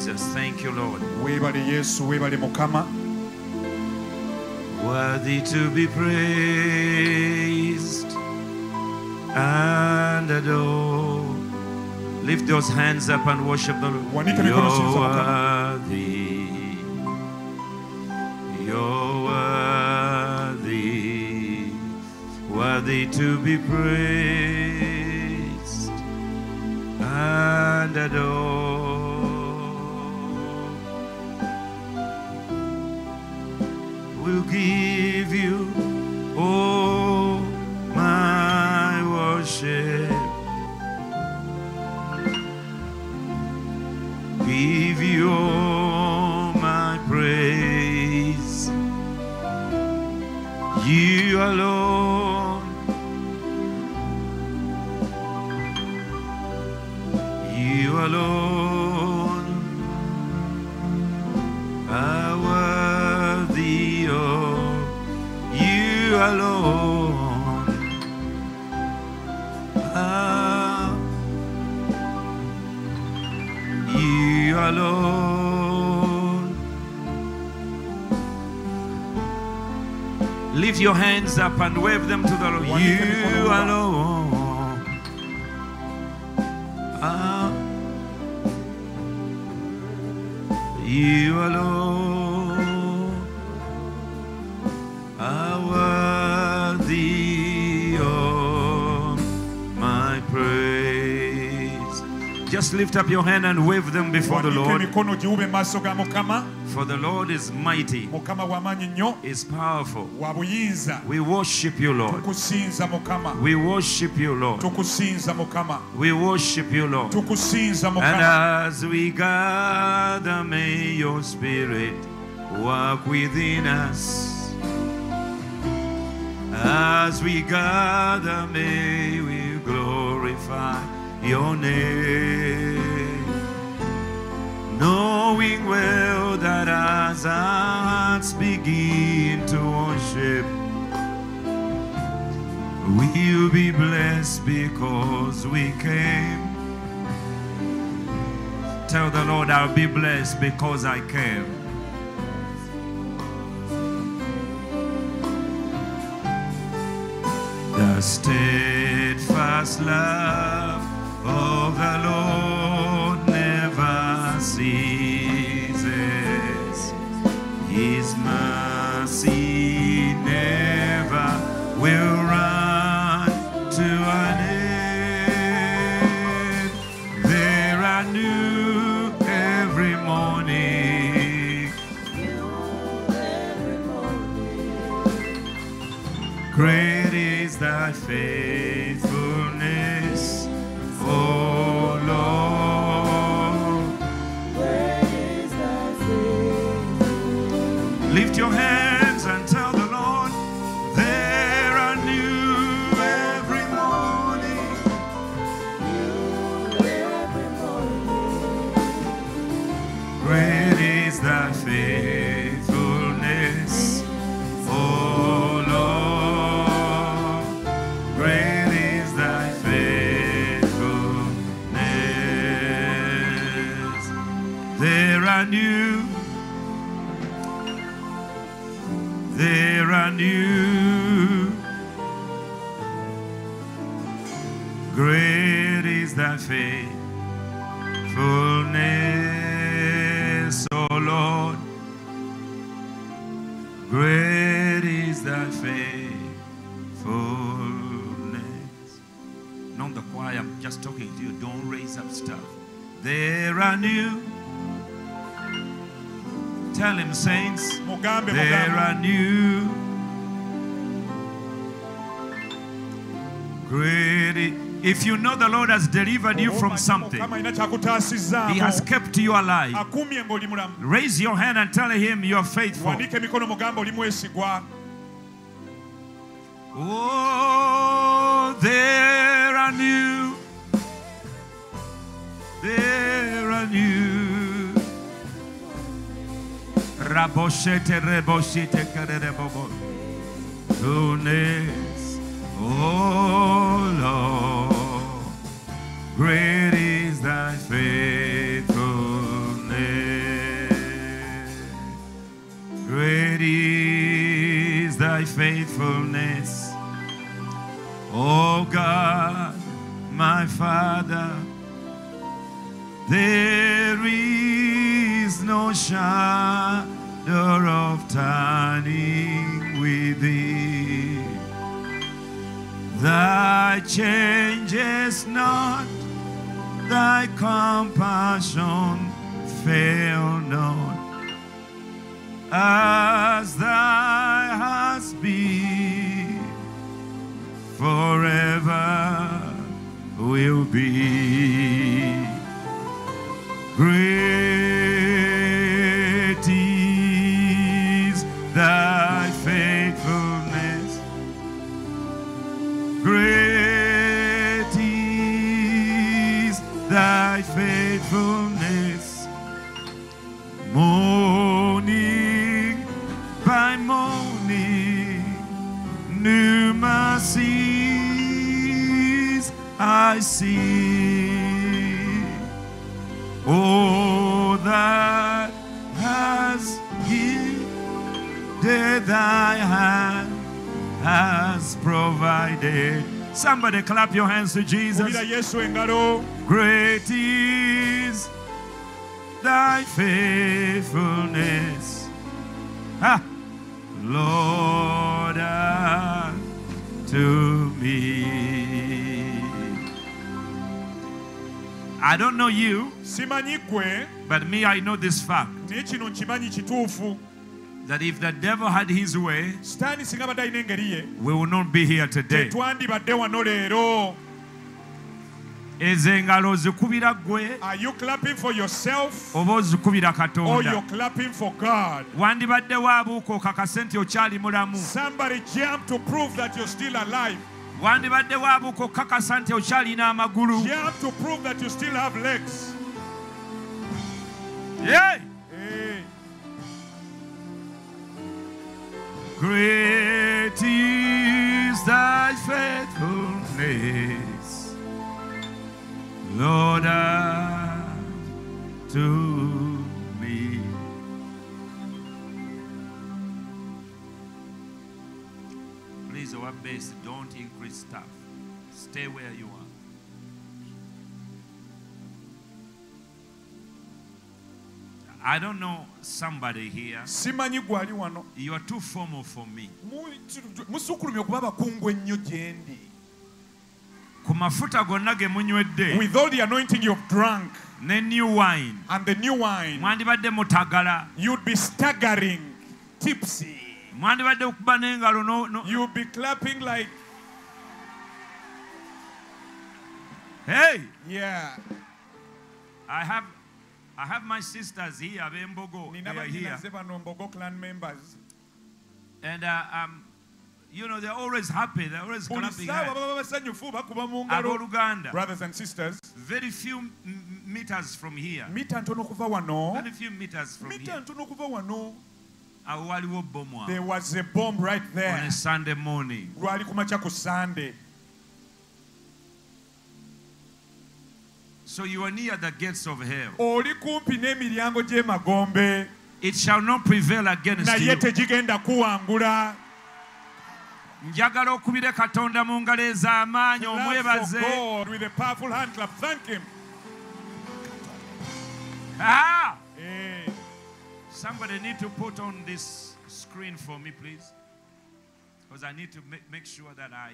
Jesus. Thank you, Lord. weebale yesu weebale mukama Worthy to be praised and adored. Lift those hands up and worship the Lord. You're chini za Mukama. worthy. You're worthy. Worthy to be praised and adored. Give you Lift your hands up and wave them to the Lord. You alone. Ah, you alone are worthy of my praise. Just lift up your hand and wave them before the Lord. Emikono giwube mu maaso ga mukama For the Lord is mighty, mukama w'amaanyi nnyo is powerful. wa buyinza We worship you, Lord. tukusinza mukama We worship you, Lord. tukusinza mukama We worship you, Lord. tukusinza And as we gather, may your spirit work within us. As we gather, may we glorify your name. Knowing well that as our hearts begin to worship, we'll be blessed because we came. Tell the Lord, I'll be blessed because I came. The steadfast love of the Lord ceases. His mercy never will run to an end. There are new every morning. Great is thy faithfulness, are new, there are new. Great is thy faithfulness, O Lord. Great is thy faithfulness. Not the choir, I'm just talking to you. Don't raise up stuff. There are new. Tell him, saints, there are new. Great. If you know the Lord has delivered you from something, He has kept you alive. akumye ng'oli mulamu Raise your hand and tell Him you are faithful. wanike emikono mugambe oli mwesigwa Oh, there are new. There are new. Raboshete reboshete kerebo. Goodness, oh Lord, great is thy faithfulness. Great is thy faithfulness, oh God, my Father. There is no shadow shadow of turning with thee. Thy changes not, thy compassion fail not. As thy hast been, forever will be. Great Great is thy faithfulness. Morning by morning, new mercies I see. Oh, that has gifted thy hand has provided. Somebody clap your hands to Jesus. kubira yesu engalo Great is thy faithfulness. Ah, Lord, to me. I don't know you, but me, I know this fact that if the devil had his way, sitaani singa badde alina engeri ye. we will not be here today. tetwandibadde wano leero. Ezo engalo ozikubira ggwe. Are you clapping for yourself? Oba ozikubira or you're clapping for god? Wandibaddewo abuuka okakase nti okyali mulamu? Somebody jump to prove that you're still alive. Wandibaddewo abuuka okukakasa nti okyalina amagulu jump to prove that you still have legs. Yay! Great is thy faithfulness, Lord, to me. Please, our base, don't increase staff. Stay where you are. I don't know somebody here. simanyi gwali wano You are too formal for me. Mu- musukulumye okuba abakungu ennyo gye ndi ku mafuta gonna ge munywedde with all the anointing you've drunk ne new wine and the new wine mwandibadde mutagala you'd be staggering tipsy mwandibadde okuba n'engalo no, no. you'd be clapping like hey yeah I have, I have my sisters here they are here. and uh, um, you know they're always happy they're always clapping Abo Uganda brothers and sisters. Very few meters from here. Very few meters from here. there was a bomb right there on a Sunday morning. So you are near the gates of hell. Oli kumpi n'emiryango gy'emagombe? It shall not prevail against naye you. tegigenda kuwangula. Njagala okubire katonda mu ngalo ez'amaanyi Clap for omwebaze. God with a powerful hand clap. Thank Him. Ah! Eh, somebody need to put on this screen for me please. Because i need to make, make sure that i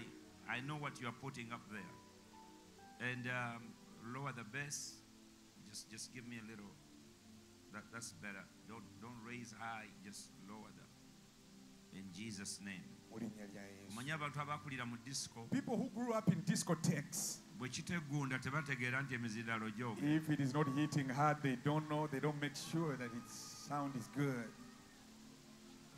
i know what you are putting up there. And um, lower the bass just just give me a little that, that's better don't don't raise high just lower the. in jesus name abantu abakulira mu disco People who grew up in discotheques, bwe kiteggunda tebategeera nti emizindalo gyoga if it is not hitting hard, they don't know, they don't make sure that its sound is good.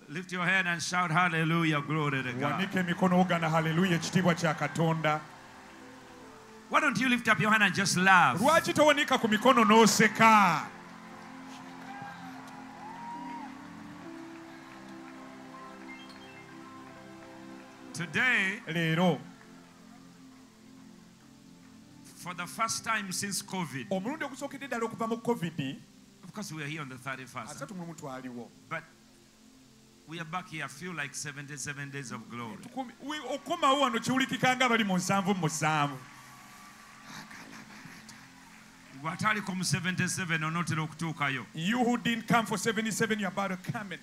lift your hand and shout hallelujah glory to god Wanika emikono ogana haleluya ekitiibwa kya Katonda. Why don't you lift up your hand and just laugh Lwaki towanika ku mikono n'oseka? today Leero for the first time since covid omulundi ogusookedde ddala okuva mu covid of course we are here on the 31st asatu twaliwo but We are back here. Feel like 77 days of glory. Tukumi- wano kiwulikika nga bali mu nsanvu mu musanvu bw'ataaliko mu 77 onootera okutuukayo. You who didn't come for 77 you're about to come and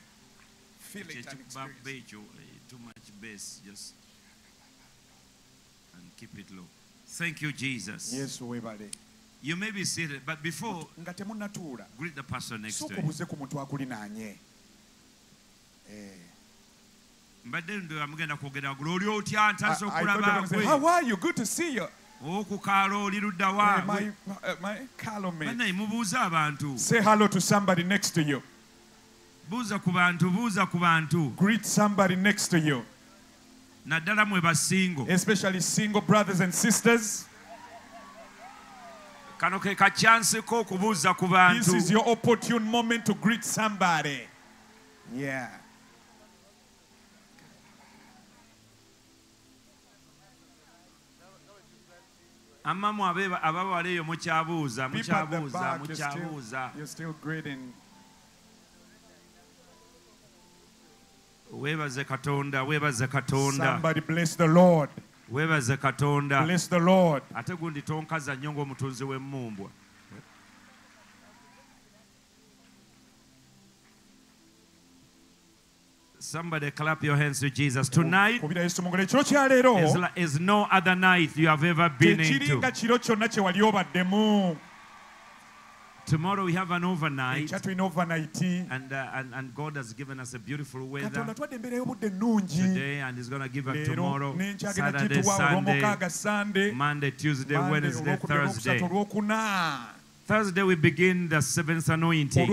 feel it and experience. eh, too much bass just and keep it low. Thank you jesus. Yesu webale you may be seated but before greet the person next to you. Eh. mbadde ndo amugenda kwogera gula oli otya? Ntasa okulaba how are you? Good to see you okukaala oli ludda Eh, wa my, my Carlo mate. bannaye mubuuze abantu. Say hello to somebody next to you. Buuza ku bantu buuza ku bantu. Greet somebody next to you. Naddala mwe basingo. Especially single brothers and sisters. Kano ke kacyansiko okubuuza ku this bantu is your opportune moment to greet somebody. Yeah amamu ababawala eyo mukyabuuza mukyabuuza mukyabuuza. weebaze katonda weebaze katonda. Weebaze katonda. Ate gundi tonkaza nnyo ng'omutunzi w'emmumbwa. Somebody clap your hands to jesus tonight. Kubira yesu mungalo ekiro kya leero? Is, is no other night you have ever been into. nga kiro kyonna kye wali obaddemu? Tomorrow we have an overnight. Ekya tulina overnight. And, uh, and, and god has given us a beautiful weather. Katonda twadde embeera y'obudde ennungi. Today and he's going to give us tomorrow saturday kituwa sunday. monday tuesday wednesday thursday. thursday we begin the seventh anointing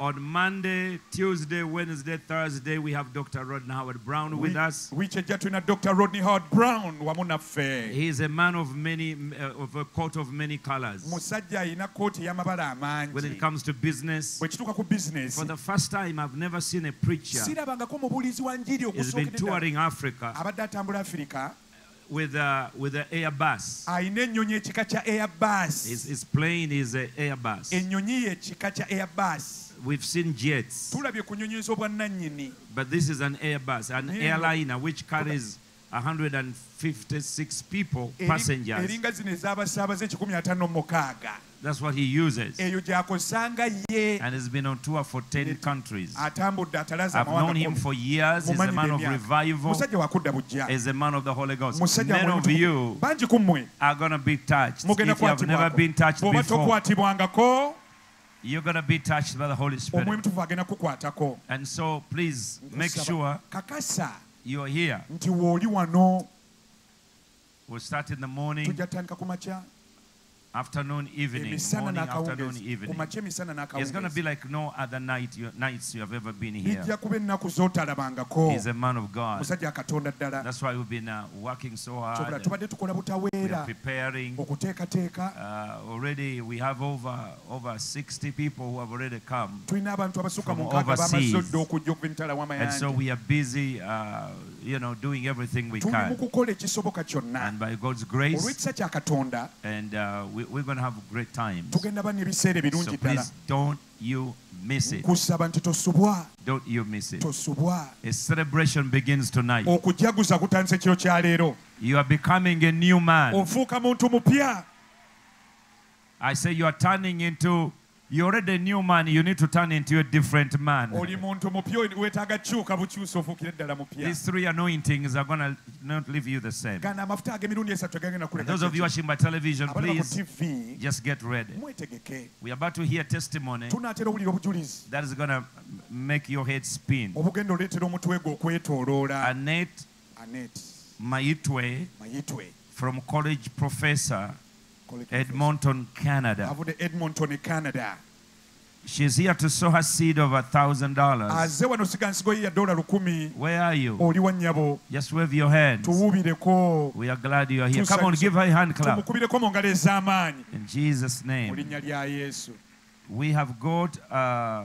On Monday, Tuesday, Wednesday, Thursday, we have Dr. Rodney Howard-Browne with us. wiiki ejja tulina dr rodney howard brown wamu naffe He is a man of many, uh, of a coat of many colors. musajja alina kooti ey'amabala When it comes to business, bwe kituuka ku bizinesi for the first time, I've never seen a preacher. sirabangako omubuulizi wa njiri He's been touring Africa abadde atambula afirika with a with an Airbus. alina ennyonyi ekika kya airbus His, his plane is an Airbus. ennyonyi ye ekika kya airbus We've seen jets, tulabye ku nnyonyi ez'obwannannyini but this is an Airbus, an airliner which carries 156 people, passengers. eringa zino ez'abasaabaze ekikumi ataano mu mukaaga That's what he uses. eyo gy'akozanga ye and has been on tour for 10 countries. I've known him for years. He's a man of revival. musajja wakudda bujja He's a man of the Holy Ghost. Many of you are going to be touched. If you have never been touched before, you're going to be touched by the Holy Spirit. mutukuvu agenda kukwatako. And so please make sure kakasa. you're here. nti wooli wano. We'll start in the morning, tujja tutandika ku makya afternoon, evening. Morning, afternoon, evening. It's going to be like no other night you, nights you have ever been here. He's a man of God. musajja akatonda ddala That's why we've been uh, working so hard. We're preparing. Uh, already we have over over 60 people who have already come tulina abantu abasukka From mu nkaaga bamaze overseas. odda okujja okuva emitala and so we are busy uh, you know doing everything we can. kukola ekisoboka kyonna. And by god's grace olw'ekisa kya katonda and uh, we, we're going to have a great times. tugenda ba n'ebiseera so please don't you miss it. Nkusaba nti tosubwa. Don't you miss it. A celebration begins tonight. Okujaguza kutandisa ekiro kya leero. You are becoming a new man. Ofuuka muntu mupya. I say you are turning into you're already a new man you need to turn into a different man. Oli muntu mupya weetaaga kyuka bukyusa ofuukire ddala mupya. These three anointings are going to not leave you the same. Gana amafuta ag'emirundi esatu gagenda and those of you watching by television please just get ready. We're about to hear testimony tunaatera owulira obujulizi. that is going to make your head spin. obugenda oleetera omutwe gwe okwetooloola. Annette anet Maitwe mayitwe from college professor Edmonton, Canada. edmonton canada She's here to sow her seed of a thousand dollars. aze wano siga ye ya dola lukumi Where are you? oli wa nnyabo Just wave your hands. We are glad you are here. Come on, give her a hand clap. tumukubireko mu ngalo ez'amaanyi In Jesus' mu name. linnya lya yesu We have got uh,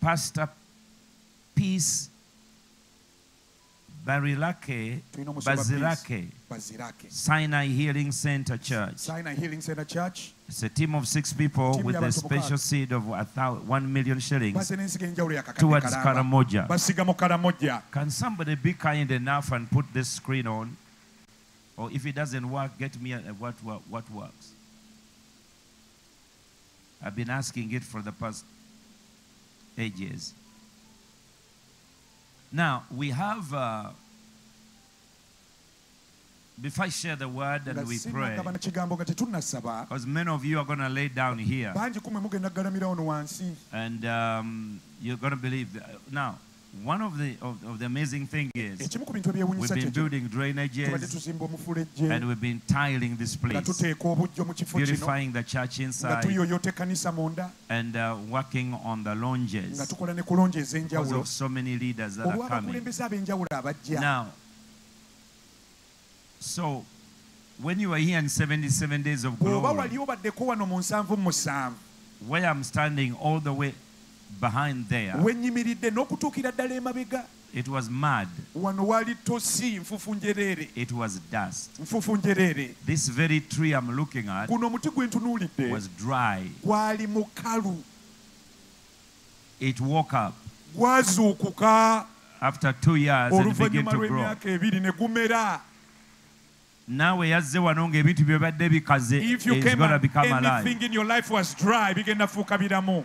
Pastor Peace Barilake, tulina omusumba Peace bazirake Sinai Healing Center Church. sinai healing center church It's a team of six people with a special seed of a one million shillings baze n'ensiga enjawulo yakakadde towards Karamoja. Can somebody be kind enough and put this screen on? Or if it doesn't work, get me a, what, what, what works. I've been asking it for the past years. Now, we have, uh, before I share the word and we pray, sinnagaba na kigambo nga tetunnasaba because many of you are going to lay down here. Bangi kumwe mugenda kugalamira wano wansi. And um, you're going to believe. That. Now, one of the, of, of the amazing thing is ekimu ku bintu we've been building drainages and we've been tiling this place, tuteeka obujjo mu kifo kino. beautifying the church inside tuyoyota ekkanisa munda. and uh, working on the lounges because of so many leaders that are coming. olw'abakulembeze ab'enjawulo abajja. Now, so when you are here in 77 days of glory, wali obaddeko wano mu nsanvu mu musanvu where I'm standing all the way behind there, wennyimiridde n'okutuukira ddala emabega it was mud, wano wali tosi nfufu njereere it was dust. This very tree I'm looking at guno omuti gwe ntunuulidde was dry. It woke up. After two years and it began to grow. naawe yazze wano ng'ebintu byebadde bikaze bigendafuuka biramu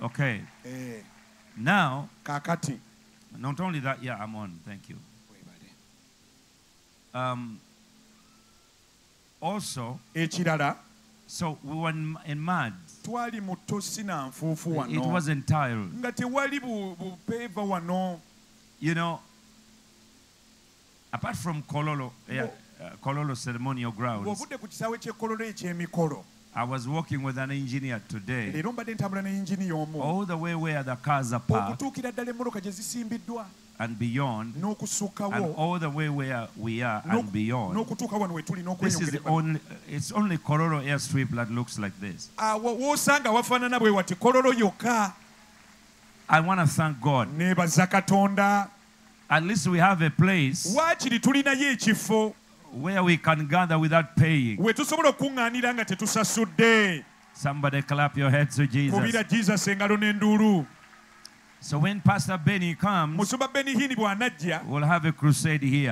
okay. Eh. Now kakati. not only that yeah i'm on. Thank you. Um, also eh, ekirala so we were in, mud. Twali mutosi na nfuufu wano. it wasn't tiled. Nga tewali bupeva wano. You know apart from Kololo, yeah, uh, Kololo ceremonial grounds, ng'ovudde ku kisaawe ky'ekkololo eky'emikolo I was working with an engineer today, leero mbadde ntambula ne yinginiya omu. All the way where the cars are parked okutuukira ddala emmotoka gye zisimbiddwa. and beyond, and all the way where we are and beyond. n'okutuuka wano we This is the only, it's only Kololo airstrip that looks like this. awo woosanga wafaanana wati kololo I want to thank God. At least we have a place waakiri tulinayo ekifo where we can gather without paying. we tusobola okuŋŋaanira nga tetusasudde Somebody clap your heads to Jesus. kubira jesus engalo n'enduulu So when Pastor Benny comes, musumba benihini bw'anajja we'll have a crusade here.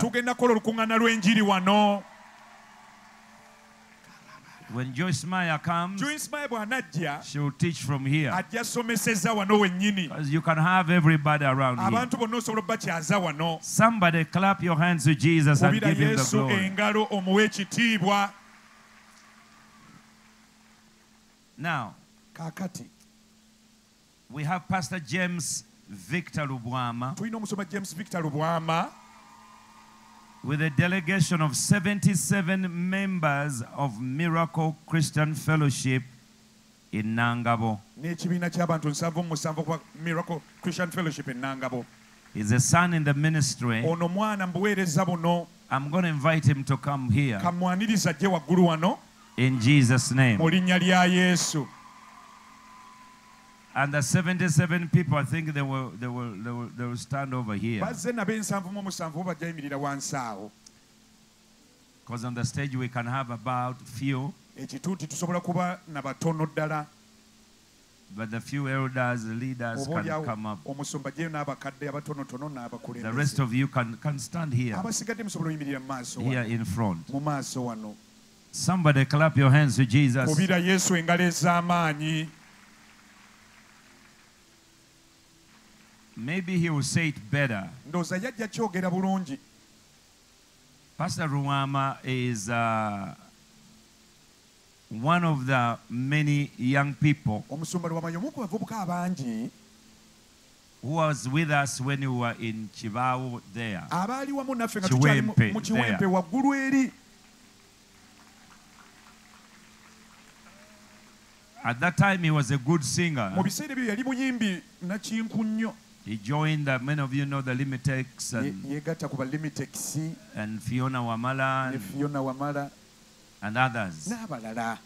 When Joyce Meyer comes, Joyce joinsmay bw'anajja will teach from here. ajja wano wennyini Because you can have everybody around here. abantu bonna osobola obakyaza wano Somebody clap your hands to Jesus and kubira give him the yesu glory. engalo ekitiibwa Now, kaakati we have Pastor James Victor Lubwama tulina omusoma james victor lubwama with a delegation of 77 members of Miracle Christian Fellowship in Nangabo. n'ekibiina ky'abantu nsanvu musanvu okuva miracle christian fellowship enangabo He's a son in the ministry. ono mwana mu buweereza buno I'm going to invite him to come here kamwaniriza ajje waggulu wano in Jesus' name. mu linnya lya yesu And the 77 people, I think they will, they will, they will, they will stand over here. Because on the stage we can have about few, but the few elders, leaders can come up. The rest of you can, can stand here, here in front. Somebody clap your hands to Jesus. kubira yesu engalo ez'amaanyi Maybe he will say it better. ndowooza yajja kyogera bulungi Pastor Ruwama is uh, one of the many young people omusumba lwamayo omu ku bavubuka abangi who was with us when we were in Chibao there. abaali wamu naffe nga tukyali mu- Kiwempe, mu kiwempe there. waggulu eri At that time, he was a good singer. mu biseera ebyo yali muyimbi nakinku nnyo He joined, uh, many of you know the Limitex and, yeegatta ku balimitex and Fiona Wamala ne and, fiona wamala and others. n'abalala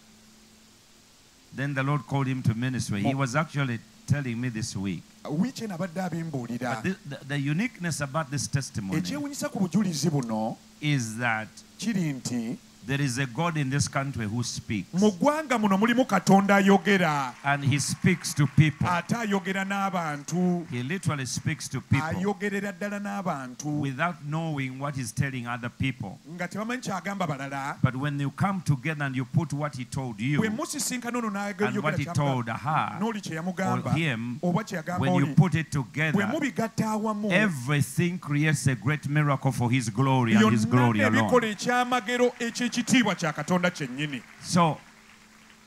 Then the Lord called him to ministry. He was actually telling me this week. wiiki eno abadde abimbuulira But the, the, the uniqueness about this testimony ekyewunyisa ku bujulizi buno is that kiri nti there is a God in this country who speaks. mu ggwanga muno mulimu katonda ayogera And he speaks to people. ate ayogera n'abantu He literally speaks to people ayogerera ddala n'abantu without knowing what he's telling other people. nga tebamanyi kyagamba balala But when you come together and you put what he told you bwe musisinkana ono and what he told her n'oli kye or him, oba kye yagamba when you put it bwe together, mubigatta awamu everything creates a great miracle for his glory and his glory alone. ekyamagero kya katonda kyennyini So,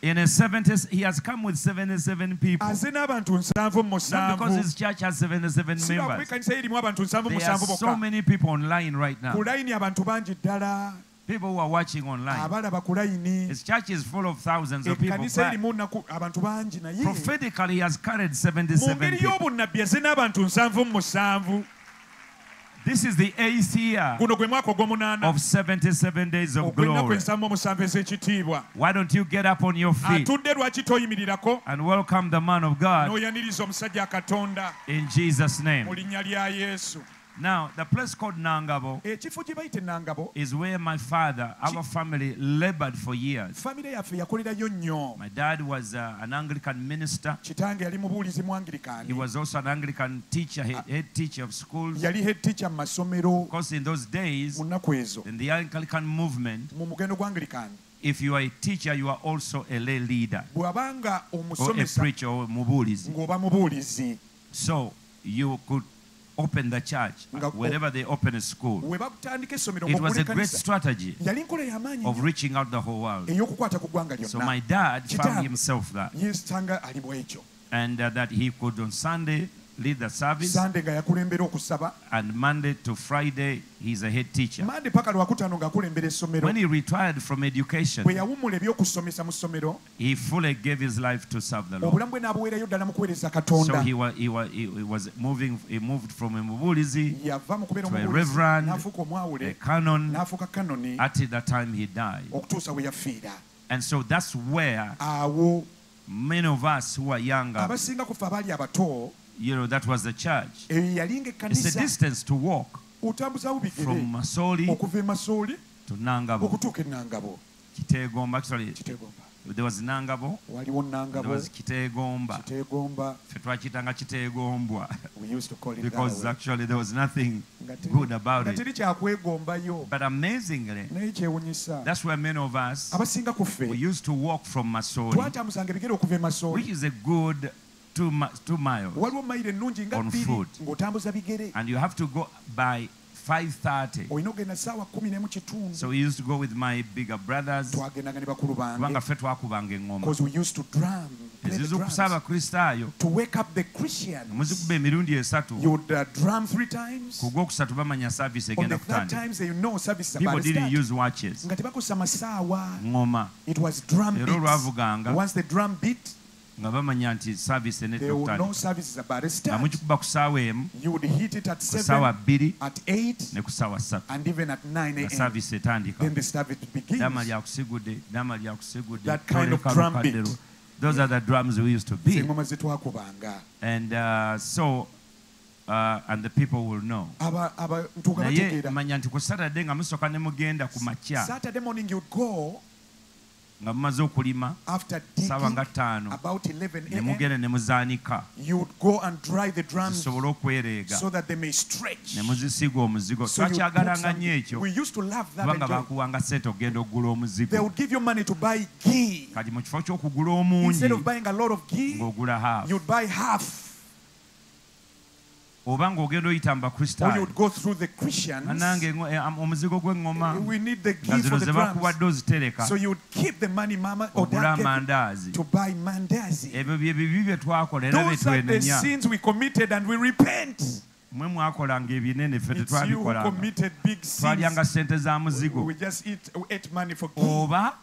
in a 70s, he has come with 77 people. aze n'abantu nsanvu mu Not because his church has 77 members. ekkanisa ye erimu abantu nsanvu There are so many people online right now. ku layini abantu bangi ddala People who are watching online. abalaba ku layini His church is full of thousands of people. ekkanisa But erimu naku abantu bangi naye prophetically, he has carried 77 people. y'obunnabbi aze n'abantu nsanvu mu musanvu This is the eighth year guno gwe mwaka ogw'omunaana. of 77 days of glory. ensanvu mu musanvu ez'ekitiibwa. Why don't you get up on your ah, feet lwaki toyimirirako? and welcome the man of God n'oyaniriza omusajja katonda. in Jesus' name? Mu linnya lya yesu Now, the place called Nangabo ekifo gye bayita enangabo is where my father, our family, labored for years. famire yaffe yakolerayo nnyo My dad was uh, an Anglican minister. kitange yali mubuulizi mu He was also an Anglican teacher, head, head teacher of schools. yali head teacher mu masomero Of course, in those days, mu nnaku ezo in the Anglican movement, mu mugendo gwa angirikaani if you are a teacher, you are also a lay leader or a preacher or mubulizi. So you could open the church wherever they open a school. It was a great strategy of reaching out the whole world. So my dad found himself that, and uh, that he could on Sunday lead the service, sande nga yakulembera okusaba and Monday to Friday he's a head teacher. mande paka lwakutaano ng'akulembera essomero When he retired from education, bwe yawummula ebyokusomesa mu ssomero he fully gave his life to serve the Lord. obulamu bwe n'abuweerayo ddala mu kuweereza So katonda he was, he was, he was moving, he moved from a mubulizi, yava mu kubeera to a reverend, n'afuuka omwawule a canon, n'afuuka kanoni at the time he died. okutuusa we yafiira And so that's where awo many of us who are younger, abasinga kufa abaali abato you know, that was the church. It's a distance to walk from Masoli e masooli to Nangabo. e nangabo. Kitegomba, actually, there was Nangabo, there was Kitegomba. we used to call it because that actually there was nothing good about it. But amazingly, that's where many of us we used to walk from Masoli, e which is a good two, miles on food. And you have to go by 5.30. So we used to go with my bigger brothers. Because we used to drum. To wake up twakubanga eŋŋoma you would uh, drum ezizukusa know service emirundi about People didn't bamanya watches. It was drum beats. Once the drum olwavuganga nga bamanya nti service enetanga mugikuba ku ssaawa emu ku ssaawa bbiri ne ku ssaawa ssatu. nga service etandika. Dama lyakusigudde dama lyakusigudde olekalukaddero those are the drums we used to beat. And uh, so, uh, and the people will know. naye manya nti ku saturday nga musoka ne mugenda ku makya. nga mumaze okulima saawa nga ttaano ne mugenda ne muzaanika. zisobole okwereega. ne muzisiga omuzigo. Twakyagalanga nnyo ekyo. Kubanga bakuwanga sente okugenda okugula omuzigo. Kati mu kifo ky'okugula omungi ng'ogula haafu oba ng'ogenda oyita mu bakristaayoanange omuzigo gw'eŋŋoma nga zino ze bakuwadde ozitereka. Ogula amandaazi ebyo bye bibi bye twakola era bye twenenya mwe mwakolanga ebinene ffe tetwabikolanga twalyanga ssente za muzigo. Oba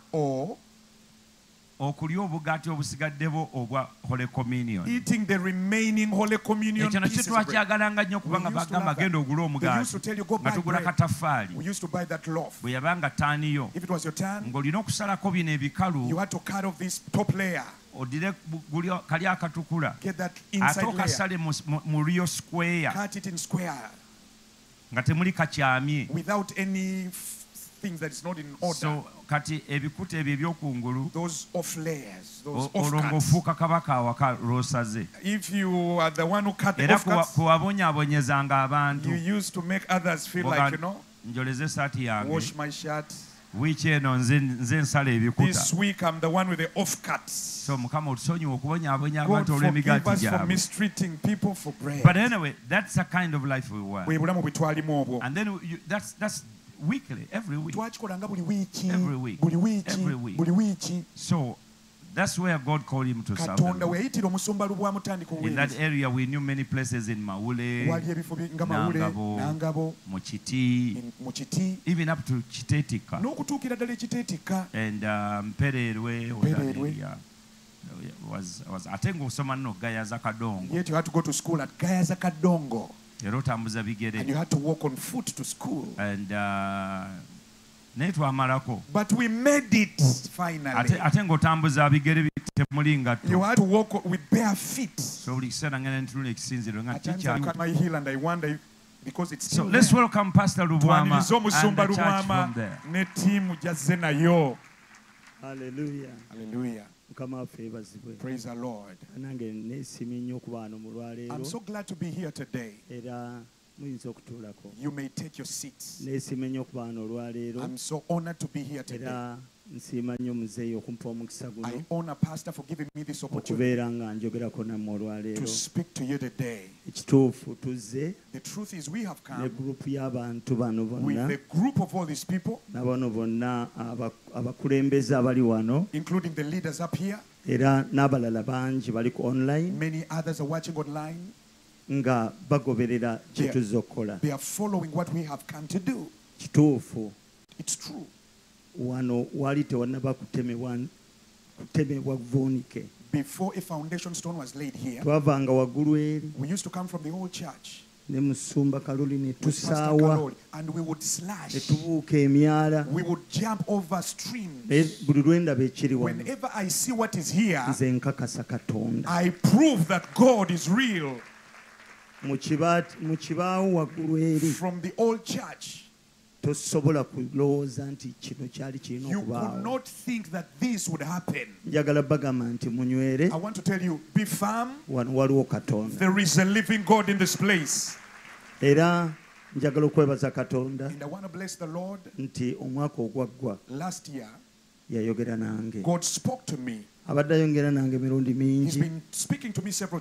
okulya obugaati obusigaddewo obwa holy communion. Eating the remaining holy communion ekyo nakyo twakyagalanga nnyo kubanga bagamba genda ogule omugaati nga tugula kataffaali bwe yabanga taaniyo ng'olina okusalako bino ebikalu odire kali akatukula. Ate okasale mu rio square. Nga temuli kakyamye. So kati ebikuta ebyo ebyokungulu olwo ng'ofuuka kabaka awaka lw'osaze. Era kuwabonyaabonyezanga abantu. njoleze esaati yange. wiiki eno nze nsala ebikutaso mukama otusonyiwa okubonyaabonya abantu olw'emigaati gyabwe. bulamu bwe twalimu obwo weekly every week twakikolanga buli wiiki Every week. buli wiiki Every week. buli wiiki so that's where god called him to serve katonda we yayitira omusumba lubwamutandika in that area we knew many places in Maule, wali ebifo nga mawule Nangabo. nangabo Mochiti, in- Mochiti, even up to Chitetika. n'okutuukira ddala ekiteetika and uh, mpererwe Mpererwe. uh, was, was, ate ng'osoma nno gayaza kadongo yet you had to go to school at gayaza kadongo era otambuza and you bigere had to walk on foot to school. And uh, naye twamalako but we made it ate, finally. Ate ng'otambuza bigere bi- temuli you ngatto had to walk with bare feet. So buli kiseera ngenda ntunula ekisinziro nga At I kikyali my heel and I wonder if, because it's so let's there. welcome pastor lubwama and the church from there. ne tiimu gyazze nayo haleluya Hallelujah. Mukama waffe yeebazibwe Praise the Lord. nange neesiimye nnyo okuba wano mu lwaleero I'm so glad to be here today. era muyinza okutuulako You may take your seats. neesiimye nnyo okuba wano olwaleero I'm so honored to be here today. nsiima nnyo muzeeyi okumpa omukisa guno okubeera nga njogerako nammwe olwaleero. ekituufu tuzze. Ne gurupu y'abantu bano bonna. na bano bonna abakulembeze abali wano. era n'abalala bangi bali ku online. Nga bagoberera kye tuzze okukola. kituufu. Wano wali tewannaba kutemebwa kutemebwa vuunike Before a foundation stone was laid here, twavanga waggulu eri. we used to come from the old church. Ne musumba kaloli ne tusaawa and we would ne slash. tubuuka emyala. We would jump over naye streams. buli lwe ndaba ekiri wano. Whenever I see what is here, nze nkakasa katonda. I prove that God is real. mu kibaati- mu kibaawo waggulu eri From the old church, tosobola kulowooza nti kino kyali kirina you could okubaawo not think that this would happen. njagala bagamba nti munywere I want to tell you, be firm. wano waliwo katonda There is a living God in this place. era njagala okwebaza katonda And I want to bless the Lord. nti omwaka ogwaggwa Last year, yayogera nange abadde ayongera nange emirundi mingi.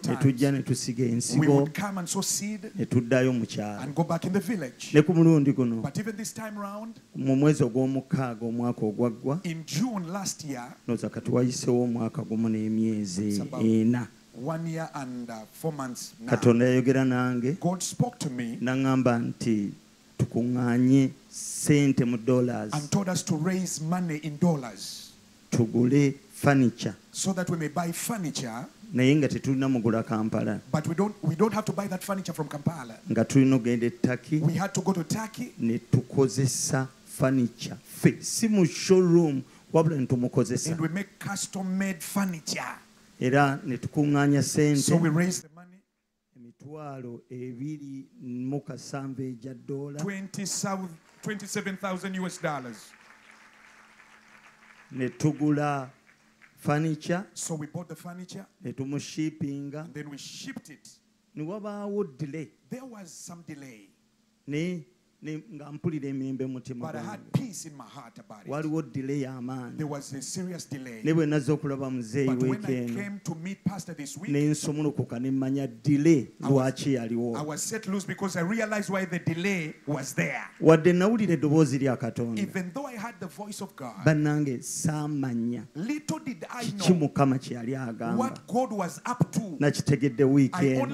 netujja netusiga ensigo. Netuddayo mu kyalo. ne ku mulundi guno. Mu mwezi ogw'omukaaga omwaka ogwaggwa noza kati wayisewo omwaka gumu n'emyezi ena. one year and uh, four months now, katonda yayogera nange. God spoke to me naŋŋamba nti tukuŋŋaanye sente mu dollars. and told us to raise money in dollars. Tugule furniture so that we may buy furniture. naye nga tetulina mugula kampala But we don't, we don't have to buy that furniture from Kampala. nga tulina ogenda ettaki We had to go to Turkey ne tukozesa furniture ffe si mu showroom wabula ne tumukozesa and we make custom made furniture. era ne tukuŋŋaanya So ssente we raised the money, emitwalo ebiri mu kasanvu egya ddoola 20 south, 27,000 US dollars. Ne tugula furniture. So we bought the furniture. Ne tumushiipinga and then we shipped it. ne wabaawo delay. There was some delay, ne- nga mpulira emirembe mutima waliwo delay amaani ne bwe nazza okulaba muzeeyi weeki eno ne nsumulukuka ne mmanya delay lwaki yaliwo. Wadde nawulira eddoboozi lya katonda. Bannange saamanya. kiki mukama kye yali agamba? nakitegedde wiiki eno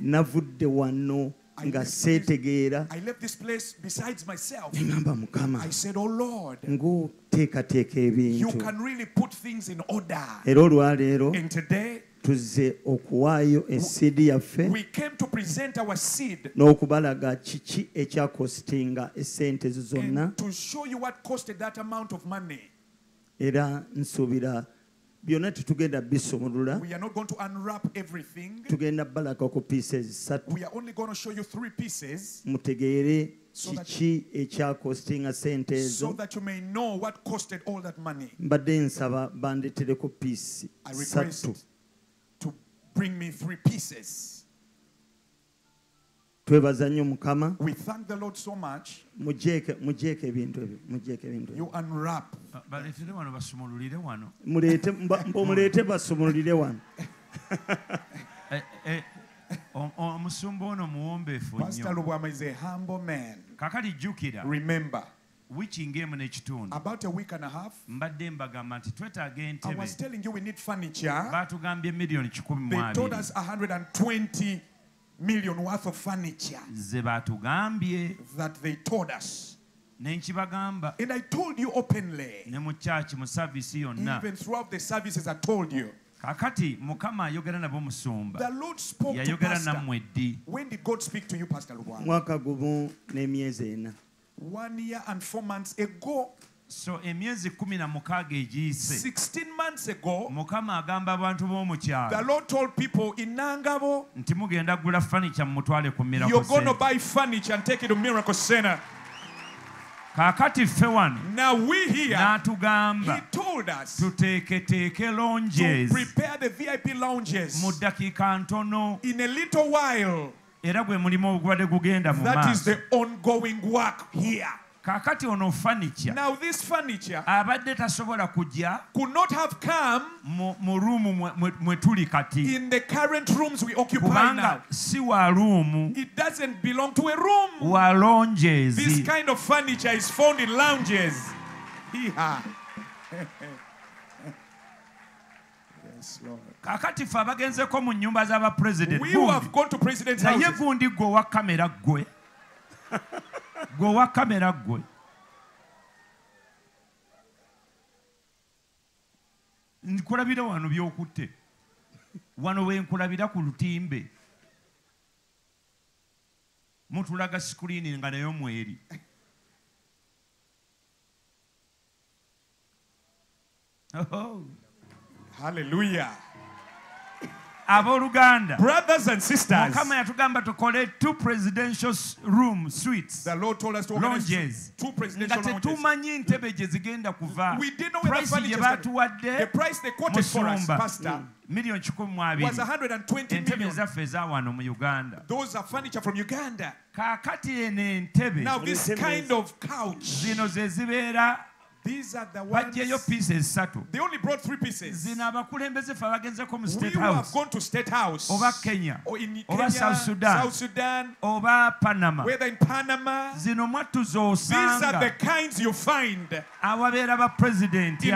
navudde wano nga seetegeera. nengamba mukama ng'oteekateeka ebintu. era olwaleero tuzze okuwaayo esidi yaffe n'okubalaga kiki ekyakositinga esente ezo zonna. era nsuubira byonna tetugenda bisumulula We are not going to unwrap everything. tugenda balaka ku pieces ssatu We are only going to show you three pieces mutegeere So that- kiki ekyakostinga sente ezo you may know what costed all that money. mbadde nsaba bandetereko piisi I ssatu request to bring me three pieces. twebaza nnyo mukama mujeeke ebintu ebyo mujeeke ebintu mumuleete basumululire wano. Omusumba ono muwombeefu kakali jjukira. Wiiki ng'emu n'ekitundu. mbadde mbagamba nti twetaaga entebe. baatugambye miliyoni kikumi mu abiri. Million worth of furniture ze baatugambye that they told us. ne nkibagamba And I told you openly, ne mu kyaki mu saavisi yonna even throughout the services, I told you. kakati mukama ayogera nabo musumba The Lord spoke to yayogera Pastor. nammwe ddi When did God speak to you, Pastor Lubwama? mwaka gumu n'emyezi ena One year and four months ago, so emyezi kumi na mukaaga egiyise mukama agamba abantu b'omukyalo nti mugenda gula fanica mumutwale ku miracle center. kaakati ffe wano n'atugamba tuteeketeeke longes mu ddakiika ntono era gwe mulimu ogubadde gugenda mu maaso. Kaakati ono fanica Now, this furniture abadde tasobola kujja could not have come mu mu ruumu mwe- tuli kati in the current rooms we occupy now. si wa It doesn't belong to a room. wa This kind of furniture is found in lounges. Yes, Lord. kaakati ffe abagenzeko mu nyumba z'abapulezidenti We who have gone to president's naye gundi gwe owa kamera gwe gwe owa kamera gwe. Nkulabira wano byokutte. Wano wenkulabira ku lutimbe. Mutulaga sikuriini nga nayo mweri. Oho. Hallelujah. abooluganda Brothers and sisters, mukama yatugamba tukole two presidential room suites the Lord told us to organize Lounges. two presidential lounges. tetumanyi ntebe gye zigenda kuva We didn't know where the price gye furniture started. The baatuwadde price they quoted for us, musumba Pastor, miliyoni kikumi mu was abiri 120 entebe million. ezaffe eza wano mu uganda Those are furniture from Uganda. kaakati eno entebe Now, this kind of couch, zino ze zibeera these are the bajjeyo piisa esatu zino abakulembeze ffe abagenzeko mu state house. oba kenya. Oba south sudan. Oba panama. Zino mwattu z'osanga. Awabeera bapurezidenti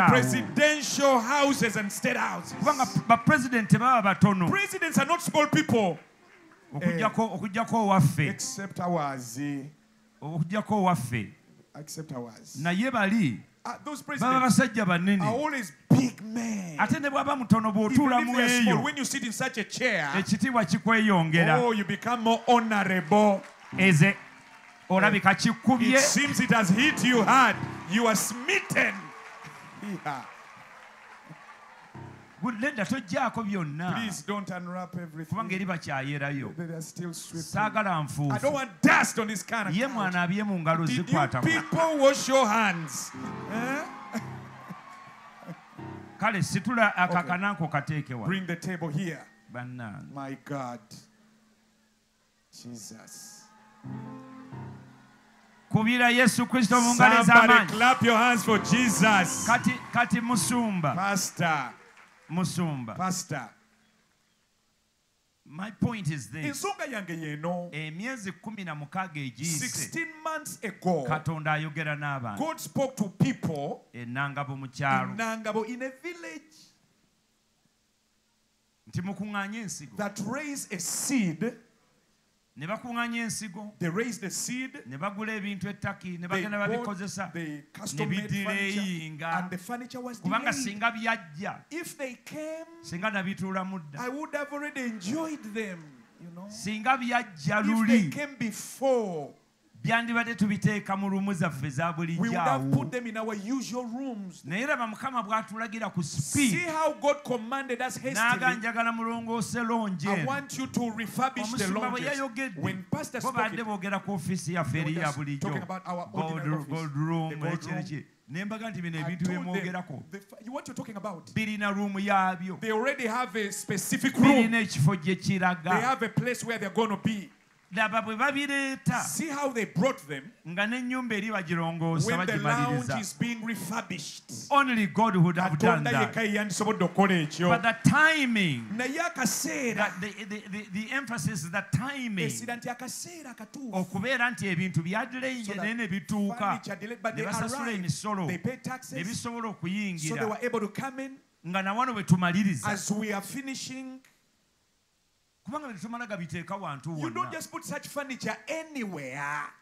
kubanga bapurezidenti baba batono. Okugjako owaffe. Okugjako owaffe. Naye bali. baba basajja banene ate ne bw'aba mutono bw'otuula mu eyo ekitiibwa kikweyongera. eze olabika kikubye. You are smitten. Yeah. ledda tojjaako byonna. Kubanga eri bakyayerayo saagala nfuufuye mwana abye mu ngalo zikwatako kale situla akakananko kateeke wa? Bannange kubira yesu kristo mu ngalo ez'amaanyi kati musumba. Master. musumba. Pastor. My point is this. emyezi kumi na mukaaga egiyise katonda ayogera n'abantu. Enangabo mu kyalo. Nti mukuŋŋaanye ensigo. ne bakuŋŋanya ensigo. Ne bagula ebintu ettaki ne bagenda babikozesa. ne bidireyinga kubanga singa byajja singa nabituulamu dda singa byajja luli. Byandibadde tubiteeka mu rumu zaffe za We would have bulijjaawo put them in our usual rooms. naye raba mukama bw'atulagira ku See how God commanded us hastily. njagala mulongoose lonje. I want you to refurbish the omusumba bwe yayogedde When Pastor bo spoke badde it, boogera ku ofiisi yaffe eri ya bulijjo. talking about our ordinary office, gold room the gold ekiri room. ki ne mbaga nti bino ebintu byemwogerako the fa- what you're talking about, birina ruumu yaabyo. They already have a specific room. birina ekifo gye They kiraga have a place where they're going to be. laba bwe babireeta See how they brought them? Nga n'ennyumba eri bagirongoosa when the lounge is being refurbished. only god would have done that. Yekka ye yandisobodde okukola but the timing. Naye akaseera. That the, the, the, the emphasis the timing. Esira nti akaseera akatuufu. Okubeera nti ebintu byadilayinge So that naye ne bituuka. furniture but ne they basasula arrived. emisolo. They paid ne taxes, bisobola so they okuyingira were able to come in. Nga na wano bwe tumaliriza kubanga tetumala gabiteeka wantu You don't wonna just put such furniture anywhere.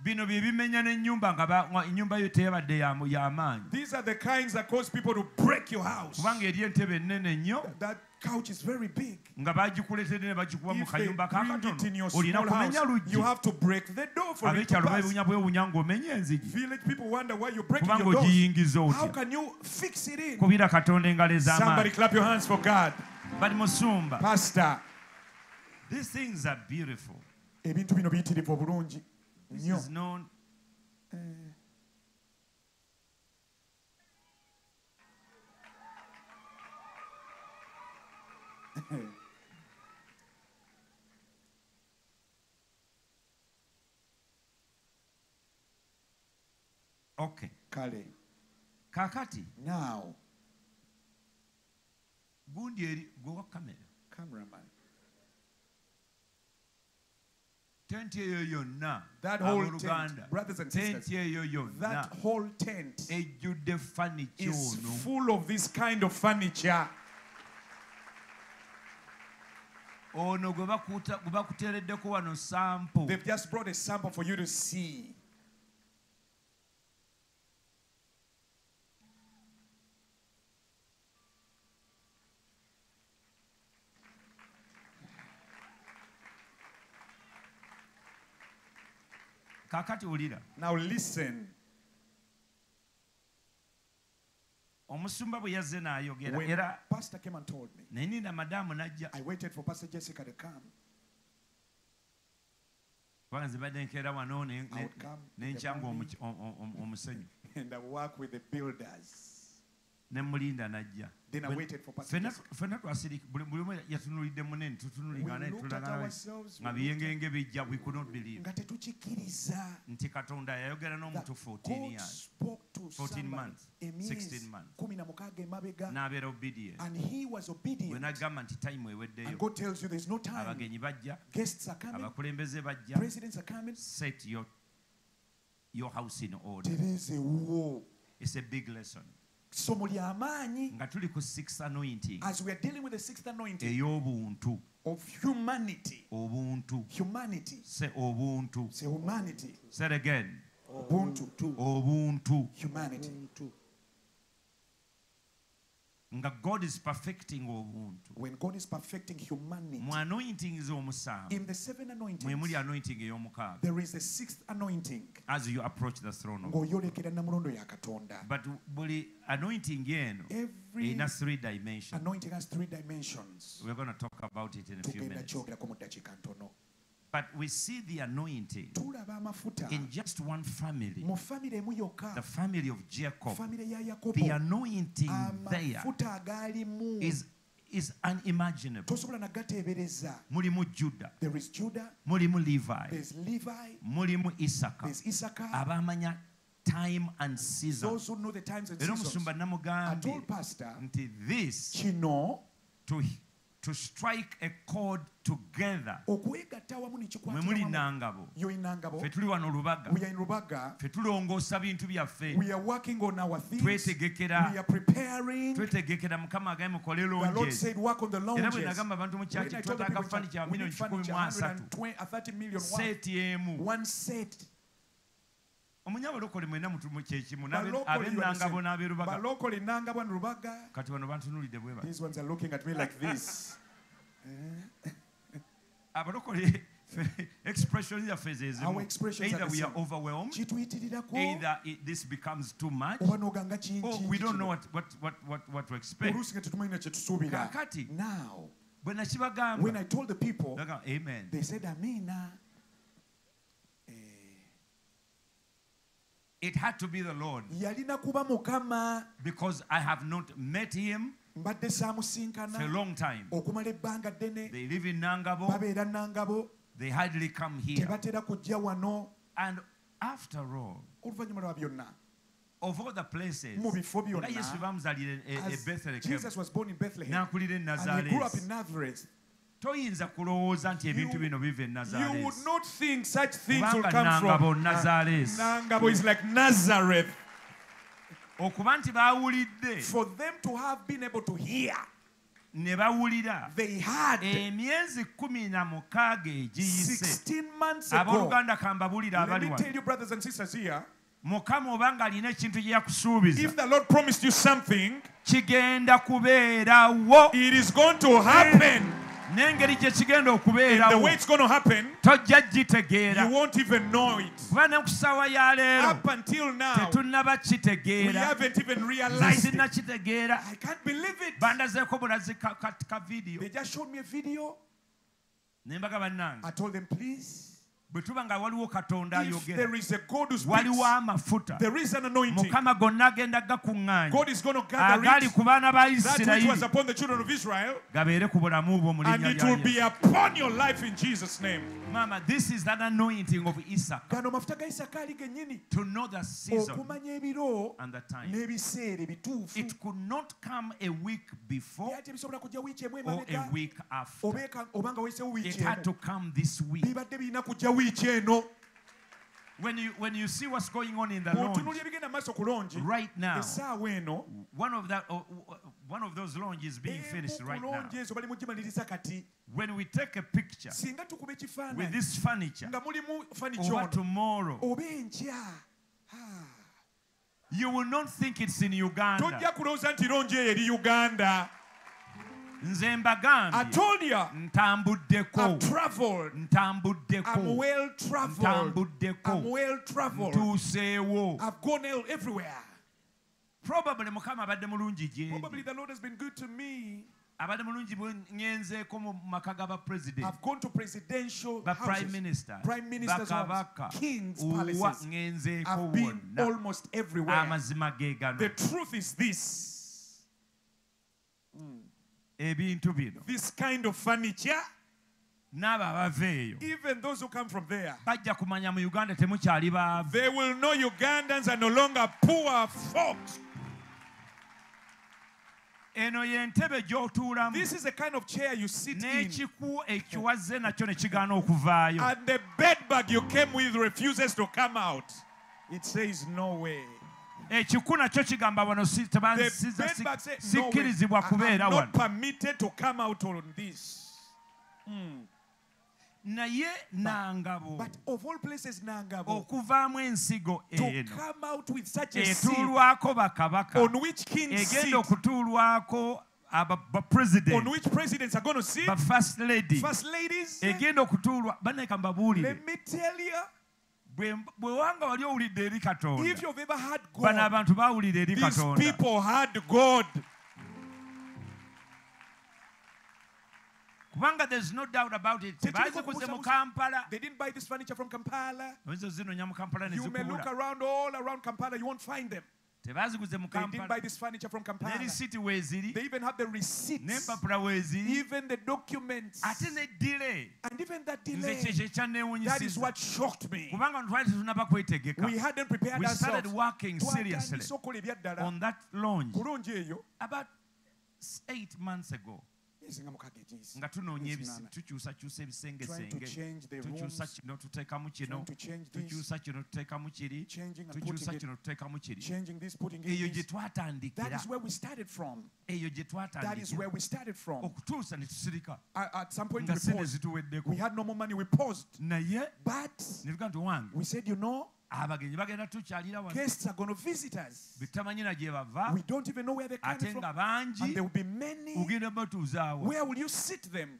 bino bye bimenya n'ennyumba nga ba- nga ennyumba yo teyabadde ya- y'amaanyi These are the kinds that cause people to break your house. kubanga eri entebe ennene nnyo That couch is very big. nga bagikuletedde ne bagikuba mu If they kayumba bring it in your kakatono olina small kumenya house, luggi you have to break the door for it to ab'ekyalo pass. beewunya bwewunya ng'omenya enzigi Village people wonder why you're breaking kubanga your doors. ogiyingiza How otya can you fix it in? kubira katonda engalo Somebody ez'amaanyi clap your hands for God. bali musumba Pastor, these things are beautiful. Ebintu bino biyitirivu obulungi this nnyo. is known okay. Kale, kakati. Now, gundi eri gwewa kamera. Cameraman, tenti eyo yonna that whole abooluganda tent, brothers and sisters, tenti eyo yonna that whole tent ejjudde is ono full of this kind of furniture. ono gwe bakuta- gwe bakuteereddeko wano sample. They've just brought a sample for you to see. kakati wulira now listen. Omusumba bwe yazze n'ayogera era naye nina madamu najja. Kubanga nze badde nkeera wano nenkyanga omusenyu. nemulinda najja. Ffenna twasiribulimu yatunulidde munene tutunuliganaetulaganga byengenge bijja nga tetukikkiriza. Nti katonda yayogera n'omutu 14 emabega. N'abeera obedientwe n'agamba nti tayimu eweddeyoabagenyi bajja. Abakulembeze bajja. Set your, your house in order. It's a big lesson. Ssomo ly'amaanyi nga tuli ku six anointing. As we are dealing with the sixth anointing ey'obuntu. of humanity. Obuntu. Humanity. Se obuntu. Say humanity. Say it again. Ubuntu obuntu. Humanity nga god is perfecting obuntu when God is perfecting humanity mu anointings omusanvu in the seven mwe muli anointing ey'omukaaga there is a sixth anointing. as you approach the throne of ng'oyolekera namulondo ya katonda. But buli anointing eno erina three dimensions. anointing has three dimensions. We're going to talk about it in a few minutes kyogerako mu ddakiika ntono but we see the anointing in just one family. Mu famire emu yokka the family of jacob. The anointing ah, there amafuta agaalimu is is unimaginable. Mulimu juda. There is judah mulimu levi. There's levi. Mulimu isaka. There's issachar abamanya time and season. Those who know the times and seasons. i told pastor nti this kino to, to strike a chord together. Okwegatta awamu mwe muli nangabo ffe tuli wano lubaga. Ffe tulongoosa bintu byaffe. Twetegekera. Twetegekera mukama agaye mukole longeera bwe nagamba abantu mu kyaki twetaaga fani kya miliyoni kikumi mu asatu. seeti emu. Omunyabalokole mwena kyekimu you n'ab'erubaga. Balokole nangabwa ne rubaga. Kati bano bantunulidde bwe these ones are looking at me like this. Eh? Abalokole expression yaffe ze faces—either we are overwhelmed either it, this becomes too much oba n'oganga kingi or we don't know what, what, what, what, what to expect. Oluusi nga tetumanyina kye tusuubira. Now when i told the people amen. they said amina it had to be the lord. Yalina kuba mukama. Because i have not met him mbadde for a saamusinkana long time. Okumala ebbanga ddene. They live in nangabo. Babeera nangabo. They hardly come here. Tebatera kujja wano. And after all oluvannyuma lwa byonna of all the places jesus was born in bethlehem. And he grew up in nazareth toyinza kulowooza nti ebintu bino biva enazareesubanga nanga bonna zaleesi okuba nti baawulidde ne bawulira emyezi kumi na mukaaga egiyise. abooluganda kambabulira abali wano. mukama obanga alina ekintu gye yakusuubiza kigenda kubeerawo. it is going to happen. yeah. N'engeri gye kigenda okubeerawo way it's going to happen tojja you gitegeera won't even know it. Kuba ne ku ssaawa ya leero. Up until now tetunnaba we kitegeera haven't even nze realized it sinnakitegeera i can't believe it. Bandazeeko bulazi ka, vidiyo showed video. Ne mbaga bannange i told them please bwe tuba nga waliwo katonda if ayogera. there is a god who waliwo amafuta. there is an anointing. Mukama gonna agenda god is going to gather ku baana ba that which was isirayiri upon the children of israel. Gabeere ku bulamu bwo mu linnya lya yesu upon your life in jesus name mama this is that anointing of isaac. Gano mafuta ga isaka ali gennyini to know the season okumanya ebiro and the time. n'ebiseera ebituufu. It could not come a week before era tebisobola kujja wiiki emu or a week after. Obeeka- oba nga wayisewo it had to come this week. Bibadde birina kujja wiiki eno. When you when you see what's going on in the launch bw'otunuulya ebigenda mu maaso ku longi right now one of that uh, one of those launches being eh, finished right now. longi ezo bali mugimaliriza kati. When we take a picture with this furniture nga mulimu faniky over tomorrow you will not think it's in uganda. Tojja kulowooza nti longi eyo eri uganda. Nze i mbagambye told you ntambuddeko I've traveled. I'm ntambuddeko well traveled. I'm well traveled. Ntuuseewo probably mukama abadde mulungi gye probably the lord has been good to me. Abadde mulungi bwe ŋŋenzeeko mu maka g'abapurezidenbapriministerbakabaka owa ŋŋenzeeko wonna. amazima ge gano. Hmm. Ebintu bino. N'abo abava eyo bajja kumanya mu uganda temukyali baavu. Eno y'entebe gy'otuulamu. This is the kind of chair you sit in. N'ekiku nakyo ne kigaana okuvaayo. And the bed bag you came with refuses to come out. It says no way. Ekiku nakyo kigamba wano si- the tebansiza bed si- bag says no way. sikkirizibwa I am kubeera not wano. permitted to come out on this hmm. naye nangabo. okuvaamu ensigo eno. etuulwako bakabaka. egenda okutuulwako egenda okutuulwa baneka mbabuulire. Bwe wanga wali owulidde eri katonda bano abantu baawulira eri katonda. Kubanga there's no doubt about it. Mu kampala. They didn't buy this furniture from Kampala. Ezo zinonya mu kampala ne you may look around all around Kampala you won't find them. Tebaziguze mu they didn't buy this furniture from ne Kampala risiti weeziri they even have the receipts. N'empapula weeziri even the documents. Ate ne dile. And even that nze delay kyekyo that is what shocked me. Kubanga twali tetunaba kwetegeka we hadn't prepared we started working seriously ebyaddala on that launch. About eight months ago myezi nga mukaaga egiyise nga tunoonya Myezi ebisi- munaana. tukyusakyusa ebisengesenge to change the tukyusa kino tuteekamu kino trying to change this. tukyusa kino tuteekamu kiri tukyusa kino tuteekamu kiri changing this putting eyo gye twatandikira where we started from. Eyo gye that is where twatandikira we started from. Oh, Okutuusa ne tusirika. At, at some point nga we sente zituweddeko. Had no more money we paused. Naye but ne tugaa nti wange we said you know abagenyi bagenda tukyalira wano. Guests are going to visit us betamanyi na gye bava? We don't even know where they're ate coming from. nga and bangi there will be many. Batuuzaawo where will you sit them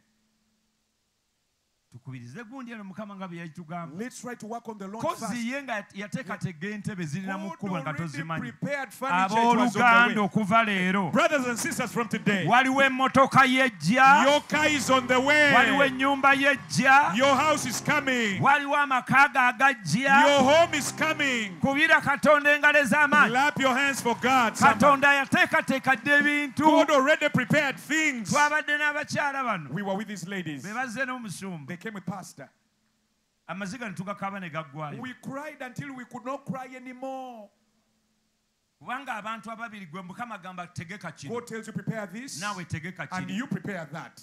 tukubirize gundi eno mukama nga bwe yagitugamba Let's try to work on the lawn first. ye nga yateekateeka entebe zirina mu God kkubo nga tozimanyi prepared furniture, it was on abooluganda okuva leero Brothers and sisters from today, waliwo emmotoka yejja your car is on the waliwo way. ennyumba yejja Your house is coming. waliwo amaka go agajja Your home is coming. kubira katonda engalo ez'amaanyi Clap your hands for God. Yateekateeka dde ebintu God already prepared things. twabadde n'abakyala bano We were with these ladies. be bazze n'omusumba They came with pastor. amaziga ne tugakaaba ne gaggwayo We cried until we could not cry anymore. kubanga abantu ababiri gwe mukama gamba tegeka kino. God tells you prepare this, naawe tegeka and kino. you prepare that.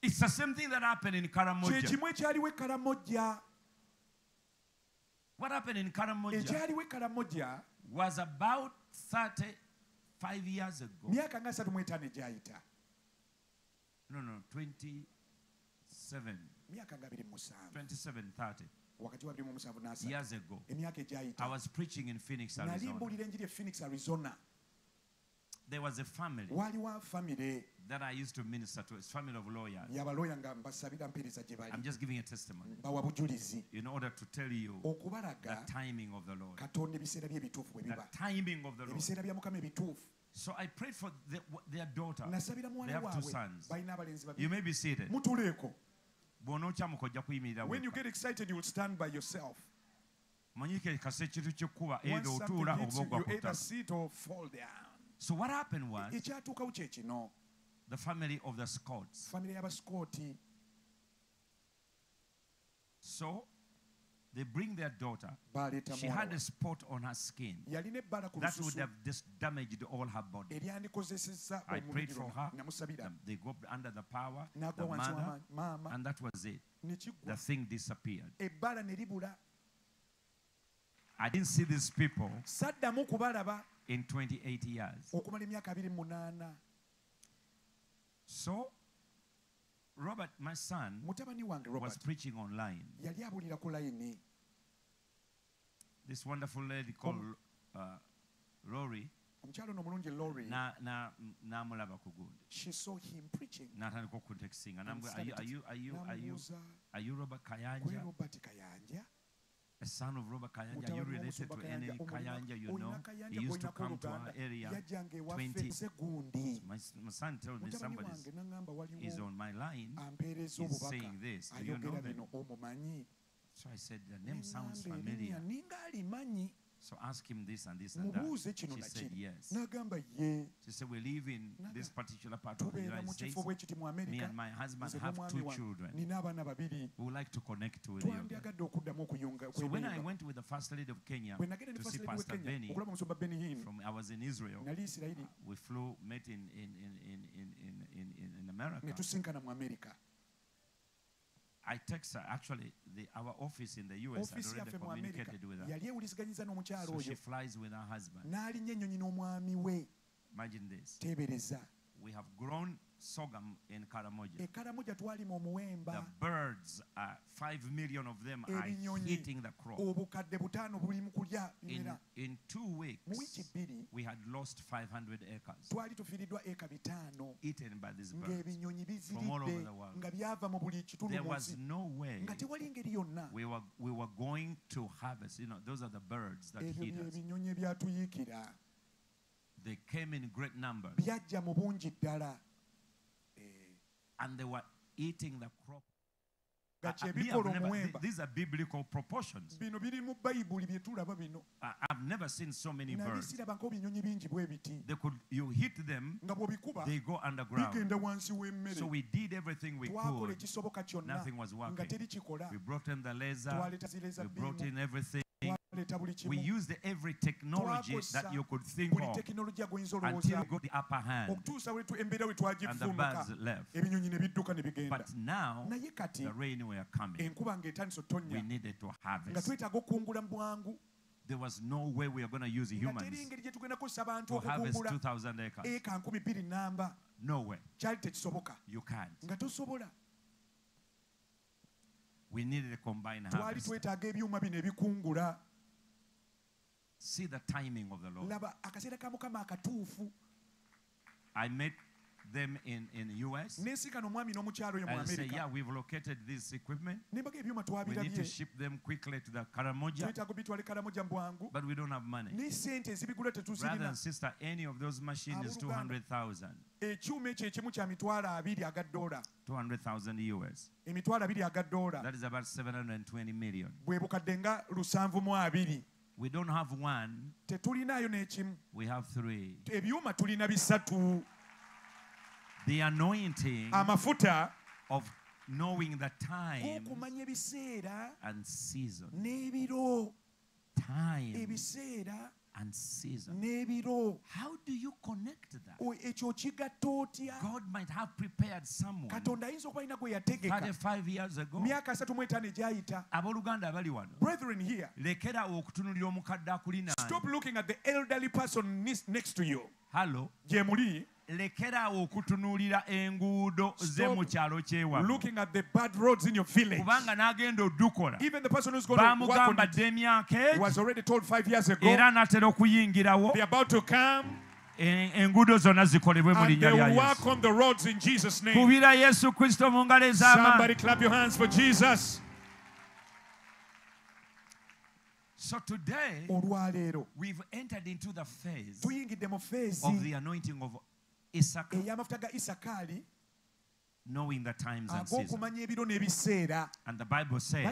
it's the same thing that happened in kye karamoja kimu ekyaliwo e what happened in karamoja? Ekyaliwo e was about 35 years ago. Myaka nga 3 mu egyayita no no 27 myaka nga 27 27 30 wakati wa 27 years ago emyaka i was preaching in phoenix arizona. mbuulira enjiri e phoenix arizona. There was a family that i used to minister to. It's family of lawyers. Yabalooya nga mbasabira mpeereza gye i'm just giving a testimony. In order to tell you the timing of the lord. katonda ebiseera bye ebituufu bwe the timing of the lord. Ebiseera bya mukama ebituufu. So i prayed for the, their daughter. They have two sons. You may be seated bw'onookyamuka ojja kuyimirira when you get excited you will stand by yourself. Manyike kasa ekintu kyekkuba Once either something otuula hits oba you, ogwa you ku either ttaka sit or fall down. So what happened was ekyatuukawo kye kino. the family of the scots. Y'abasikooti so they bring their daughter. She had a spot on her skin. Yalina ebbala ku that would have just damaged all her body. I prayed for her. They go under the power, the mother, and that was it. The thing disappeared. ebbala ne libula. I didn't see these people in 28 years. okumala emyaka abiri mu munaana. So, Robert, my son, mutabani wange was robert preaching online. yali abulira ku layini This wonderful lady called uh, Rory omukyalo ono omulungi lori. Na na namulaba ku gundi. She saw him preaching. N'atandika and are you, are you, are you, are you, n'amubuuza are you Robert gwe Kayanja, robert kayanja a son of Robert Kayanja? Are you related to any Kayanja, you know? He used to come to our area. 20 My, my son told me somebody is on my line. He's saying this. Do you know? So I said, the name sounds familiar. So ask him this and this and that. She said, yes. She said, we live in this particular part of the United States. Me and my husband have two children. We would like to connect with you. So when I went with the first lady of Kenya to see Pastor Benny, from I was in Israel. We flew, met in in in in in in in, America. Tusinkana mu amerika I text her. Actually, the, our office in the US had already communicated with her. yali ewuliziganyiza n'omukyalo So she oyo flies with her husband. n'alinnya ennyonyi n'omwami we Imagine this. teebereza We have grown sorghum in Karamoja. twalima The omuwemba birds, are, five million of them are Ebinyonyi. hitting the crop. obukadde butaano buli mu kulya In, bimera in two mu wiiki weeks, bbiri we had lost 500 acres twali tufiiriddwa eka bitaano eaten by these birds. ng'ebinyonyi From all over biziridde the world. nga byava mu buli kitundu There mu was nsi no way nga tewali ngeri yonna we were, we were going to harvest. You know, those are the birds that ebyo hit us. ebyatuyiikira They came in great numbers byajja mu bungi ddala and they were eating the crop. nga I- I- me, I've kyebikola never- these are biblical proportions. bino biri mu bayibuli bye tulaba bino I, I've never seen so many birds. sirabako binyonyi bingi bwe biti They could, you hit them, they go underground. bigenda wansi w'emmere So we did everything we could. Nothing was working. We brought in the laser. We brought in everything. We used every technology that you could think of until we got the upper hand. And the birds left. But now, the rain bigenda naye kati enkuba ng'etandise otonnya nga there was no way we are going to use humans to harvest 2,000 acres. No way. You can't. We needed a combined harvest. See the timing of the Lord. laba akaseera ka mukama akatuufu I met them in, in US nesinkana omwami n'omukyalo oyo mu and say, yeah, amerika we've located this equipment. nembaga ebyuma We need to twabirabye ship them quickly to the Karamoja, twetaaga bitwale kalamoja mu bwangu but we don't have money. ne sente ezibigula Brother tetuzirina and sister, any of those machines is Abooluganda. 200,000. ekyuma ekyo ekimu kya mitwalo abiri aga dola 200,000 US. emitwalo abiri aga dola That is about 720 million. bwe bukadde nga lusanvu mu abiri We don't have one, tetulinaayo n'ekimu. We have three. ebyuma tulina bisatu. The anointing amafuta. of knowing the time ebiseera and season. n'ebiro. Time. Ebiseera and season. n'ebiro How do you connect that? Oh, eh, o- ekyo kigatta otya God might have prepared someone. Katonda ayinza okuba alina gwe yategeka. 35 years ago. myaka 35 egyayita abooluganda abali wano. Brethren here. Lekera okutunulira omukadde akulina stop looking at the elderly person nis- next to you. Hallo gye muli lekeraawo okutunuulira enguudo ze mu kyalo kyewakubanga n'agenda oddukolabamugamba dde emyaka era n'atera okuyingirawo. enguudo zonna zikolebwe mu linnya lya yesu. kubira yesu kristo mu ngalo ez'amaanyi. So today, we've entered into the phase of the anointing of Issachar ey'amafuta ga isakaali knowing the times and seasons. ag'okumanya ebiro n'ebiseera. And the bible says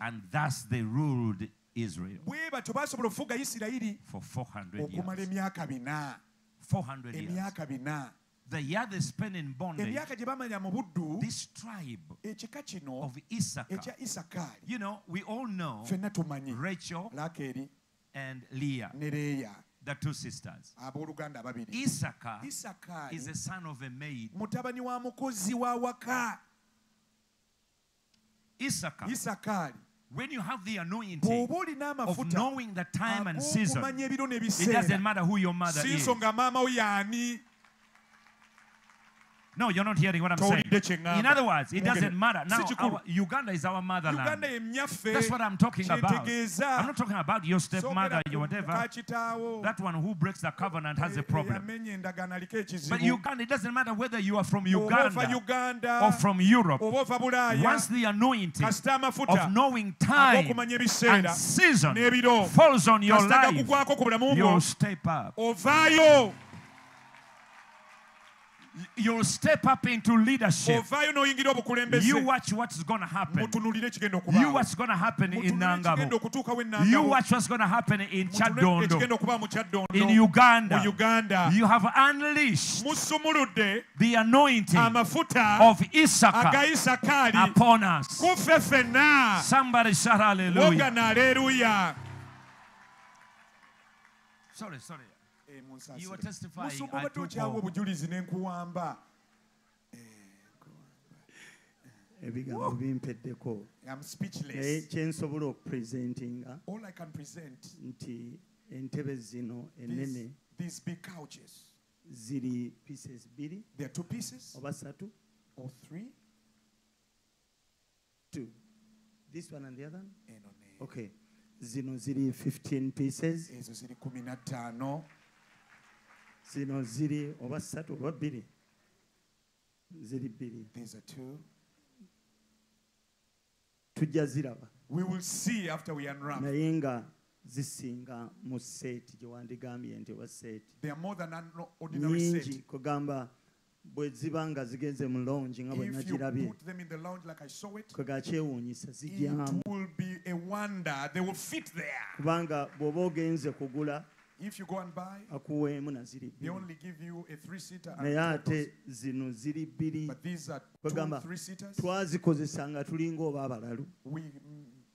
and thus they ruled Israel. bwe batyo basobola okufuga isirayiri for 400 okumala years. emyaka bina. 400 years. The year they spent in bondage emyaka gye bamanya mu buddu this tribe of Issachar you know we all know Rachel and Leah the two sisters. Ababiri. Issachar eh? is isakaali the son of a maid. Mutabani wa mukozi wa waka. Issachar isakaali when you have the anointing of knowing the time and season it doesn't matter who your mother is no you're not hearing what I'm saying. In other words it doesn't matter. Now our, Uganda is our motherland. That's what I'm talking about. I'm not talking about your stepmother, your whatever. That one who breaks the covenant has a problem. But Uganda, it doesn't matter whether you are from Uganda or from Europe. Once the anointing of knowing time and season falls on your life, you'll step up. You'll step up into leadership. ovaayo n'oyingira obukulembeze You watch what's going to happen. You what's going to happen in Nangabo. You watch what's going to happen in Kyadondo. okuba mu kyaddondo In Uganda. uganda You have unleashed the anointing of Issachar upon us. Somebody shout hallelujah. Sorry, sorry. Eh, munsasire. You were testifying. I obadde took okyawa over. obujulizi ne nkuwamba. Ebigambo bimpeddeko. Am naye speechless kyensobola okupresentinga all i can present nti entebe zino these, enene big couches. ziri pieces bbiri. There are two pieces. Oba ssatu. Or three. Two. This one and the other one? eno ne. Okay. Zino ziri 15 pieces. Ezo ziri kumi na ttaano zino ziri oba ssatu oba bbiri. Ziri bbiri. These are two. Tujja ziraba. We will see after we unwrap. Naye nga zisinga mu seeti gye wandigambye nti oba seeti they are more than an ordinary nyingi set. kugamba bwe ziba nga zigenze mu longi nga bwe if you nagirabye. put them in the lounge like i saw it kwega kyewuunyisa zijyamu it will be a wonder. They will fit there. Kubanga bw'oba ogenze kugula akuweemu naziri naye ate zino ziri bbiri bagamba twazikozesa nga tulinga oba abalalu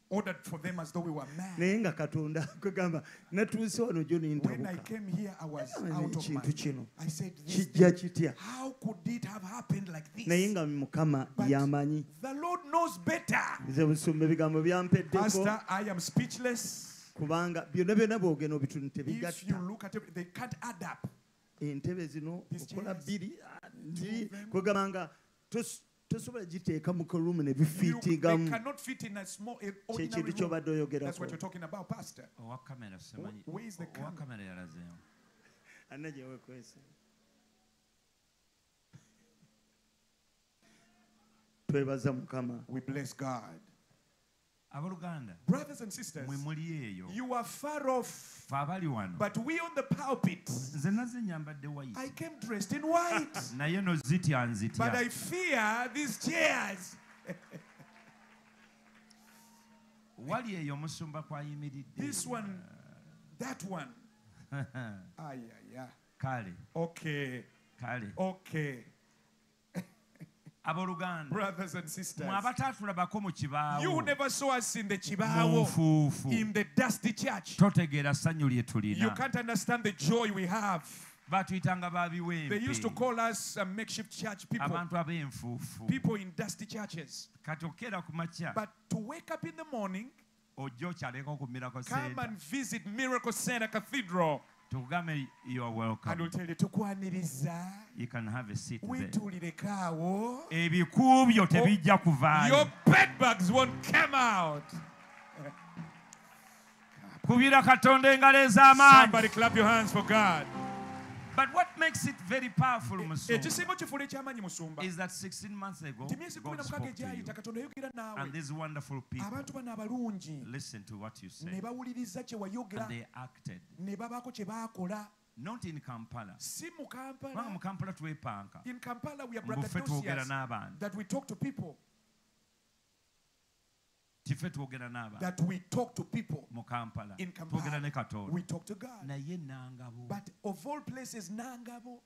ordered for them as though we were mad. naye nga katonda kwegamba natuuse wano gyo nentabukkintu kino. Kijja kitya? naye nga mukama yamanyi. nze busumba ebigambo byampeddeko kubanga byonna byonna bwogena obitunu tebigatta entebe zino okola bbiri kwegamba nga tosobola giteeka mu kalumu ne bifiitingamu kyekintu kyobadde oyogerako? Anajewekwese twebaza mukama. We bless god. Abooluganda Brothers and sisters, mwe muli eyo you are far off, fe abali wano but we on the pulpit, nze naze nyambadde white I came dressed in white. naye no zitya But I fear these chairs. wali eyo omusumba kwayimiridde This one, that one. Yeah. kale Okay, kale okay. Brothers and sisters, mwe abataatulabako mu you kibaawo never saw us in the Chibawo, in the dusty church. totegeera ssanyu lye You can't understand the joy we have. batuyitanga They used to call us a makeshift church people, abantu ab'enfuufu. People in dusty churches. kati ku makya. But to wake up in the morning, ojja okyaleka okumirako come and visit Miracle Center Cathedral, tukugambe you are welcome tukwaniriza, you can have a seat there. Wetulireko awo. Oh, tebijja Your kuvaayo bed bugs won't come out. kubira katonda engalo ez'amaanyi but what makes it very powerful eh, musumba ekisinga okifuula ekyamaanyi musumba. is that 16 months ago nti myezi kumi God na mukaaga spoke to egyayita you. katonda yayogera naawe. And these wonderful people abantu bano abalungi. listen to what you ne say bawuliriza kye wayogera. And they acted. Ne babaako kye baakola. Not in Kampala. Si mu kubanga kampala mu Kampala twepanka in kampala we are twogera braggadocious n'abantu that we talk to people tife twogera n'abantu that we talk to people mu Kampala. in twogera ne kampala katonda we talk to god. Naye nangabo. But of all places nangabo.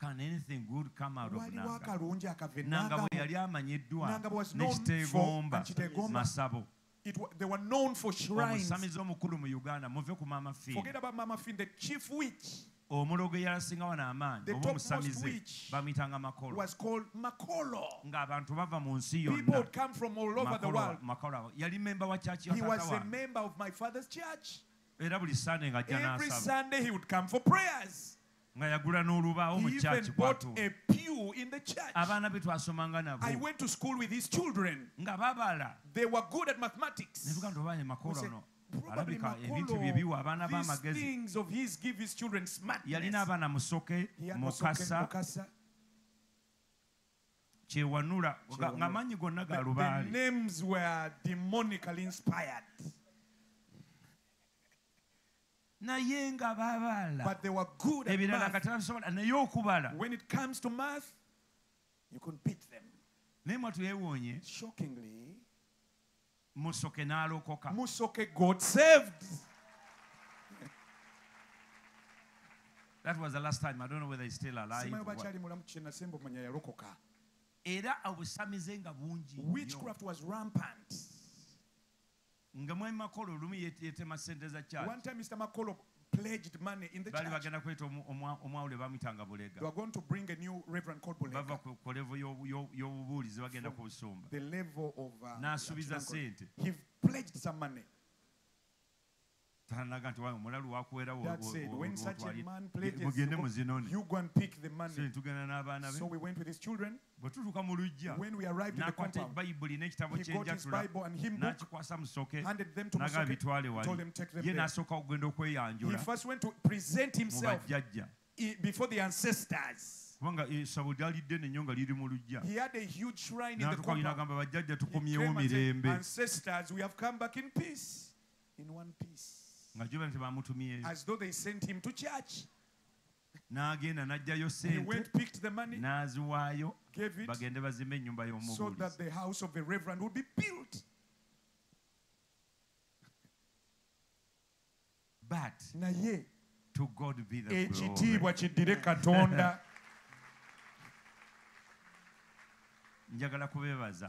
Can anything good come out of nangabo? akalungi akava nangabo nangabo. yali amanyiddwa Nangabo known for- kiteegomba and Kiteegomba. masabo. It wa- they were known for shrines. Omusamizi omukulu mu uganda muve ku maama fiina forget about mama fin the chief witch omulogo eyalasingawo n'amaanyi The oba topmost omusamize witch bamuyitanga makolo. was called makolo. Ng'abantu bava mu nsi people come from all over the world. Makolo yali memba wa kyaki ya he was a member of my father's church. Era buli sande ng'ajja every n'asaba. Sunday he would come for prayers. Nga yagula n'olubaawo mu he even bought a pew in the church. Abaana be twasomanga nabo. I went to school with his children. They were good at ne mathematics tuga obaanye makolo said, no probably alabika ebintu bye biwa abaana b'amagezi. yalina abaana musoke mukasa kyewanula ng'amaanyi gonna ga lubaale. naye nga babaala ebirala nga tebabisobola naye okubala. Naye mwatuyewonye musoke n'alokoka Musoke got saved. That was the last time. I don't know whether he's still alive simanyi or what. bakyali mulamu kye nasemba omanya yalokoka era obusamize nga bungi witchcraft was rampant. Nga mwami makolo olumu yet- yetema sente za one time mr. Makolo pledged money in the church. bagenda kweta omwawule bamuyitanga they were going to bring a new reverend called bava Bulega, ku y'obubuulizi bagenda ku busumba the level of uh, N'asuubiza he pledged some money that said when such a man pledges mugende you go- and pick the money so we went with his children. Bwe tutuuka mu luggya when we arrived in the compound he got his bible and hymn book handed them to Musoke, told him take them there. he first went to present himself before the ancestors. Kubanga essabo lyali ddene nnyo nga liri mu luggya. He had a huge shrine in the compound. bajjajja He tukomyewo came and said, mirembe. Ancestors we have come back in peace. In one piece nga gyebali tebamutumyeyo as though they sent him to church. N'agenda n'ajjayo sente n'aziwaayo. bagende bazimbe ennyumba y'omubuulizi. but naye ekitiibwa kiddire katonda. njagala kubebaza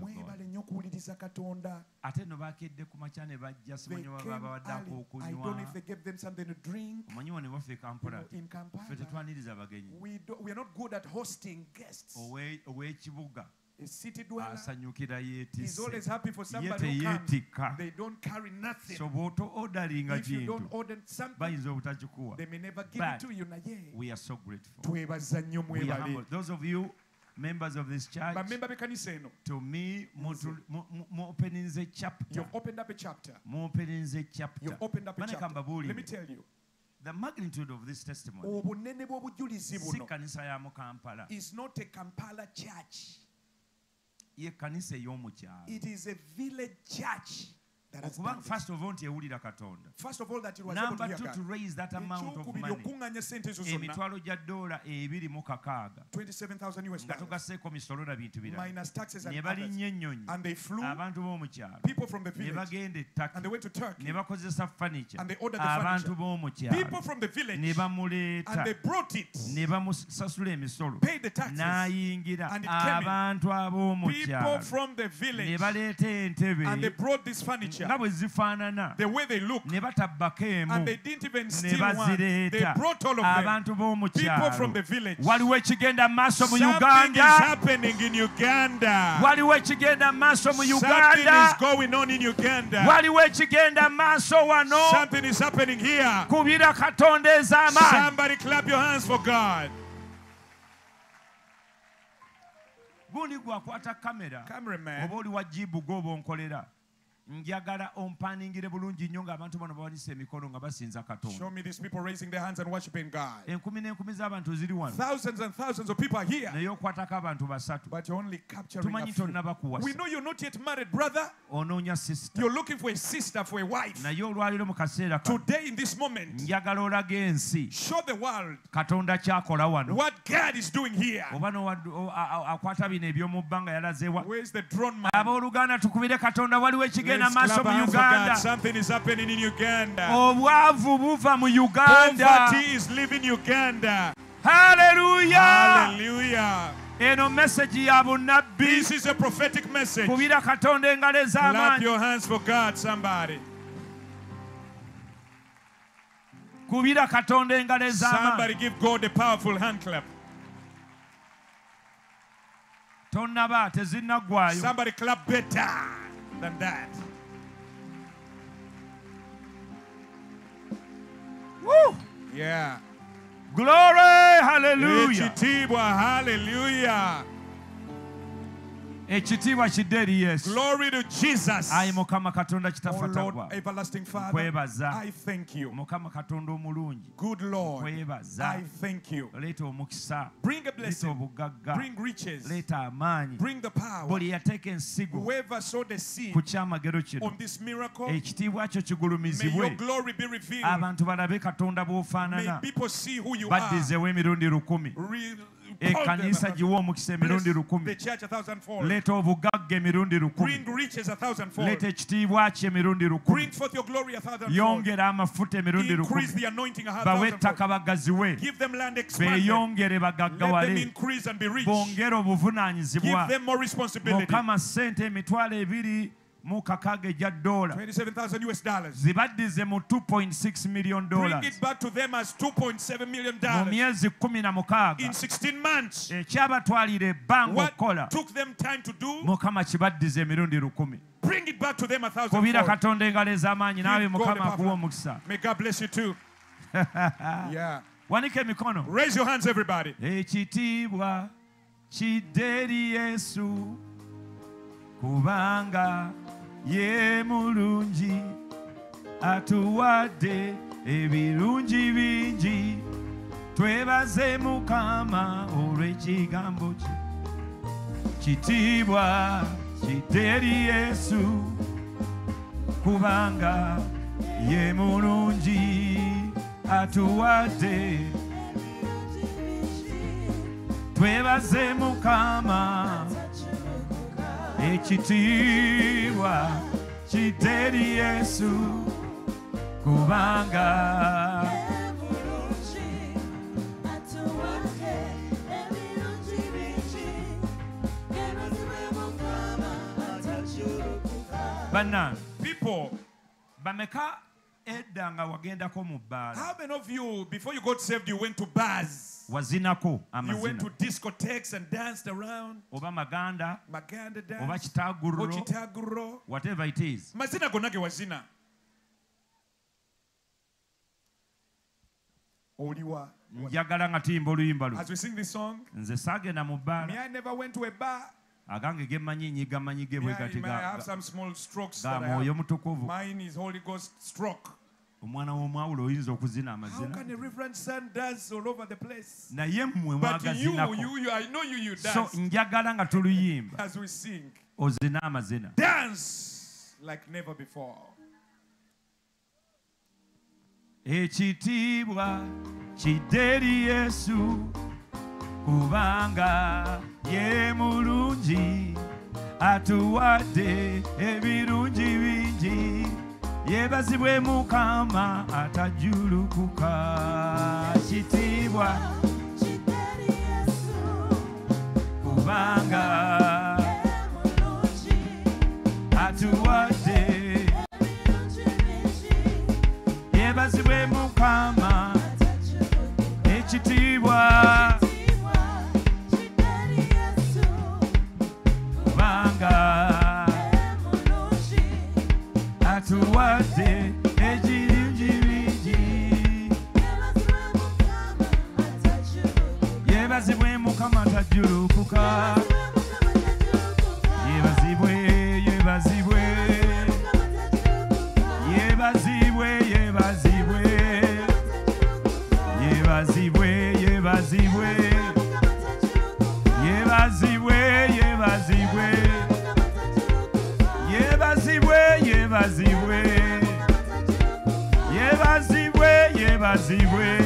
mwebale nnyo okuwuliriza katonda. Ate no bakedde ku makya ne bajja simanyi baba baddako okunywaomanyi wo ne waffe ekampala ffe tetwaniriza bagenyi. ow'ekibuga. asanyukira ah, yeetisseyete so bw'oto odalinga kintu bayinza obutakikuwa twebaza members of this church. To me, opened up a chapter. Opened up a chapter. Let me tell you. The magnitude of this testimony is not a Kampala church. It is a village church that has okuba done this. first of all nti ewulira katonda. First that able to number two to raise that amount of money. okuŋŋanya sente ezo zonna. Emitwalo gya dola ebiri mu kakaaga. 27000 us nga dollars. togasseeko misolo na bintu birala minus taxes and others. balinnya ennyonyi and they flew abantu b'omukyalo. people from the ne village. bagenda and ettaka they went to Turkey. Ne bakozesa furniture. And they ordered the abantu furniture. b'omukyalo. People from the village. Ne and bamuleeta they brought it. Ne bamusasula emisolo. Paid the taxes. N'ayingira. And it came in. abantu people ab'omukyalo from the ne village baleeta entebe and they brought this furniture nga bwe zifaanana the way they look ne batabbako emu and they didn't even ne steal one. they bazireeta brought all of them. Abantu people from the village. Waliwo ekigenda mu maaso mu something is uganda happening in Uganda. Waliwo ekigenda mu maaso mu something uganda. is going on in Uganda. Waliwo ekigenda mu maaso wano. Something is happening here. Kubira katonda ez'amaanyi. Somebody clap your hands for God. Gundi gwakwata kamera. Cameraman. Oba oli wa jibu gwoba onkolera njagala ompaningire bulungi nnyo ng'abantu bano bawanise emikono nga basinza show katonda me these people raising their hands and worshiping God. Enkumi n'enkumi z'abantu ziri wano. Thousands and thousands of people are here. Naye okwatako abantu basatu. But you're only capturing a tumanyi few. tonnaba we know you're not yet married brother. Onoonya sisita you're looking for a sister for a wife. Naye olwaliro mu kaseera today in this moment njagala olage ensi. show the world katonda kyakola wano. what God is doing here. Oba n'owaddu- o- a- a- akwata bino eby'omu bbanga yalazewa where's the drone man? Abooluganda tukubire katonda waliwo ekigenda Let's maaso mu our hands for God. uganda Something is happening in Uganda. Oh, obwavu buva mu uganda Poverty is leaving Uganda. haleluya Hallelujah. eno mesagi ya bunnabbi This is a prophetic message. kubira katonda engalo Clap ez'amaanyi your hands for God, somebody. kubira katonda engalo Somebody ez'amaanyi give God a powerful hand clap. tonnaba tezinnaggwayo Woo! Yeah. glory hallelujah. Hallelujah. Ekitiibwa kidde eri yesu Glory to Jesus. ayi mukama katonda Oh kitaffe Lord, tagwa everlasting Father, I thank you. mukama katonda omulungi. Good Lord, I thank you. leeta omukisa. Bring a leeta blessing, obugagga. Bring riches, leeta amaanyi. Bring the power. buli yateeka ensigo Whoever sowed the seed ku kyamagero kino on this miracle, ekitiibwa kyo may your kigulumizibwe. glory be revealed. abantu balabe katonda May bw'ofaanana people see who you are. baddizewo emirundi lukumi ekkanisa giwe omukisa emirundi lukumi. leeta obugagga emirundi lukumi. Leeta ekitiibwa kye emirundi lukumi. Yongera amafuta emirundi lukumi. bawe ettaka bagaziwe. Beeyongere bagaggawale bongere obuvunaanyizibwa. Mukama ssente emitwalo ebiri. mu kakaaga ejja ddoola zibaddize mu 2.6 million dollars. mu myezi kumi na mukaaga. Ekyabatwalira ebbanga okukola. mukama kibaddize emirundi lukumi. Kubira katonda engalo ez'amaanyi naawe mukama akuwa omukisa. Wanika emikono. Ekitiibwa kidde eri yesu. Kubanga ye mulungi atuwadde ebirungi bingi. Twebaze mukama olw'ekigambo kye. Kitiibwa kidde eri yesu. Kubanga ye mulungi atuwadde twebaze mukama ekitiibwa kiteri yesu kubanga. People, bameka edda nga wagendako mu bbaala how many of you, before you got saved, you went to bars? wazinako You went to amazina discotheques and danced around? oba maganda Maganda oba dance? kitagurro Ochitaguro? whatever it is Mazina gonage wazina. Oliwa. njagala nga tuyimba oluyimba song, nze saagenda mu bbaala agange gemmanyi nyiga manyi ge bwegategaga mwoyo mutukuvu omwana w'omwawulo oyinza okuzina amazinaye mmwe mwagazinako so njagala nga tuluyimba. Ozina amazina. Ekitiibwa kidde eri yesu. Kubanga ye mulungi atuwadde ebirungi bingi. Yeebazibwe mukama atajulukuka kitiibwa kubanga atuwadde yeebazibwe mukama. Ekitiibwa mukama tajulukuka yeebazibwe yeebazibwe yeebazibwe yeebazibwe yeebazibwe yeebazibwe yeebazibwe yeebazibwe yeebazibwe yeebazibwe yeebazibwe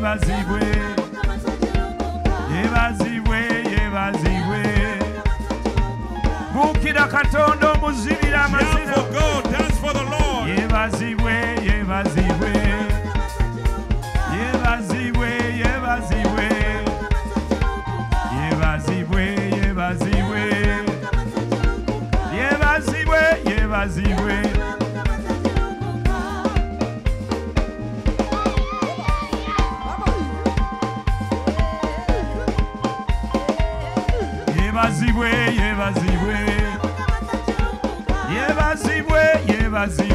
yeebazibwe yeebazibwe yeebazibwe buukira katonda omuzibira amazina for God, dance for the Lord. yebazibwe yebazibwe yebazibwe yebazibwe yebazibwe yebazibwe yebazibwe yebazibwe yebazibwe yeebazibwe yeebazibwe yeebazibwe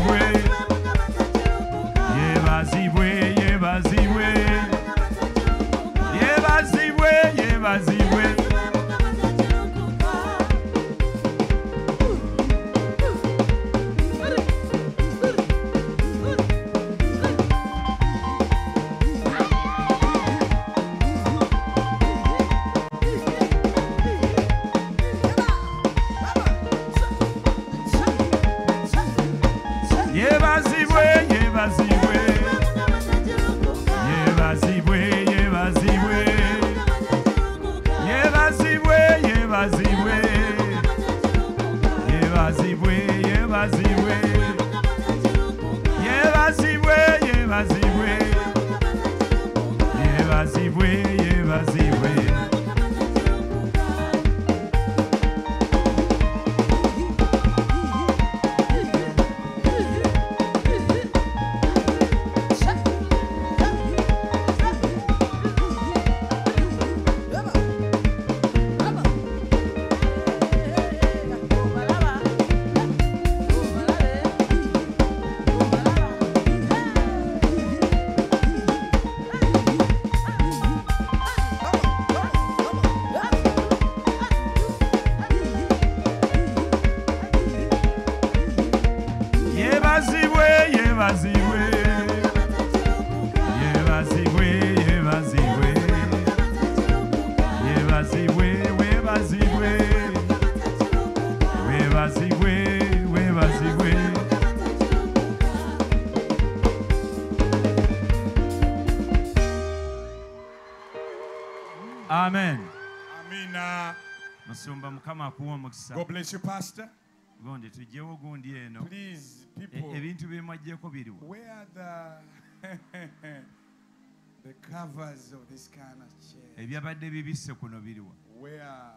omukisa God bless you, Pastor. gundi tugyewo gundi eno Please, E- people, ebintu bimwajjeko biriwo where are the the covers of this kind of chair? ebyabadde bibisse kuno biriwo Where are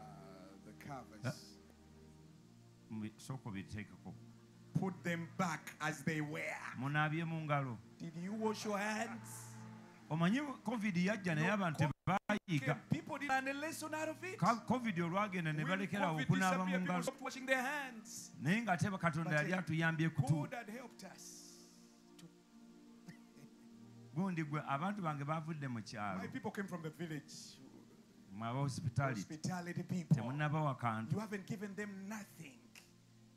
the covers? Mubi- sooka obiteekeko Put them back as they were. munaabye mu ngalo Did you wash your hands? omanyi covid yajja naye abantu baayiga covid olwagenda ne balekerawo okunaaba mu ngalo. naye ng'ate katonda yali atuyambye kutu gundi gwe abantu bange bavudde mu kyalo. Mwaba hospitalitytemunabawa kantu.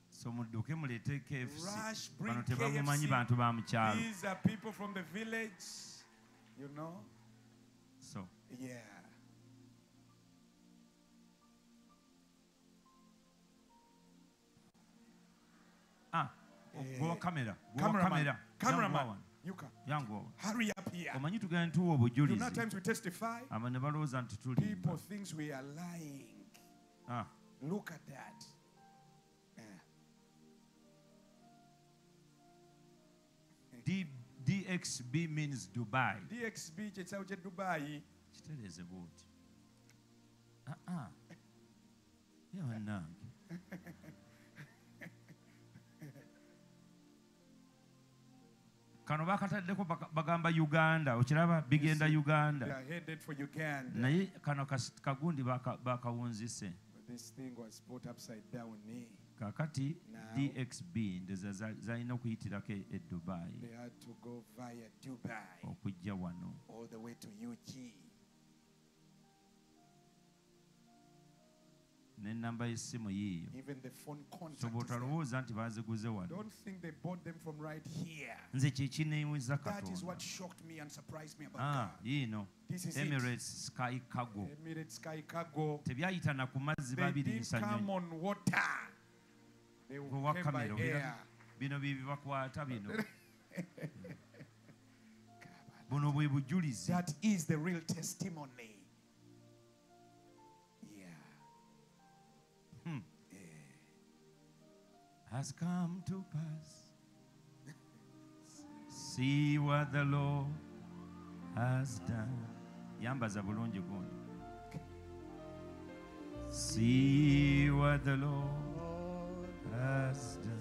So mudduke muleete kfc bano tebamumanyi bantu ba mu kyalo. Yeah. ah yeah. Cameraman, Camera. cameraman, yanguwa. Hurry up here. omanyi tugenda ntuwa You know, obujulizi times we testify, ne balowooza nti people thinks we are lying. Ah, Look at that. Yeah. D- dxb means dubai DXB kye Dubai. butereeze bwoti aa ye bannange kano bakataddeko bagamba uganda. Okiraba bigenda uganda. Naye kano kagundi bakawunzise. Kakati dxb ndeza zalina okuyitirako e dubayi okujja wano. n'ennamba y'essimu yiiyo. Soba otalowooza nti baaziguze wano. Nze kyekineweza katondayiino ah, emirates sky cargo. Tebyayitana ku mazzi babirinsanywa kamera bino byebibakwata bino buno bwe bujulizi. Has come to pass. See what the lord has done. Yambaza bulungi gundi. See what the lord has done.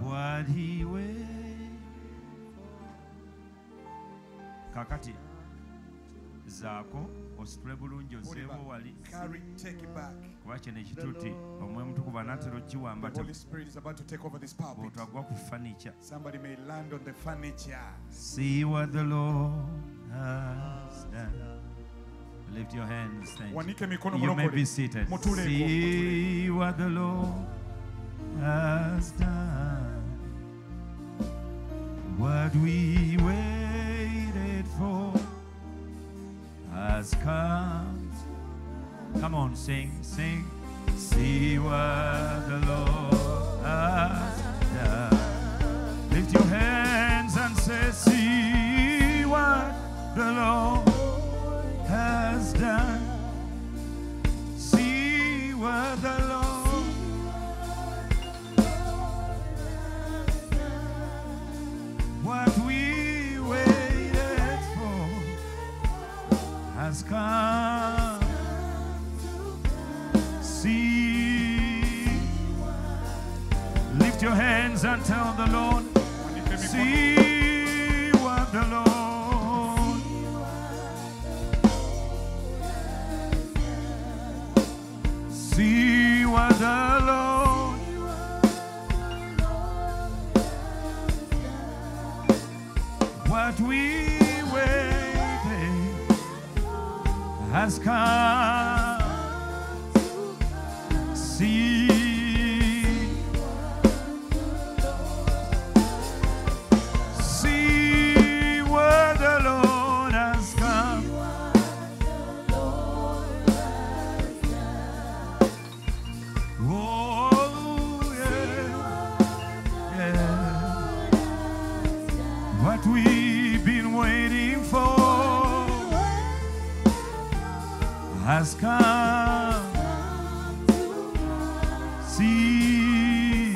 What he waited kakati zaako ositule bulungi Put ozeewo wali Carry, take it back. kuba kino ekituuti omwoyo mutukuvu anaatera okiwamba The Holy Spirit is about to take over this pulpit. bwotwagwa ku fanica Somebody may land on the furniture. see what the lord has done lift your hands thank you. You may be seated. See what the Lord has done. What we waited has come. Come on, sing, sing. See what the Lord has done. Lift your hands and say, See what the Lord has done. See what the has come. See, lift your hands and tell the Lord, see what the Lord. See what the Lord what we has come. See, has come. See,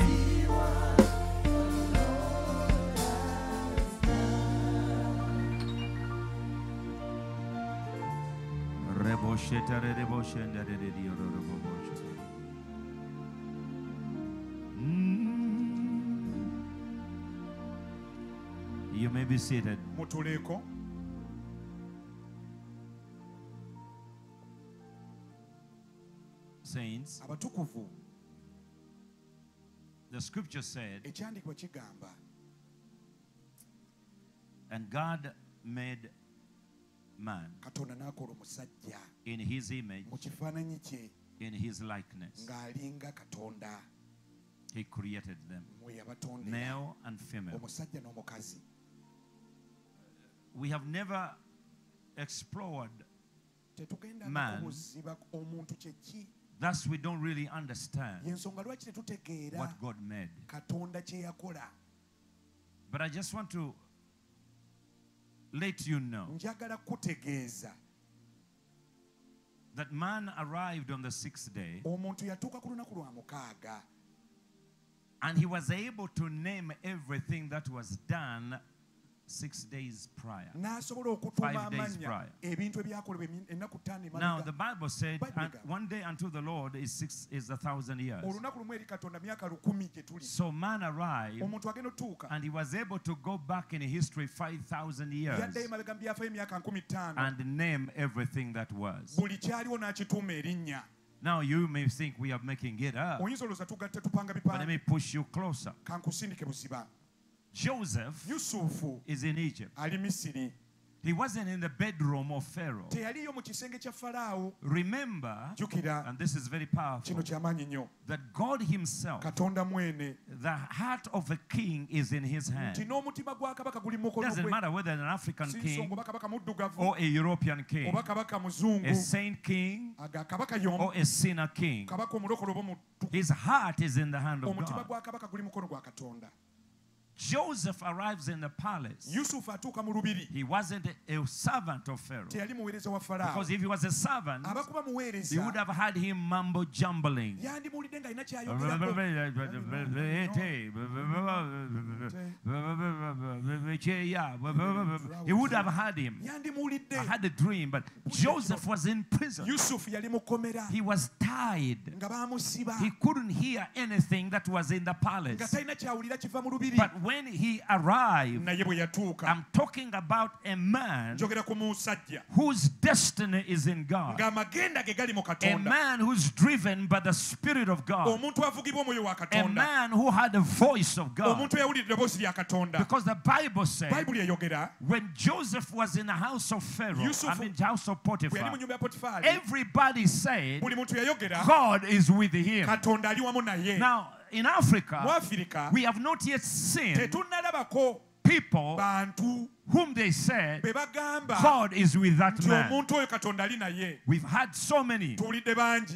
Rebosheta reboshenda rediorobobosha. Mm. You may be seated. Mutuleko. Saints, Abatukuvu. the scripture said, kigamba and God made man katonda n'akola omusajja in his image, mu kifaananyi kye in his likeness. ng'alinga katonda He created them, mwe yabatondera male and female. omusajja n'omukazi We have never explored, Man. omuntu kyeki thus, we don't really understand yensonga lwaki tetutegeera what God made. katonda kye yakola? But I just want to let you know that man arrived on the sixth day omuntu yatuuka ku lunaku lwa mukaaga. and he was able to name everything that was done six days prior. Five days prior. ebintu ebyakolebwa emi- ennaku ttaano Now the Bible said, Bible and gamba. one day unto the Lord is six is a thousand years. olunaku lumu eri katonda myaka lukumi gye tuli So man arrived omuntu agenda otuuka and he was able to go back in history five thousand years yaddeyo emabega mu byafaayo emyaka nkumi ttaano and name everything that was. buli kyaliwo n'akituuma erinnya Now you may think we are making it up, oyinza olowooza tugatte tupanga but let me push you closer. Joseph yusufu is in Egypt. ali misiri He wasn't in the bedroom of Pharaoh. teyaliyo mu kisenge kya falaawo Remember, jjukira and this is very powerful, kino kyamaanyi nnyo that God Himself, katonda mwene the heart of a king is in His nti hand. n'omutima gwa kabaka guli mu mukono Doesn't gwe matter whether an African king oba kabaka muddugavu or a European king, oba kabaka muzungu a saint king aga kabaka y'omu or a sinner king. kabaka omulokole oba omutu His heart is in the hand of omutima God. gwa kabaka guli mukono gwa katonda Joseph arrives in the palace. yusufu atuuka mu lubiri He wasn't a servant of Pharaoh. teyali muweereza wa Because if he was a servant, he would have had him mumbo jumbling. yandimuwulidde ng'alina kyayogerako He would have had him. yandimuwulidde I had a dream, but Joseph was in prison. yusufu yali mukomera He was tied. nga He couldn't hear anything that was in the nga palace. talina kyawulira kiva mu lubiri But when he arrived, naye bwe yatuuka I'm talking about a man njogera ku musajja whose destiny is in God. ng'amagenda ge gali mu A man who's driven by the Spirit of God. omuntu avugibwa omwoyo wa A man who had the voice of God. omuntu eyawulira eddoboozi lya katonda Because the Bible said when Joseph was in the house of Pharaoh, I Yusufu- mean, the house of Potiphar, mu nyumba ya potifaali everybody said buli muntu yayogera God is with him. katonda ali wamu naye Now, in Africa, we have not yet seen people bantu whom they said God is with that man. omuntu oyo katonda ali naye We've had so many.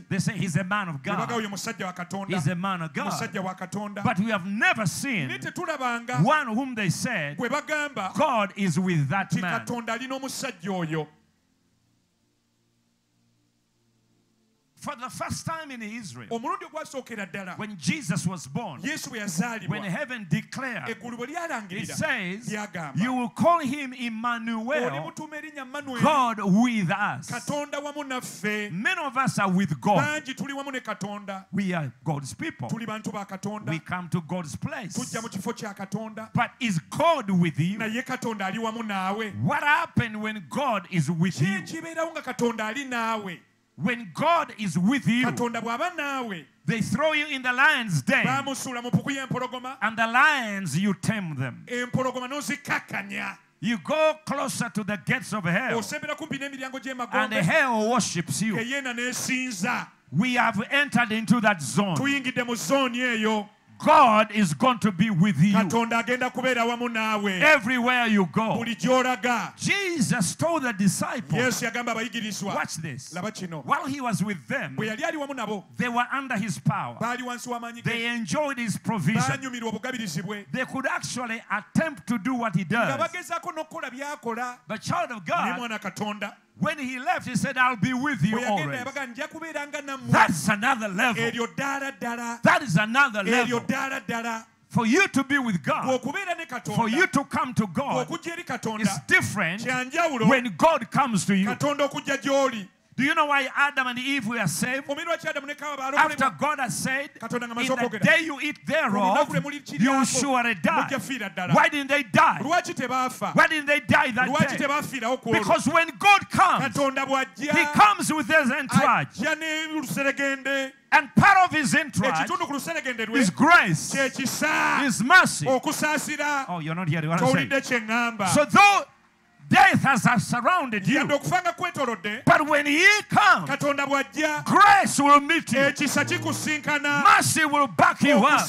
They say he's a man of God. oyo musajja wa katonda He's a man of God. musajja wa katonda But we have never seen one whom they said God is with that man. For the first time in Israel, omulundi ogwasookera ddala when Jesus was born, when heaven declared, it says, You will call him Emmanuel, manuel God with us. Many of us are with God. bangi tuli wamu ne katonda We are God's people. tuli bantu ba katonda We come to God's place. tujja mu kifo kya katonda But is God with you? naye katonda ali wamu naawe What happened when God is with you? Kibeerawo nga katonda ali naawe When God is with you, katonda bw'aba naawe they throw you in the lion's den, bamusuula mu puku y'empologoma and the lions, you tame them. You go closer to the gates of hell, osembera kumpi n'emiryango and hell worships you. We have entered into that zone. Tuyingidde mu zooni eyo God is going to be with you katonda agenda kubeera wamu naawe everywhere you go. Jesus told the disciples, yesu yagamba abayigirizwa watch this. While he was with them, bwe yali ali wamu nabo they were under his power. baali wansi w'amaanyi ge They enjoyed his provision. baanyumirwa obugabirizi bwe They could actually attempt to do what he does. bagezaako n'okukola by'akola But child of God, when he left, he said, I'll be with you always. yabaga nja kubeera nga nammwe That's another level. eryo ddaala ddala That is another level. For you to be with God, for you to come to God, is different when God comes to you. Katonda okujja gy'oli Do you know why Adam and Eve were saved? omanyi lwaki adamu ne kawa After God has said, In the day you eat thereof, olunaku lwe muli you surely die. mujja fiira ddala Why didn't they die? Why didn't they die that day? tebaafiirawo ku olwo Because when God comes, He comes with His entourage. And part of his entourage ekitundu ku luseregende lwe is grace, kyekisa is mercy. Oh, you're not here. what I'm saying. towulidde kye ŋŋamba So though death has surrounded you, yadde okufa nga kwetolodde. But when he comes, grace will meet you. Mercy will back you up.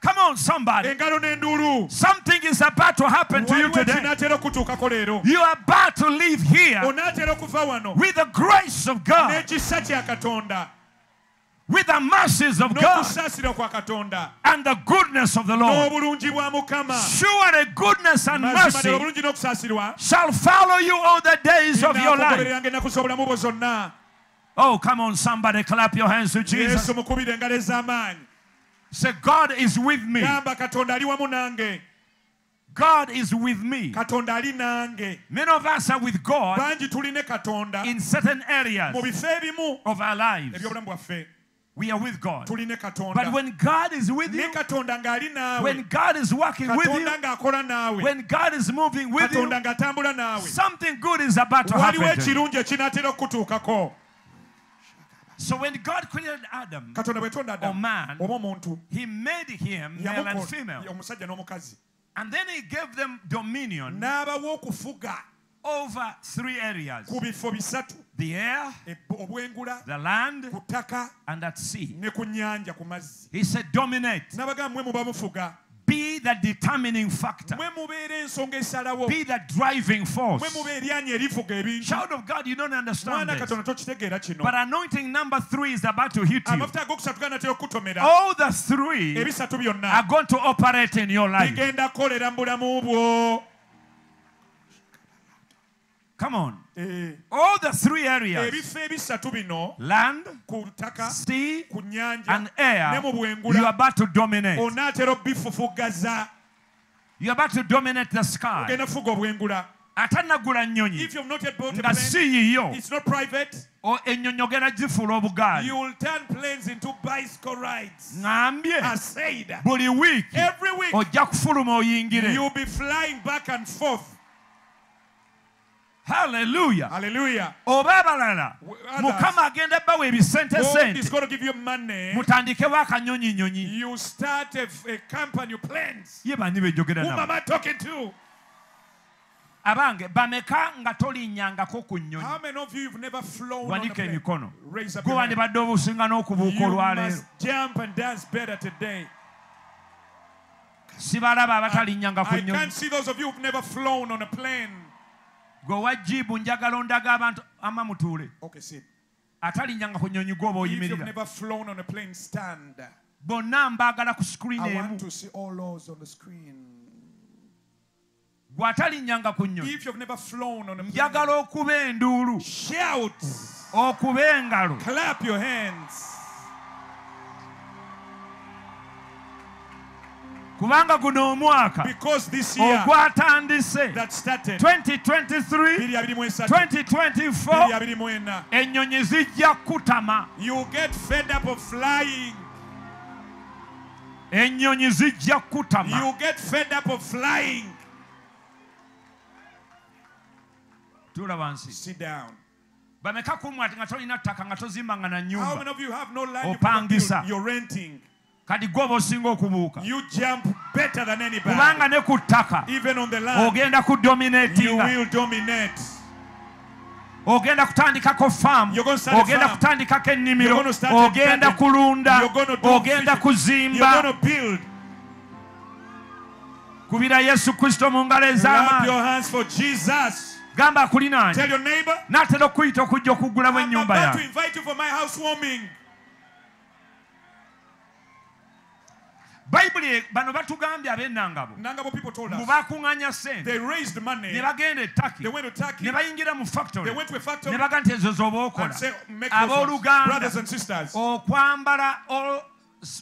Come on, somebody. Something is about to happen to you today. ekinaatera okutuukako leero. You are about to leave here onaatera okuva wano. with the grace of God, n'ekisa kya katonda with the mercies of God, and the goodness of the Lord. n'obulungi bwa mukama Surely goodness and mercy shall follow you all the days of your life. binaakugobereranga ennaku z'obulamu bwo zonna Oh, come on, somebody, clap your hands to Jesus. yesu mukubire engalo ez'amaanyi Say, God is with me. gamba katonda ali wamu nange God is with me. Many of us are with God bangi tuline katonda in certain areas mu bifo ebimu of our lives. We are with God. But when God is with you, katonda ng'ali naawe when God is working with you, katonda ng'akola naawe when God is moving with you, something good is about to happen. to you. ekirungi So when God created Adam, or man, He made him male and female. And then He gave them dominion over three areas ku bifo bisatu the air, the land, and at sea. ne ku nnyanja ku mazzi He said, Dominate. n'abagamba mwe muba mufuga Be the determining factor, mwe mubeera ensonga esalawo be the driving force. muba eryanyi erivuga ebintu Child of God, you don't understand this. katonda tokitegeera kino But anointing number three is about to hit you. amafuta ag'okusatu ganatera okukutomera All the three are going to operate in your life. Come on. Eh, All the three areas. ebifo ebisatu bino land, ku ttaka sea, ku and air. ne mu you are about to dominate. You're about to dominate the sky. ogenda kufuga obwengula. Atanagula nnyonyi. If you've not yet bought a nga plane si yiyo it's not private. O- ennyonyi ogenda gifuula obugaali. You will turn planes into bicycle rides. Ŋambye I said buli wiiki every week. ojja kufuluma oyingire Hallelujah. Hallelujah. Oba abalala Mukama agenda bawa ebisente sente. Mutandikewo akanyonyi nyonyi. You start a, a company plans. Ye bani bejogera nabo. Who am I talking to? abange bameka nga tolinnyangako ku nnyonyiwanika emikono gwe wandibadde obuusinga n'okubuuka olwaleero sibalaba abatalinnyanga ku nnyonyi gwe wajjibu njagala ondaga abantu ama mutuule. Atalinyanga ku nyonyi gwe oba oyimirira. bonna mbaagala ku screen emu. bw'atalinyanga ku nnyonyi njagala okuba enduulu. okuba engalo. kubanga guno omwaka ogwatandise 2023 ennyonyi zijja kutama ennyonyi zijja kutama tuula wansi bameka kumwa nga tolina ttaka nga tozimbanga na nyumba opangisa. kati gwe oba osinga okubuuka kubanga ne ku ttaka. Ogenda kudominatinga ogenda kutandikako faamu ogenda kutandikako ennimiro. Ogenda kulunda. Ogenda kuzimba. Kubira yesu kristo mu ngalo ez'amaanyi gamba akulinaanye n'atera okuyita okujja okugulamu ennyumba yawe bayibuli bano batugambye ab'ennangabo. Mu bakuŋŋanya sente ne bagenda ettaki ne bayingira mu factory. Ne baga nti ezo zoba okola. abooluganda okwambala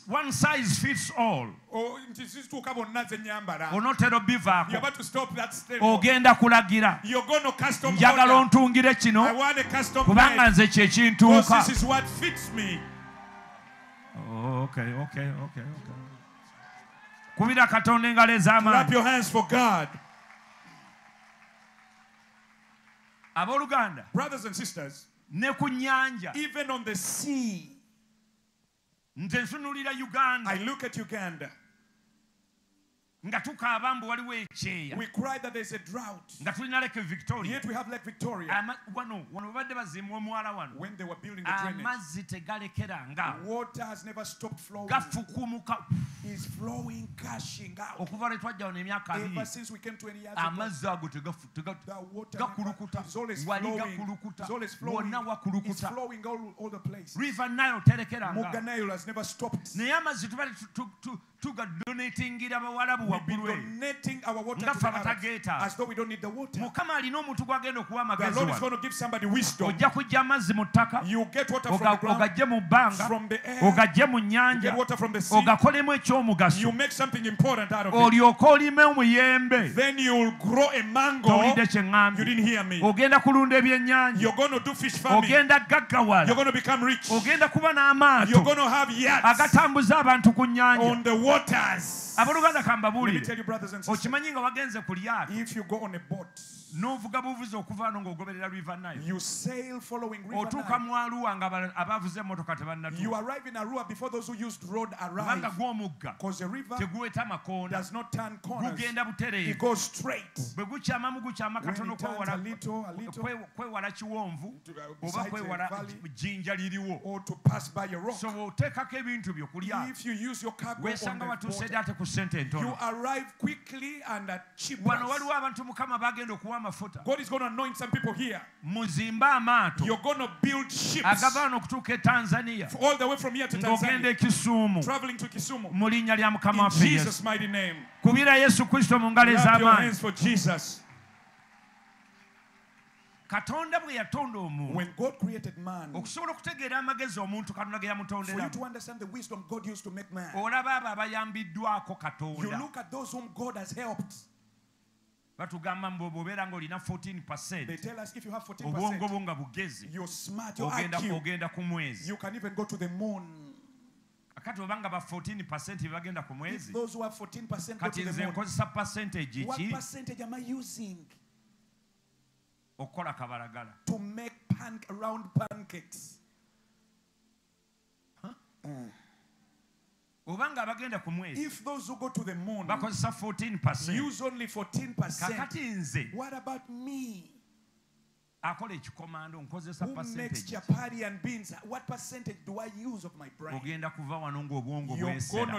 one size fits all. Nzituuka bonna zenyambala onotera obivaako ogenda kulagira. Njagala ontungire kino kubanga nze kyekintuuka oh, Okay, okay, okay, okay. Kubira katonda engalo clap ez'amaanyi your hands for God. Abooluganda. Brothers and sisters ne ku nnyanja. even on the sea nze nsunulira uganda. I look at Uganda. nga tukaaba mbu waliwo ekyeya. We cry that there's a drought. nga tulina leke victoria. Yet we have Lake Victoria. Wano babadde bazimba omwala wano. When they were building the drainage, amazzi tegalekeranga water has never stopped flowing. gafukumuka It's flowing, gushing out. okuva lwe twajja emyaka Ever abiri since we came 20 years ago, amazzi ago the water gakulukuta is always wali flowing. gakulukuta It's always flowing. wonna It's wakulukuta flowing all, the place. river nile terekeranga Muganayel has never stopped. naye amazzi tubale tugadonatingira bawalabu We've been waggulu eyo donating our water Nga ffe the as though we don't need the water. mukama alina omuntu gwagenda okuwa The amagezi Lord is going to give somebody wisdom. ojja kujja amazzi mu ttaka get water from the ogagye mu bbanga from the air, ogagye mu you nnyanja get water from the sea. ogakolemu ekyomugaso You make something important out of it. olyoke olime omuyembe Then you'll grow a mango. towulidde kye You ŋŋambye didn't hear me. ogenda kulunda ebyennyanja You're going to do fish farming. ogenda gaggawala You're going to become rich. ogenda kuba You're n'amaato going to have yachts agatambuza abantu ku nnyanja on the waters. abooluganda Let me tell kambabuulire you, brothers and sisters, okimanyi nga wagenze ku lyato if you go on a boat, n'ovuga buvuzi okuva ng'ogoberera river nile you sail following River otuuka mu aluwa nga aba- emmotoka You arrive in Arua before those who used road kubanga arrive. gw'omugga Because the river teguweta makoona does not turn corners. gugenda It butereevu goes straight. bwe gukyamamu gukyama katono kwewala a little, a little, kwe- kwewala kiwonvu To, oba kwewala valley. jjinja liriwo or to pass by a rock. so bw'oteekako ebintu byo ku lyato If you use your cargo on the watuuse boat, ate ku ssente you entono arrive quickly and at cheap wano price. waliwo abantu mukama bagenda okuwa amafuta God is going to anoint some people here. muzimbe amaato. You're going to build ships. Agava wano okutuuka e tanzania. All the way from here to ng'ogenda e kisuumu traveling to Kisumu. mu linnya lya mukama waffe yesu. Jesus' mighty name. kubira yesu kristo mu ngalo ez'amaanyi. for Jesus. katonda bwe yatonda omuntu When God created man, okusobola okutegeera amagezi omuntu katonda ge for you yamutonderamu to understand the wisdom God used to make man, olaba abo abayambiddwako katonda batugamba mbu bw'obeera ng'olina They 14 tell us if you have obwongo 14%, bwo nga bugezi you're smart, you're ogenda IQ, ogenda ku mwezi. you can even go to the moon. kati oba nga ba 14 bagenda ku If mwezi. those who have 14% go kati to nze the moon, nkozesa percentage what ki? percentage am I using? Okukola kabalagala. To make pan round pancakes? oba mm. Nga abagenda ku mwezi If those who go to the moon bakozesa 14 use only 14%, kakati nze what about me? akola ekikomando nkozesa ogenda kuva wano ng'obwongo bwesera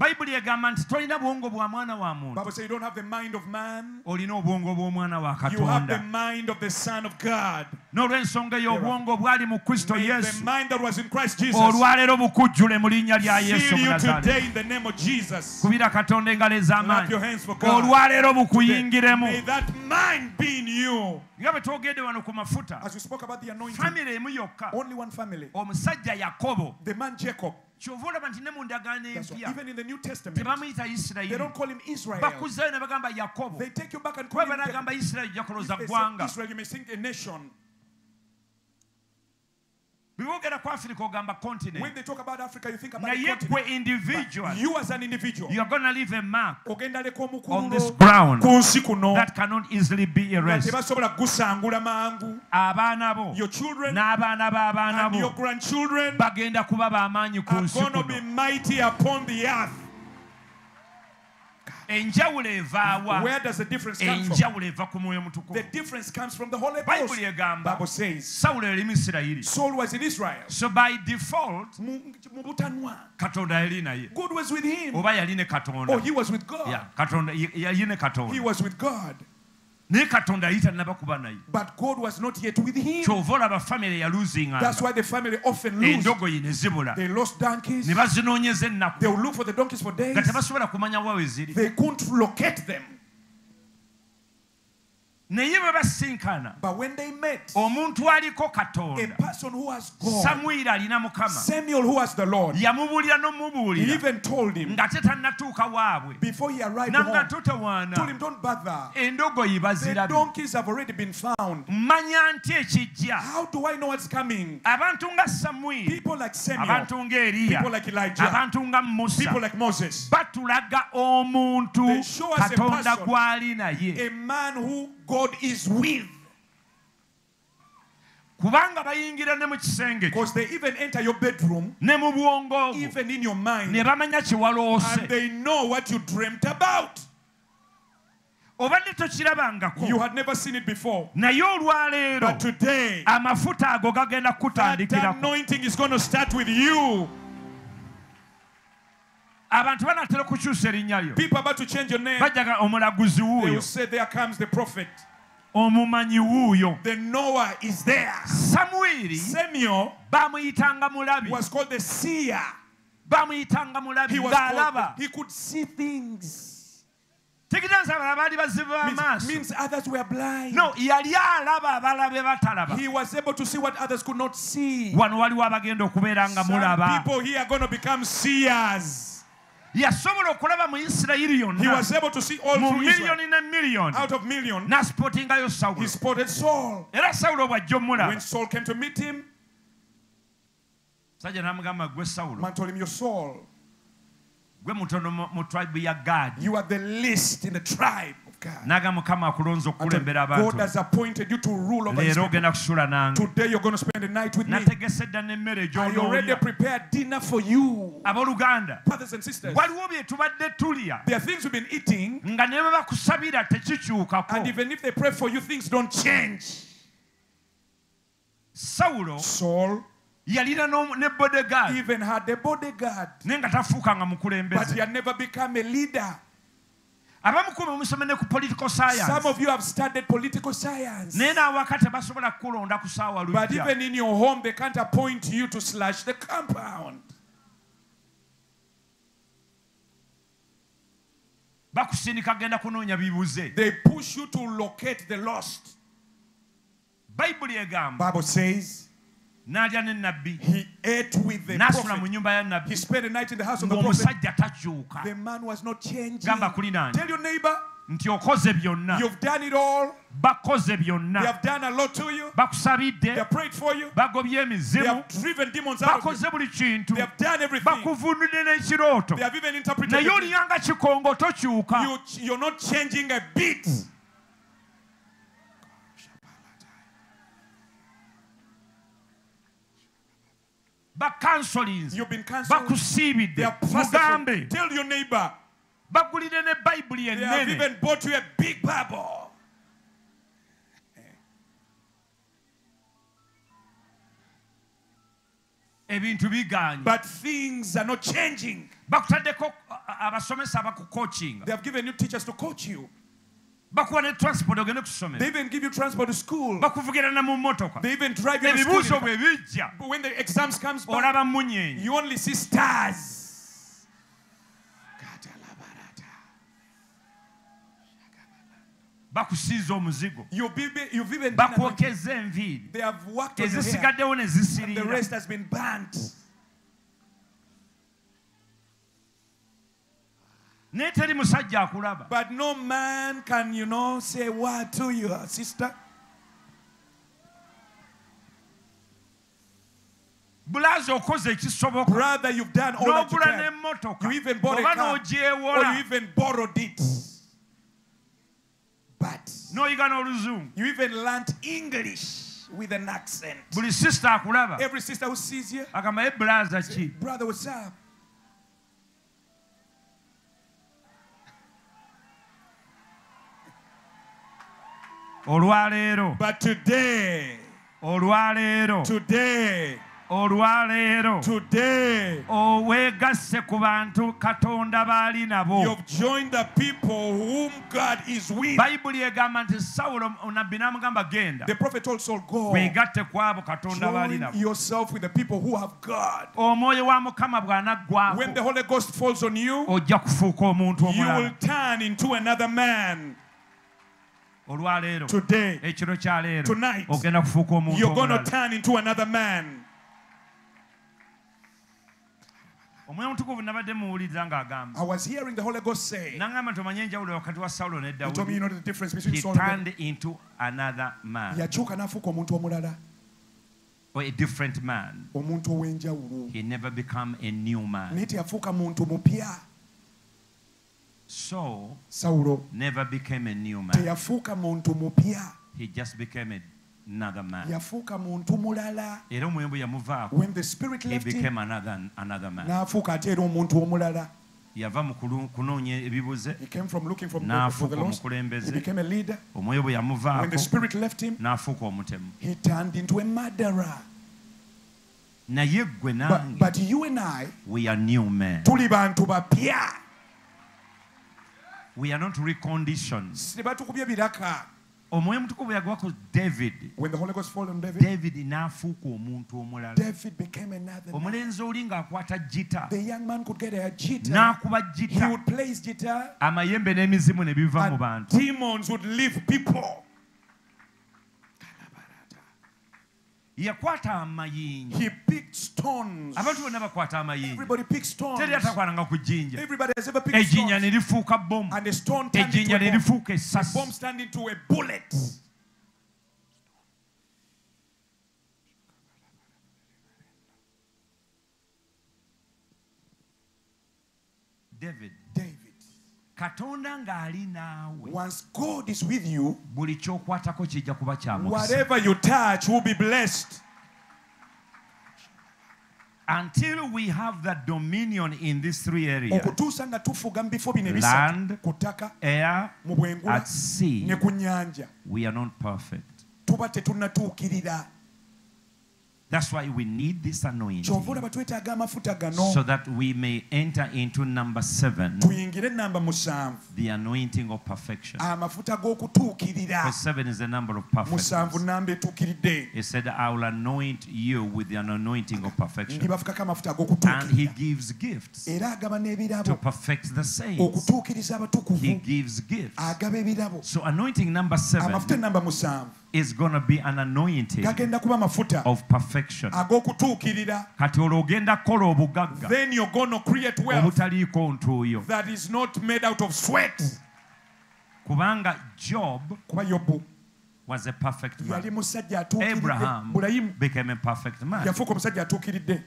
bayibuli egamba nti tolina bwongo bwa mwana wa muntu Bible says you don't have the mind of man. olina obwongo bw'omwana wa You have the katonda mind of the Son of God. n'olw'ensonga eyo obwongo bwali mu kristo the yesu mind that was in Christ Jesus olwaleero bukujjule mu linnya lya yesu you today in the name of Jesus. kubira katonda engalo ez'amaanyi your hands for God. olwaleero May bukuyingiremu that mind be in you. nga bwe twogedde wano ku mafuta As we spoke about the anointing, famire emu yokka only one family. omusajja yakobo The man Jacob. Kyova olaba nti ne mu ndagaano That's even in the New Testament, they isirayiri. don't call him Israel. bakuzayo ne bagamba yakobo. They take you back and call kuba him banagamba isirayiri If jakoloza they say ggwanga Israel, you may think a nation. biboogera ku africa ogamba When continent they talk about Africa, you think about a naye continent. gwe individual You as an individual. you are gonna leave a mark ogenda leka on this ground ku nsi kuno that cannot easily be erased tebasobola gusangula mangu abaana bo your children n'abaana b'abaana and your bo grandchildren bagenda kuba b'amaanyi ku are nsi going to be kuno mighty upon the earth enjawulo evaawa enjawulo eva ku mwoyo mutukuvubayibuli egamba sawulo yali misirayiri. So by default mu butanwa. Katonda yali naye. Oba yali ne katonda. Katonda yali ne katonda. naye katonda yali tannabakuba nayekyova olaba famire yaluzingaendogoyi ne zibula. Ne bazinoonyeza ennaku. Nga tebasobola kumanya wawe ziri. naye bwe basisinkaana omuntu aliko katonda samwiri alina mukama. Yamubuulira n'omubuulira ng'ate tannatuuka waabwe. Namuga totawaana endogoyi bazira mmanya nti ekijja. Abantu nga samwiri abantu nga eriya abantu nga musa batulaga omuntu katonda gw'ali naye. God is with. kubanga bayingira ne mu kisenge ne mu bwongo ne bamanya kyewaloose obadde tokirabangako naye olwaleero amafuta ago gagenda kutandikirako. abantu banatera okukyusa erinnya lyo. Bajjaga omulaguzi wuuyo. omumanyi wuuyo. The noah is there. Samwiri semyo bamuyitanga mulabi. was called the seer. Bamuyitanga mulabi ng'alaba. he could see things. Tekitansa abala baali bazibu b'amaaso yali alaba abala be batalaba. Wano waliwo abagenda okubeera nga mulaba. Yasobola okulaba mu isirayiri He yonna was able to see all mu through Israel. miliyoni ne miliyoni Out of million, n'asipootingayo he sawulo spotted Saul. era sawulo bw'ajja omulaba When Saul came to meet him, sajja n'amugamba gwe sawulo man told him, You're Saul. gwe mutono mu- tribe ya gaadi You are the least in the God. naga mukama akulonze okukulembera God has appointed you to rule over his people. ogenda kusula nange Today you're going to spend the night with me. nategese dda n'emmere I already prepared dinner for you. Brothers and sisters, waliwo bye tubadde tulya there are things we've been eating, nga ne bwe bakusabira tekikyukako and even if they pray for you, things don't change. sawulo Saul yalina n'omu- ne bodegaadi even had a bodyguard, naye nga tafuukanga but mukulembeze Some of you have studied political science. But even in your home, they can't appoint you to slash the compound. bakusindika genda kunoonya bibuze They push you to locate the lost. egamba Bible says n'alya ne nabbi he ate with the n'asula mu nyumba ya He nabbi spent the night in the house of the prophet. ng'omusajja takyuka The man was not changing. gamba kuli nange Tell your neighbor, nti okoze byonna. You've done it all. bakoze They byonna have done a lot to you. bakusabidde. They have prayed for you. bagobye They emizimu have driven demons out bakoze buli kintu. They have done everything. bakuvunudde n'ekirooto They have even interpreted naye oliyanga kikongo tokyuka You, you're not changing a bit. bakansolinze You've been cancelled. They bakusiibidde have fasted for- mugambe Tell your neighbor. bagulire ne bayibuli They have ennene even bought you a big Bible. ebintu biganye But things are not changing. bakutaddeko abasomesa They have given you teachers to coach you. bakuwa ne transport ogende ku ssomero bakuvugirana mu mmotoka ebibuuzo bwe bijja olaba munyenye. bakusiza omuzigo. Bakwokeza enviiri ezisigaddewo nezisirira zisiriira rest has been burnt. naye teri musajja akulaba. But no man can, you know, say word to your sister. bulaazi okoze ekisoboka. Brother, you've done all that you n'ogula n'emmotoka. You even bought a oba n'ogyewola. You even borrowed it. But n'oyiga n'oluzungu. you even learnt English with an accent. buli sisita akulaba. Every sister who sees you, agamba ye bulaaza ki olwaleero. But today, olwaleero. today, olwaleero. today, oweegasse ku bantu katonda baali nabo. you've joined the people whom God is with. bayibuli egamba nti sawulo nabbi n'amugamba genda. The prophet told Saul, Go. weegatte ku abo katonda baali nabo. yourself with the people who have God. omwoyo wa mukama bw'anaggwako When the Holy Ghost falls on you, ojja kufuuka omuntu omulala olwaleero ekiro kyaleero ogenda kufuuka omuntu omwoyo omutukuvu nabadde muwuliriza ng'agambanagamba nti omanye enjawulo wakati wa sawulo ne dawudiyakyuka n'afuuka omuntu omulala. Or a different man. He never become a new man. Saul sawulo never became a new man. teyafuuka muntu mupya. He just became a another man. yafuuka muntu mulala. Era bwe yamuvaako, when the spirit he left him became another, another man. n'afuuka ate era omuntu omulala. Yava mu kunoonya ebibuze, n'afuuka omukulembeze, omwoyo bwe yamuvaako, him n'afuuka omutemu. Naye ggwe nange, we are new men. tuli bantu bapya We are not reconditioned. omwoyo mutukuvu yagwako david. When the holy ghost fall on david david n'afuuka omuntu omulala. David became another man. omulenzi oli ng'akwata gita. The young man could get a guitar n'akuba he would play his guitar amayembe n'emizimu ne biva mu bantu yakwata amayinja abantu bonna bakwata amayinja ku jjinja. Ejjinja ne lifuuka bomu ejjinja ne lifuuka david. Katonda ng'ali naawe. Once god is with you buli ky'okwatako kijja kuba kya whatever you touch will be blessed. Until we have that dominion in these three areas. Okutuusa nga tufuga mu bifo bino ebisatu ku ttaka air mu bwengula ne ku nnyanja. We are not perfect. Tuba tetunnatuukirira that's why we need this anointing. Kyova olaba twetaaga amafuta gano so that we may enter into number seven tuyingire enamba musanvu. the anointing of perfection. Because seven is the number of perfection. He said i will anoint you with the anointing of perfection. And he gives gifts to perfect the saints. He gives gifts. So anointing number seven is going to be an anointing gagenda kuba amafuta of perfection. Ag'okutuukirira kati olwo ogenda kukola obugagga then you're going to create wealth obutaliiko ntuuyo that is not made out of sweat. Kubanga job kuba yobu. was a perfect man. Yali musajja atuukiridde. Abraham bulayimu. became a perfect man. Yafuuka omusajja atuukiridde.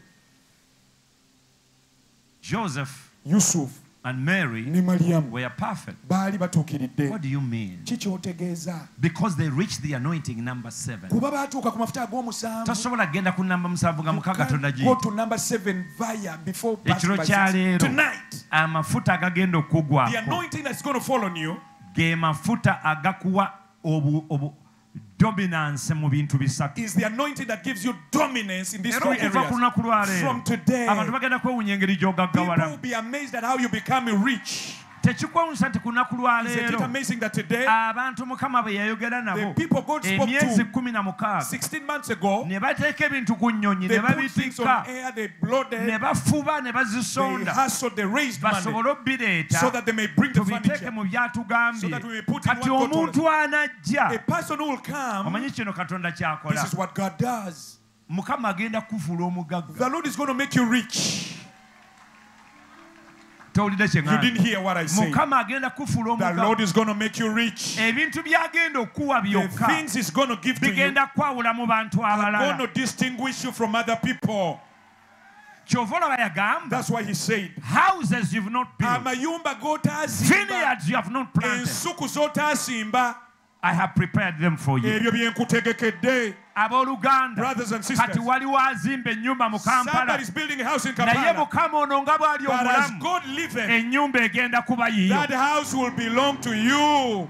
Joseph yusufu and mary ne maliyamu were perfect. Baali batuukiridde. What do you mean? Ki kyotegeeza? Because they reached the anointing number seven. Kuba baatuuka ku mafuta ag'omusanvu tosobola kgenda ku namba musanvu nga You mukaga can't katonda go giyita to number seven via before passing ekiro by kya leero tonight. amafuta agagenda the okugwako anointing that's going to fall on you ge mafuta agakuwa obu, obu dominance mu bintu bisatu. Is the anointing that gives you dominance in these three areas. from today people will be amazed at how you become rich tekikwewunyisa nti ku lunaku lwaleero abantu mukama bwe yayogera nabo emyezi kumi na mukaaga ne bateeka ebintu ku nnyonyi ne babitikka ne bafuba ne bazisonda basobole obbireeta tubiteeke mu byatugambye. kati omuntu anajja omanyi kino katonda kyakola? mukama agenda kukufuula omugagga. Towulidde kye you didn't hear what I said. Mukama agenda kufuula the Lord is going to make you rich. Ebintu by'agenda okuwa the byokka things He's going to give to you bigenda kwawula mu bantu are going abalala. to distinguish you from other people. Kyova olaba yagamba that's why He said houses you've not built vineyards you have not planted i have prepared them for you. Ebyo bye abooluganda brothers and kati sisters waliwo azimba ennyumba mu kampala. building a house in naye Kampala. Mukama ono nga bw'ali but as omulamu ennyumba egenda kuba yiyo. that house will belong to you.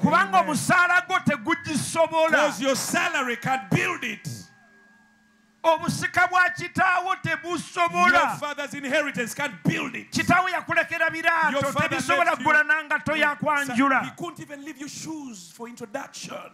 Kubanga omusaala gwo tegugisobola because your salary can't build it obusika bwa kitaawo your tebusobola father's inheritance can't build it. Kitaawo yakulekera Your biraato tebisobola kugula nangato he yakwanjula. couldn't even leave you shoes for introduction.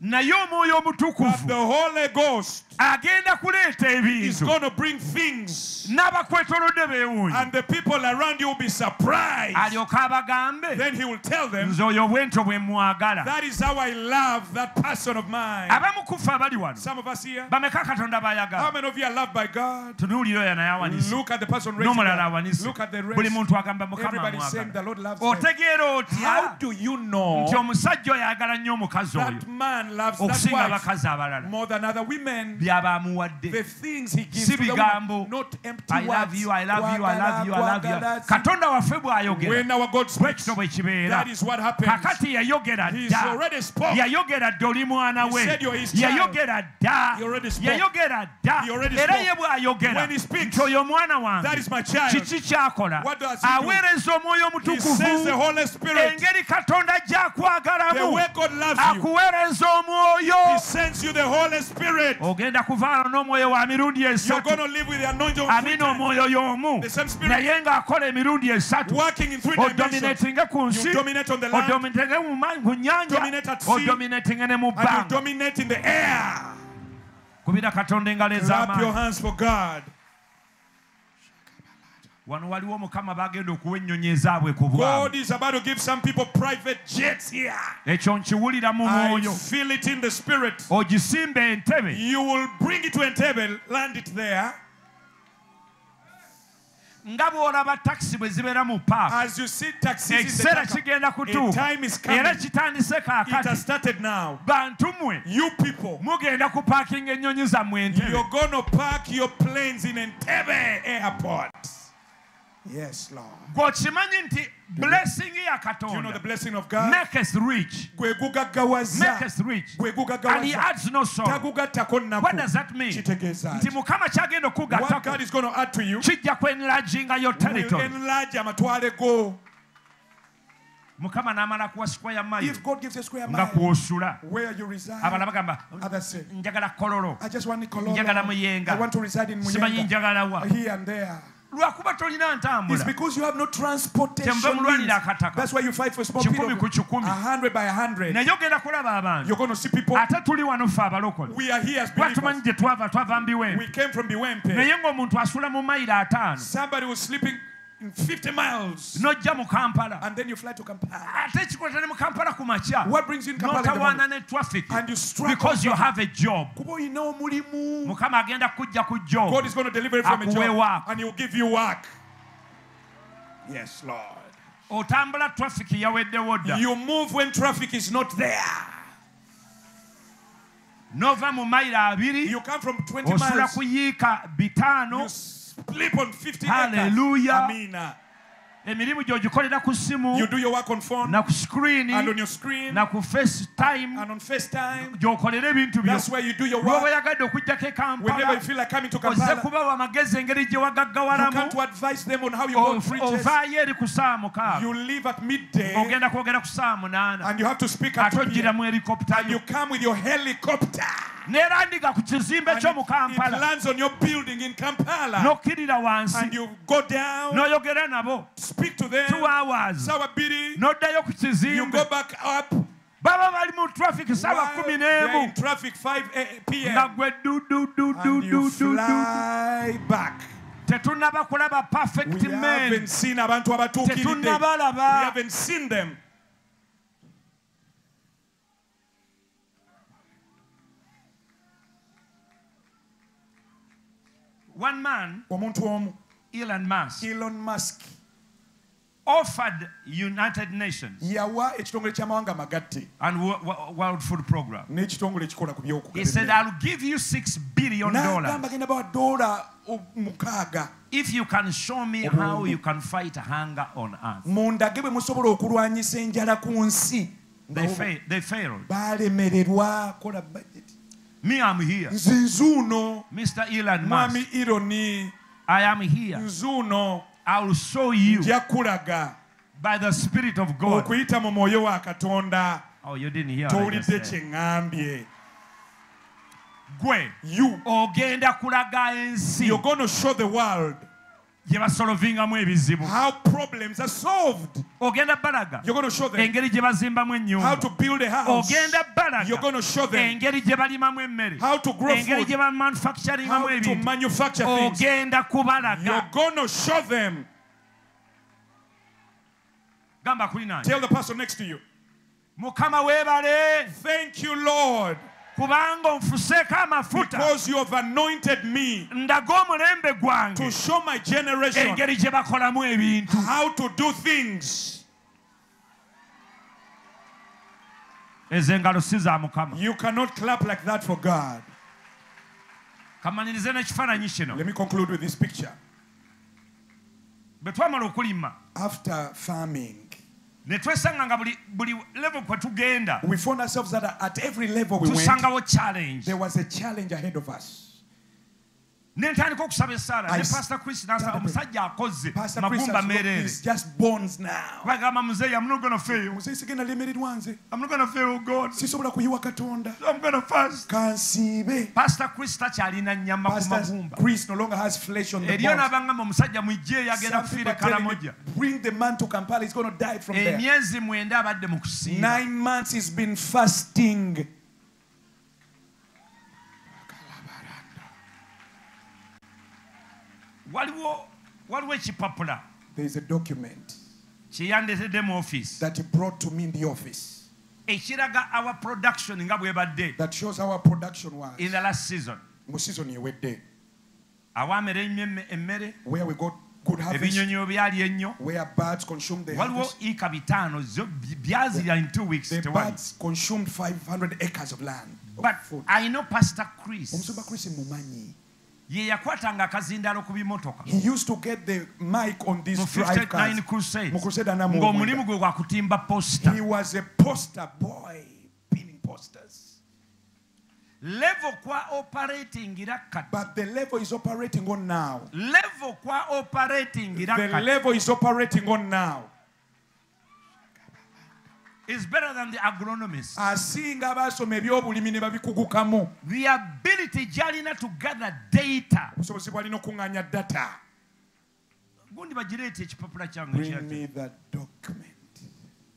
Naye omwoyo the omutukuvu Holy Ghost agenda kuleeta is ebintu. going to bring things. N'abakwetolodde beewuunyi and the people around you will be surprised. Alyoke abagambe. Then he will tell them nze oyo bwento bwe mwagala. That is how I love that person of mine. Abamu kufa abali wano some of us here bameka katonda how many of you are loved by God? Tunuulira oyo naye awanise. Look at the person raising n'omulala up. awanise. Look at the buli muntu agamba mukama everybody saying the Lord loves them. Otegeera how otya do you know nti omusajja oyo ayagala nnyo omukazi oyo that man man loves that okusinga wife abakazi abalala more than other women. by'abaamuwadde The things he gives si to bigambo not empty I love you, I love you, I love you, I love you. Katonda waffe bw'ayogera When our God speaks, bwekito bwe kibeera that is what happens. kakati yayogera He's dda already spoke. yayogera dda oli mwana He we said you're his child. yayogera dda He already spoke. yayogera dda He already era ye bw'ayogera When he speaks, nti oyo mwana wange That is my child. kiki kyakola What does he do? aweereza omwoyo He sends the omutukuvu Holy Spirit. engeri katonda The gy'akwagalamu way God loves you, akuweereza omwoyo He ogenda kuvaala n'omwoyo wa mirundi esatu. amina omwoyo y'omu. Naye ng'akola emirundi esatu. odominatinge ku nsi odominatinge ku nyanja odominatinge ne mu bbanga kubira katonda engalo ez'amaani wano waliwo omukama bagenda okuwa ennyonyi ezaabwe ku God is about to give some people private jets here. nkiwulira mu I mwoyo feel it in the spirit. ogisimba entebe You will bring it to a table, land it there. nga bw'olaba takisi bwe zibeera mu paaka As you see taxis in the ekiseera taxi, kigenda a kutuuka time is coming. era kitandise It kaakati has started now. bantu mmwe You people, mugenda kupaakinga ennyonyi zammwe entebe Yes, Lord. gweokimanyi nti blessing ya Do you know the blessing of God? make us rich. Make us rich. And he adds no sorrow. What does that mean? Kitegeeza nti ki? mukama kyagenda What God is going to add to you kijja kwenlaginga your will territory. enlarge amatwale go. mukama n'amala kuwa square mile. If God gives a square nga mile, kwosula. where you reside, abala bagamba others say, njagala kololo. I just want Nicololo. njagala muyenga. I want to reside in simanyi Muyenga. Njagala wa Here and there. lwakuba tolina It's ntambula because you have no transportation Kyenva mulwanira means. That's why you fight for small people. ku kikumi. A hundred by a hundred. naye ogenda kulaba abantu You're going to see people. ate tuli wano ffe abalokole We are here as tumanyi believers. gye twava twava mbiwempe We came from Biwempe. naye ng'omuntu asula mu mayiro ataano Somebody was sleeping in 50 miles. n'ojja mu kampala And then you fly to Kampala. ate ekikwata ne mu kampala ku makya What brings you in Kampala? n'otawaana ne traffic And you struggle. because you have a job Kuba olina omulimu. mukama agenda kujja ku job God is going to deliver you from a job. work. And he will give you work. Yes, Lord. otambula traffic yaweddewo dda You move when traffic is not there. n'ova mu mayiro abiri You come from 20 osula miles. ku yiika bitaano You sleep on 50 Hallelujah. acres. Amina. emirimu gy'ogikolera ku simu You do your work on na ku screen and on your screen na ku facetime and on FaceTime. gy'okolera ebintu That's where you do your work. yagadde okugjako Whenever you feel like coming to Kampala, kubawa amagezi engeri gye you wagaggawalamu come to advise them on how you go on preaches. ovaayo eri ku saa mukaaga You leave at midday ogenda kwogera ku saa munaana and you have to speak at ate 2 p.m. ogiramu helikopita And you come with your helicopter. neerandiga ku kizimbe it, it kampala lands on your building in Kampala. n'okkirira wansi you go down, n'oyogera nabo speak to them. two hours Sawa biri. n'oddayo ku You kizimbe go back up. baba bali mu traffic saawa kumi n'emu 5 eh, eh, a- p.m. nga gwe And you dudududududu fly back. tetunnaba kulaba perfect We man one man omuntu omu. Elon musk elon musk. offered united nations yawa ekitongole ky'amawanga amagatte and Wo- Wo- world food program. N'ekitongole ekikola ku he said i'll give you six billion dollars. genda bawa dola mukaaga if you can show me how you can fight hunger on earth. Mundage bwe musobola okulwanyisa enjala ku nsi. They, fa- they failed. Balemererwa kola budget me i'm here. Nze nzuuno mr elon mwami musk. Ironi. I am here. Nzuuno i'll show you by the spirit of god. Okuyita mu mwoyo wa katonda. Oh you didn't hear I towulidde kye ŋŋambye gwe you. ogenda kulaga ensi. You're going to show the world gye basolovingamu ebizibu. How problems are solved. Ogenda balaga you're going to show them. engeri gye bazimbamu how ennyumba to build a house. Ogenda you're going balaga to show them. engeri gye balimamu emmere. How to grow engeri food. gye bamanufacturingamu how to ebintu. manufacture things. Ogenda you're kubalaga. Going to show them. Gamba kuli nange tell the person next to you. Mukama weebale. Thank you lord kubanga onfuseeko amafuta. Ndaga omulembe gwange. engeri gye bakolamu ebintu. ezo engalo si za mukama. Kamalirize n'ekifaananyi kino. Bwe twamala okulima after farming ne twesanga nga buli, level kwe tugenda. We found ourselves that at every level we went, tusangawo challenge. There was a challenge ahead of us. Ne ntandika okusaba esaala I ne pastor chris nasaba omusajja akoze magumba has looked, mereere. It's just bones now. bagamba muzeeyi i'm not gonna fail. Muzeyi nze i'm not gonna fail god. Sisobola kuyiwa katonda. I'm gonna fast. Kansiibe pastor chris takyalina nyama ku magumba. Chris no longer has flesh on the eriyo bones. n'abangamba omusajja mwijjeeyo agenda kufiira kalamoja. Bring the man to Kampala, he's going to die from there. emyezi mwenda abadde mu kusiiba Nine months he's been fasting. Waliwo waliwo ekipapula There is a document kye yandeetedde mu office that he brought to me in the office ekiraga our production nga bwebadde that shows how our production was. in the last season. Mu season ewedde emme- emmere where we got good harvest, ebinyonyo byali ennyo. Where birds consumed the waliwo ika bitaano zo byazira in two weeks The birds consumed 500 acres of land. but i know pastor chris. Omusumba chris mumanyi ye yakwatanga akazindaalo ku bimotoka ng'omulimu gwe gwakutimba posta level kwa operating rakati. But the level is operating on now. Level kwa operating rakati. The level is operating on now. Is better than the agronomist asinga abaasoma ebyobulimi ne babikugukamu. The ability gyalina to gather data. Obusobozi bwalina okuŋŋaanya data. Gundi bagireeta ekipapula kyange bring me that document.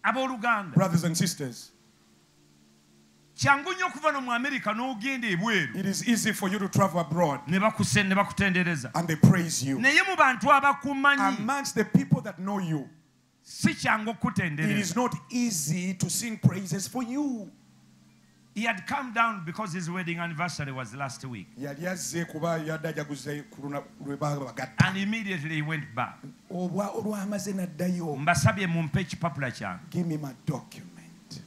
Abooluganda. Brothers and sisters kyangu nnyo okuva no mu amerika n'ogenda ebweru. it is easy for you to travel abroad ne bakuse- ne bakutendereza. and they praise you. Naye mu bantu abakumanyi. Amongst the people that know you si kyangu it is not easy to sing praises for you. He had come down because his wedding anniversary was last week. Yali azze kuba yadde ajaguze ku lunaku lwe babagatta and immediately he went back. Olwa- olwamaze n'addayo. Mbasabye mumpe ekipapula give me my document.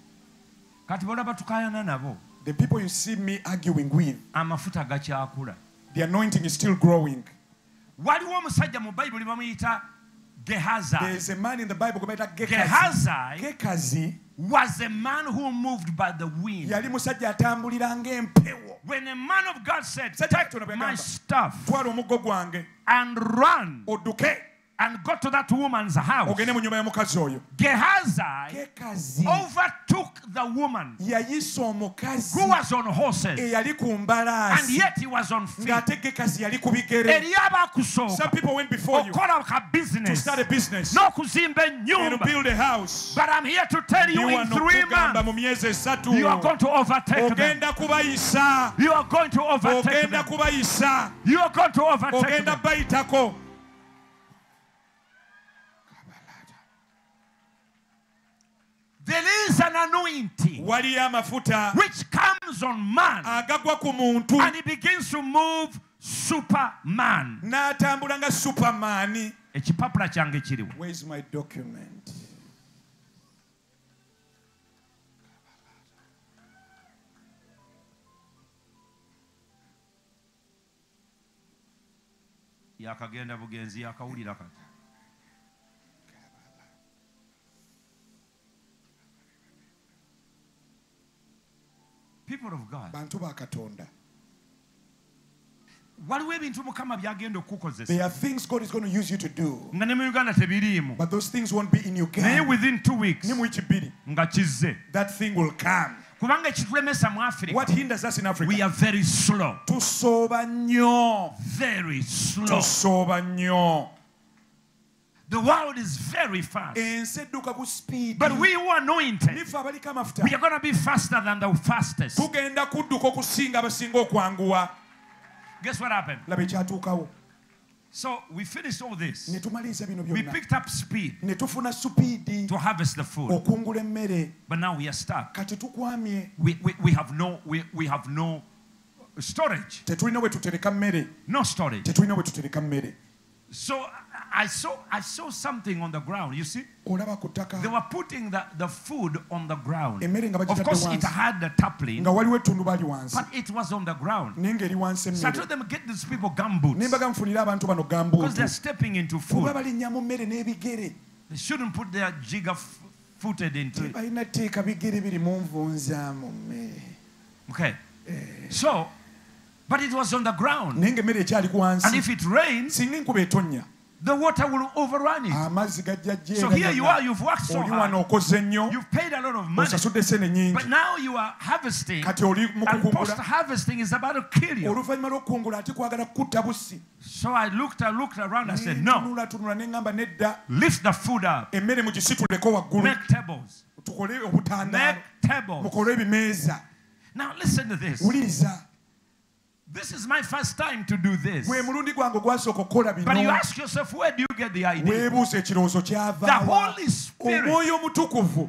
Kati bolaba tukayana nabo the people you see me arguing with amafuta gakyakula the anointing is still growing. Waliwo omusajja mu bayibuli bamuyita there gehazi. Is a man in the bible gekazi gehazi. Gekazi was a man who moved by the wind. yali musajja atambulira ng'empewo. When a man of god said take my stuff and run odduke and go to that woman's house ogende mu nyumba y'omukazi oyo. Gehazi overtook the woman who was on horses and yet he was on feet. ng'ate gekazi yali ku bigere. Eriyo some people went before you to start a business n'okuzimba and build a house. But i'm here to tell you in three months mu myezi esatu. you are going to overtake them. You are going to overtake them. you are going to overtake them there is an anointing waliyo amafuta which comes on man agagwa ku muntu and he begins to move superman. N'atambula nga supermaani ekipapula kyange kiriwo. Where's my document? Yakagenda bugenzi yakawulira kati people of god bantu ba waliwo ebintu mukama byagenda okukukozesanga ne mu uganda tebiriimu. Within two weeks nga kizze. Kubanga ekitulemesa mu africawe are very slow. Very slow. Tusooba nnyo. The world is very fast. Ensi edduka ku speed. But we who are anointed nife abaliko amafuta we are going to be faster than the fastest. Tugenda kudduka okusinga abasinga okwanguwa. Guess what happened? So we finished all this. Ne tumaliriza bino we picked up speed ne tufuna supiidi to harvest the food. but now we are stuck. We, we, we have no we, we have no storage. Tetulina we tutereka mmere. No storage. Tetulina we tutereka mmere. So I saw, I saw something on the ground, you see? They were putting the, the food on the ground. Of course, it had the tapling, but it was on the ground. So I told them, get these people gumboots. Because they're stepping into food. They shouldn't put their jigger footed into it. Okay. So, but it was on the ground. And if it rains, the water will overrun it. So here you are, you've worked so hard, you've paid a lot of money, osasudde sene nyingi. But now you are harvesting, kati oli mu and post-harvesting is about to kill you. oluvannyuma lw'okukungula ate kwagala kutta bussi. So I looked, I looked around, I said, No, tunulatunula ne ŋŋamba nedda. Lift the food up, emmere mugisituleko waggulu. Make tables, make tables. Now listen to this. This is my first time to do this. gwe mulundi gwange gwasooka okukola But you ask yourself, where do you get the idea? The Holy Spirit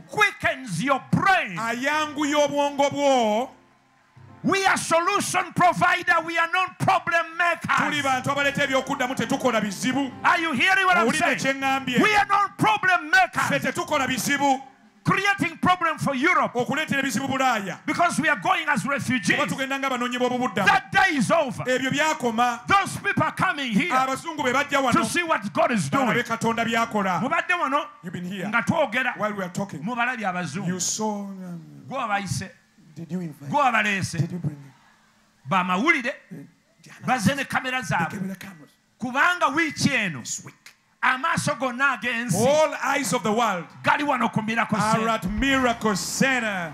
quickens your brain. ayanguya obwongo bwo We are solution provider. We are not problem makers. bantu abaleeta ebyokuddamu tetukola bizibu Are you hearing what I'm saying? We are not problem makers. Creating problem for Europe. Okuleetera ebizibu bulaaya. Because we are going as refugees. oba tugenda nga banoonyi b'obubuddamu That day is over. ebyo byakoma. Those people are coming here abazungu be bajja to wano see what God is doing. balabe katonda byakola. Mubadde wano You've been here nga twogera while we are talking. mubalabye you abazungu. Saw um, gwe wabayise did you invite? gwe wabaleese. Did you bring bamawulire bazze ne kamera the zaabwe. Camera cameras. Kubanga wiiki eno this week amaaso gonna ag'ensi all eyes of the world gali wano ku are at miracle center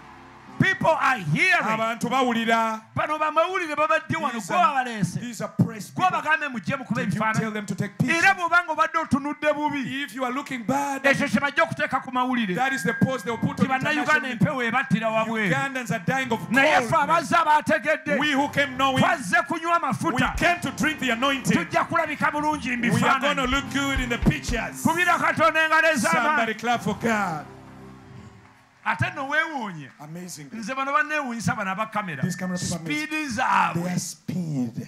people are hearing. Abantu bawulira. Bano bamawulire babadde wano These gwe these are praise gwe people mujje mukube did you tell ebifaananyi them to take era bw'obanga obadde otunudde bubi. If you are looking bad ekyo kye bajja okuteeka ku mawulire. that is the post they will put ti on bannayuganda empewo ebattira wabweru. Ugandans are dying of naye ffe abazze abategedde we who came knowing twazze kunywa we amafuta came to drink the anointing. Tujja kulabika bulungi mu we are going to bifaananyi look good in the pictures. Kubira katonda engalo somebody ez'amaanyi. clap for God ate nno weewuunye. Nze bano banneewuunyisa bano aba kamera. Sipiidi zaabwe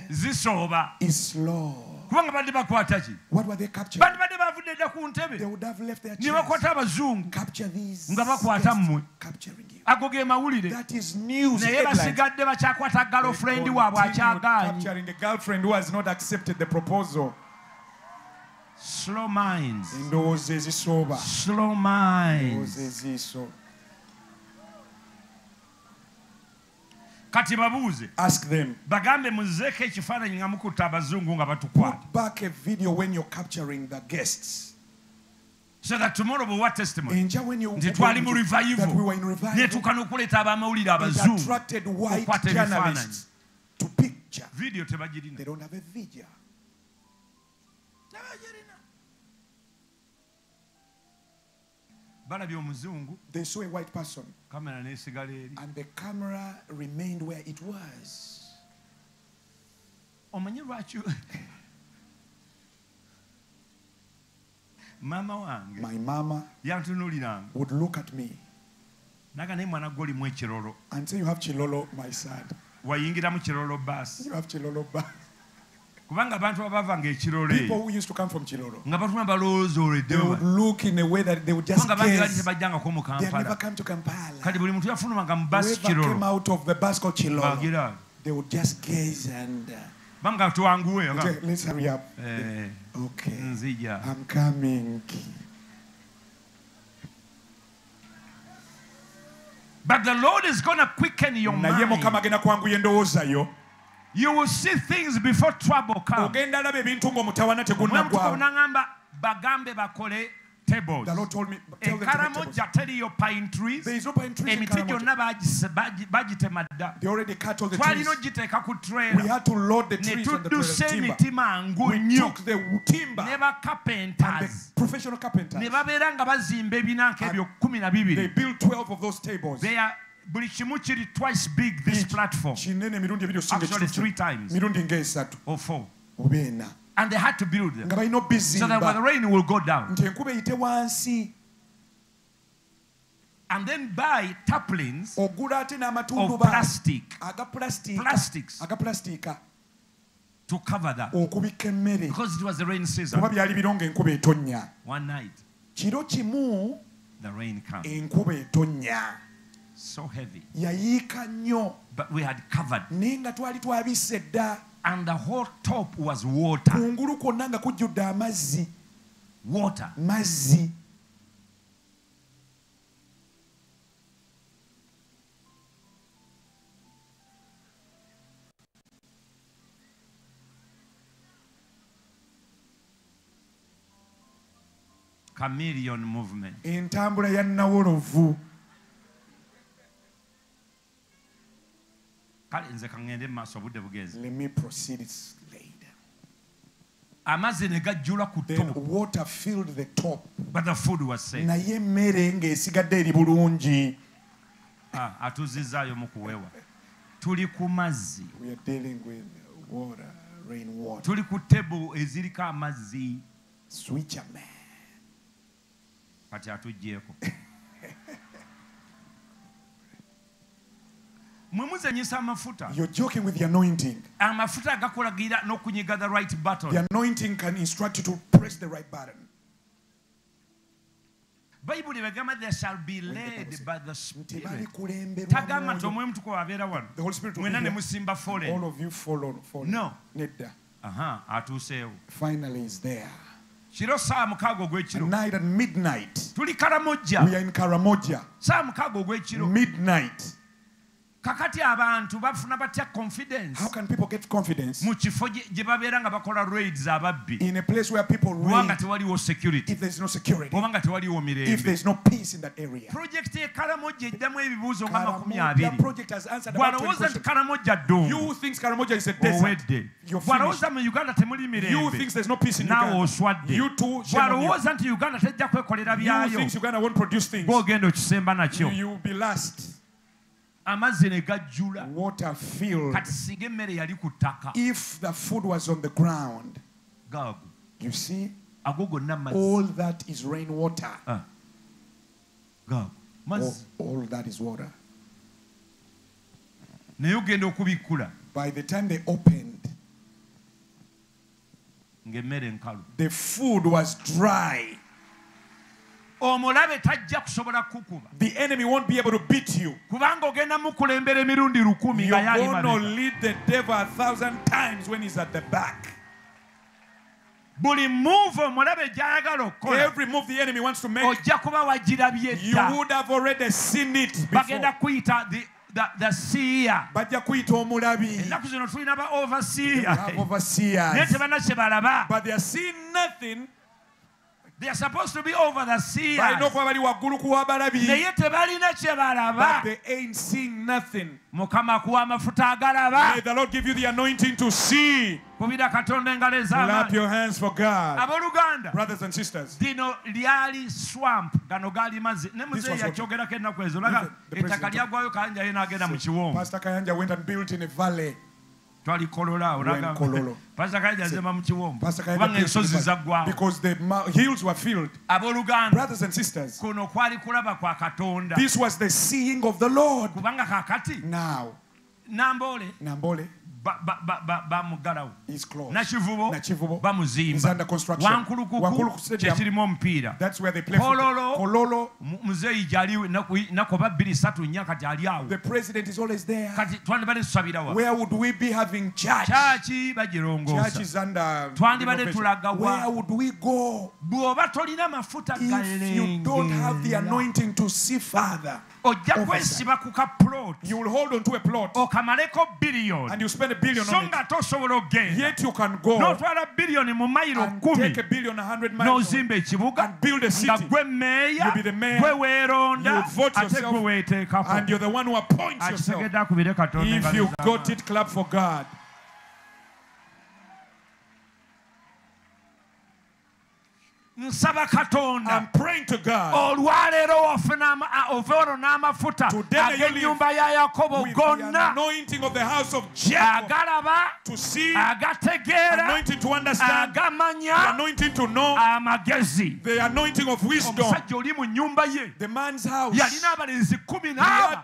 zisooba. kubanga badde bakwata ki? Bandibadde bavudde dda ku ntebe. Ne bakwata abazungu nga bakwata mmwe. ago ge mawulire. Naye basigadde bakyakwata galofrendi waabwe akyagaanyi Slow minds. Slow minds. kati babuuze bagambe muzeeko ekifaananyi nga mukutta abazungu nga batukwata So that tomorrow we'll what testimony. Nti twali mu revival. Netuuka n'okuleeta abamawulire abazungu okukwata ebifaananyi. Video tebagirina. Tebagirina. Balabye omuzungu. They saw a white person. And the camera remained where it was. Omanyi lwaki maama wange. My mama yantunuliranga. would look at me. Naga naye mwana gwe olimu ekirolo and say you have chilolo my son. Baasi you have chilolo ba kubanga abantu abavanga ekirole nga batuma balowooza olweddebanga kampala buli muntu yafulumanga mu basi kirolobagira They would just gaze and uh, Let's hurry up. Eh, okay. Nzija. I'm coming. But the Lord is going to quicken your mind. You will see things before trouble comes. Ogenda alaba ebintu ng'omutawana omwoyo tegunnagwawo n'agamba bagambe bakole tables. The lord told me tell them tables. teriyo pine trees. There is no pine trees in emiti gyonna bagitema dda. They already cut all the trees. twalina ogiteeka ku we had to load the trees on the trailer timber. emiti mangu we took the timber. Ne and the professional carpenters. Ne babeera nga bazimba ebinanka ebyo kumi na they built 12 of those tables. They are- buli kimu kiri twice big this platform. Kinene emirundi ebiri osinga actually three times. Mirundi ng'esatu or four. Oba ena and they had to build them. Nga balina so that when the rain will go down. nti enkuba eyite wansi. And then buy taplings ogula ate of plastic. aga Plastics. aga plastica to cover that. Okubika emmere. Because it was the rain season. kuba byali biro ng'enkuba etonnya. One night, kiro kimu the rain comes. enkuba etonnya so heavy, yayiika nnyo. But we had covered, naye nga twali twabisse dda. And the whole top was water. kungulu kwonna nga kujjudde amazzi. Water. mazzi. Chameleon movement. entambula ya nawolovu kale nze kaŋŋende mu maaso obudde bugenze. Let me proceed it's later amazzi ne gajjula ku then water filled the top. But the food was safe. Naye emmere ng'esigadde eri bulungi. Ah, atuzizaayo mu kuwewa. Tuli ku mazzi. We are dealing with water rain water. Tuli ku tebo eziriko amazzi. Switcher man. Kati atuggyeko mwe muzanyisa amafuta you're joking with the anointing. Amafuta gakulagira n'okunyiga the right button. The anointing can instruct you to press the right button. Bayibuli begamba they shall be led by the spirit. tagamba nti Mwoyo. omwoyo mutukuvu abeera wano. Mwena ne musimba all of you follow follow No. nedda. Aha atuuseewo. Finally is there. Kiro saa mukaaga ogw'ekiro. Night at midnight. Tuli we are in karamoja saa mukaaga ogw'ekiro. Midnight kakati abantu bafuna batya confidence? How can people get confidence? Mu kifo gye babeera nga bakola raids ababbi. In a place where people kubanga raid tewaliwo security. if there's no security. Oba nga tewaliwo if mirembe there's no peace in that area. Projekiti ekaramojja eddamu ebibuuzo nga makumi Karamoja abiri. project has answered about 20 bw'alowooza nti karamojja ddungu you think Karamoja is a desert? Owedde. Bw'alowooza mu uganda temuli you mirembe think there's no peace in naawe Uganda. oswadde. You too you. bw'alowooza nti uganda tejja kwekolera you byayo. think Uganda won't produce things. Gw'ogenda okisemba nakyo. You, you will be last amazzi ne gajjula. Water filled kati singa emmere yali ku ttaka. If the food was on the ground gaago you see ago gonna mazzi all that is rainwater. Ah. all, all that is water. Naye ogenda okubikkula by the time they opened the food was dry omulabe tajja kusobola kukuba. The enemy won't be able to beat you. Kubanga ogenda mukulembera emirundi lukumi nga yali lead the devil a thousand times when he's at the back. Buli move omulabe gy'ayagala okukola ojja kuba wagirabye bagenda kuyita the- the- seer. Bajja kuyita omulabi. Ennaku zino tulina ba overseer. Naye tebalina kye balaba they are seeing nothing they are supposed to be over the seers balina okuba bali waggulu ku wabalabi naye tebalina kye but balaba they ain't seeing nothing. Mukama kuwa amafuta agalaba. May the lord give you the anointing to see. Kubira katonda engalo clap ez'amaanyi your hands for god. Abooluganda brothers and sisters. lino lyali swamp gano gaali mazzi. Ne muzeeyi was what- yakyogerako ennaku ezo. Laga ettaka president- lyagwayo kanjayo n'agenda mu kiwonvu twali kolola mu kubanga ensozi zaggwawo because the hills were filled. Brothers and sisters. Kuno kwali kulaba kwa katonda. This was the seeing of the lord. Kubanga kakati. Now. Nambole. Nambole ba- ba- ba- ba- bamuggalawo closed nakivubo Nakivubo is under construction. wankulukuku Wankuluku Stadium. kyekirimu omupiira that's where they play football. Kololo. muzeeyi gyali naku- nakoba bbiri satu nnya kati ali awo. The president is always there. Kati twandibadde tusabira wa? Where would we be having church? Church bagirongoosa is under Twandibadde tulaga wa? where would we go? Bw'oba tolina mafuta if you don't have the galengera anointing to see father ojja kwesiba ku ka plot. you will hold on to a plot. Okamaleko and you spend a billion so nga tosobola okgenda. Yet you can go n'otwala biliyoni mu mayiro kumi. take a billion a hundred miles. Away n'ozimba ekibuga nga gwe meeya You'll be the mayor. gwe weeronda ate gwe weeteekako. And you're the one who appoints yourself. Akitegedde akubire katonda if you got it clap for god nsaba katonda. Olwaleero ove ono n'amafuta ag'ennyumba ya yakobo gonna agalaba agategeera agamanya amagezi. omusajja oli mu nnyumba ye. Yalina abalenzi kumi n'aba.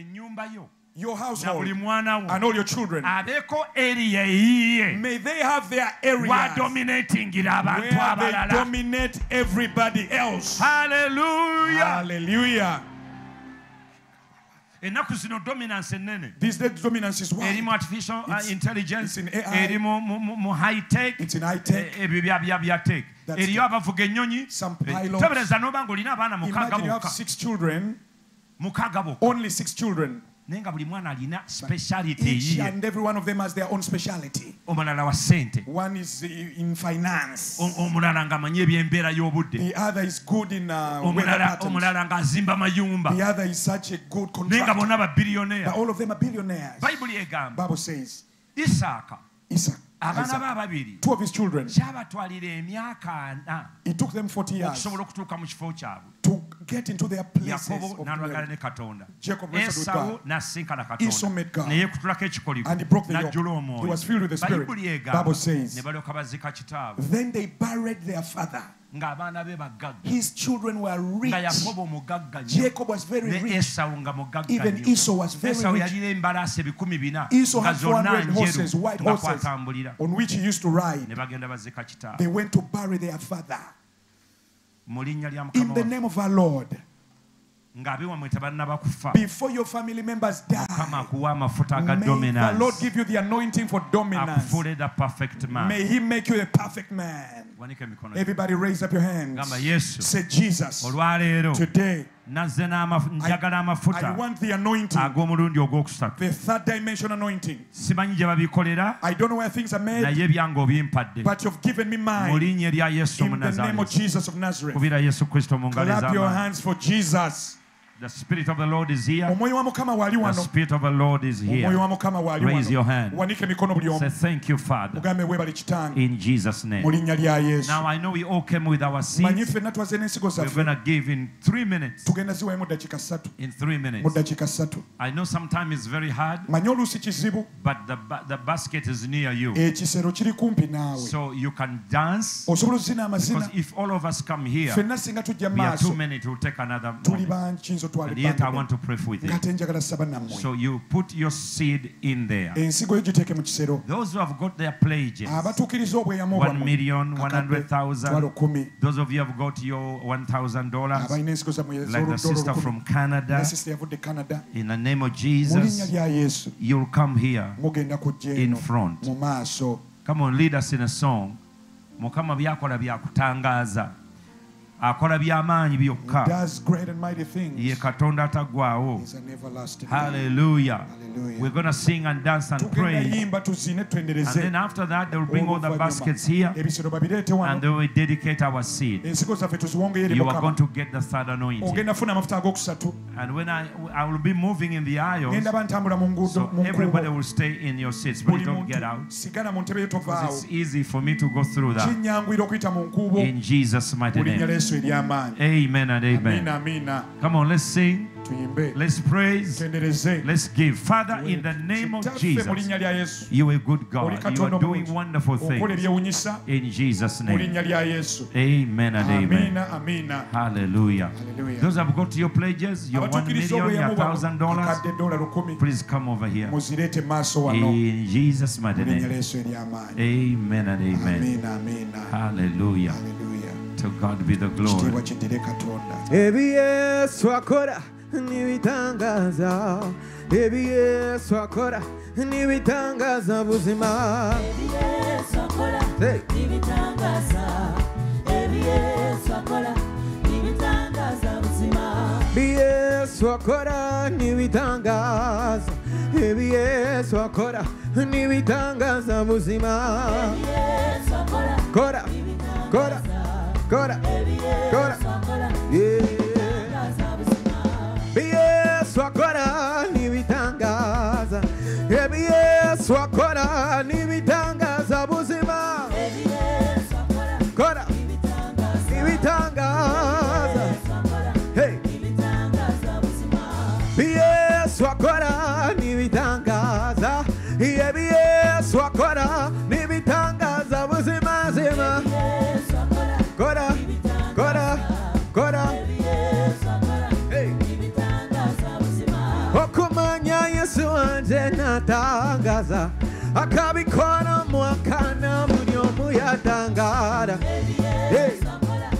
ennyumba yo Your household buli mwana wo and all your children. abeeko eriya eyiye May they have their areas where they dominate everybody else. Hallelujah. Hallelujah. ennaku zino dominance enene This days dominance is wide. erimu artificial uh, It's- intelligence it's in AI. eri mu- high tech It's in high tech. ebyo bya tech eriyo abavuga ennyonyi tebereza n'oba ng'olina abaana mukaaga bokka six children, mukaaga bokka only six children. naye nga buli mwana alina speciality Each and every one of them has their own speciality. omulala wa ssente One is i- in finance. O- omulala ng'amanyi ebyembeera y'obudde The other is good in uh, weather omulala patterns. omulala ng'azimba mayumba The other is such a good naye nga contractor. bonna babiliyoneya But all of them are billionaires. egamba Bible says isaaka Isaac, abaana be Isaac, ababiri two of his children, kyabatwalira emyaka ana it took them 40 years okusobola okutuuka mu kifo kyabwe to get into their places. yakobo Of n'alwagana glory. ne katonda Jacob esawu God. n'asinkana Esau katonda God. ne yeekutulako ekikoligo And he broke the yoke. n'ajjula He was filled with the Spirit. bayibuli Bible egamba says- ne balyoka bazika kitaabwe Then they buried their father. ng'abaana be bagagga His children were rich. yakobo mugagga Jacob was very ne rich. esawu nga Even Esau was very rich. yalina embalaasi ebikumi bina Esau nga had zonna 400 horses, njeru white nga horses, kwatambulira on which he used to ne ride. bagenda bazika kitaabwe mu linnya lya In the name of our Lord. ng'abewammwe tebannaba kufa Before your family members mukama die, akuwa amafuta aga may the Lord dominance give you the anointing for dominance. akufuule perfect man May he make you a perfect man. wanika emikono Everybody raise up your hands. gamba yesu Say, Jesus, olwaleero today nazze njagala amafuta. Ag'omulundi ogwokusatu. Simanyi gye babikoleranaye naye ebyange obimpadde. mu linnya erya yesu omunazareti yesu kristo mu ngalo ez'amaani The Spirit of the Lord is here. The Spirit of the Lord is here. Raise your hand. Say thank you, Father. In Jesus' name. Now I know we all came with our seats. We're going to give in three minutes. In three minutes. I know sometimes it's very hard. But the, the basket is near you. So you can dance. Because if all of us come here, we are too many to take another moment. Bangi kiyinza otwala and yet i want to pray with you. Ng'ate njagala saba nammwe so you put your seed in there. Ensigo yo giteeke mu kisero. Those who have got their pledges abatuukiriza obweyamu one bwammwe million one kakadde hundred thousand. those of you have got your one thousand dollars abalina ensigo zammwe like the sister from canada ne sisita yavudde canada. in the name of jesus you'll come here in front. come on lead us in a song. Mukama byakola byakutangaaza akola byamaanyi byokka. Ye katonda ataggwawo haleluya hallelujah. We're going to sing and dance and pray. and then after that they will bring all the baskets here. And then we dedicate our seed. Ensigo zaffe tuziwongeyo eri you are going to get the third anointing. Ogenda funa amafuta ag'okusatu. And when I, I will be moving in the aisles ngenda ba ntambula mu nguudo so everybody will stay in your seats please buli don't get out. muntu sigala mu ntebe yo because it's easy for me to go through that. Kinyanguyira okuyita mu nkuubo in jesus mighty name. amen and amen. Come on let's sing let's praise. Let's give. Father in the name of jesus you are a good god. You are doing wonderful things. In jesus name. amen and amen. Hallelujah. Hallelujah. those have got your pledges your one million your thousand dollars. please come over here. In jesus mighty name. amen and amen. Hallelujah. to god be the glory katonda ebi yesu akora. Nibitangaza ebi yesu akora. Nibitangaza buzima Yesu akola Hey. ibitangaza ebi Yesu akola ibitangaza buzima. Ebi yesu akora. Nibitangaza ebi yesu akora. Nibitangaza buzima. Yesu akola kora. Kora. Kora. Ebi kora. yeah. Yesu akora nibitangaza. Yesu akora nibitangaza natangaza akabikora mu akana buri omu yatangara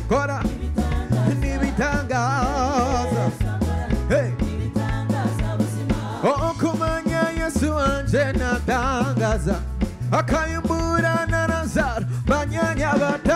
kora n'ibitangaza. Okumanya yesu wanje natangaza akayimbura na lazaro banyanya batangara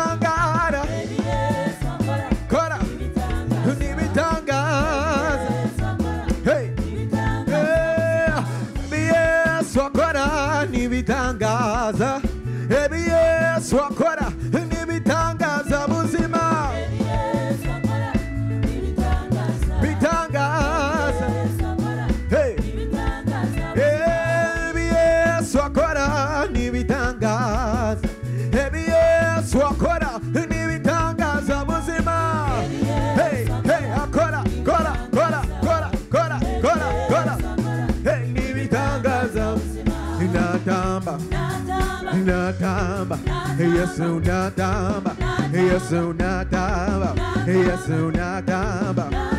Yesunadaba, Yesunadaba, Yesunadaba, Yesunadaba.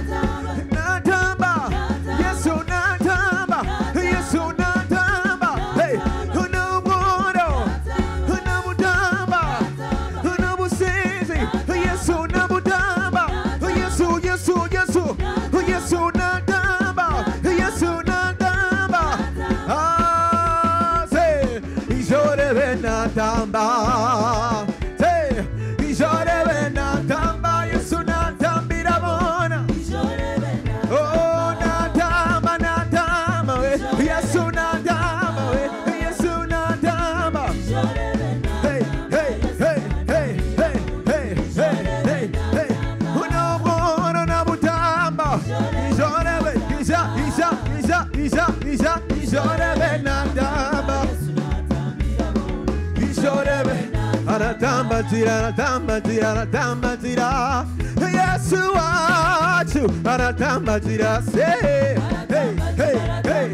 damba tira damba tira damba tira. Yesu achu ara tira say. Hey hey hey hey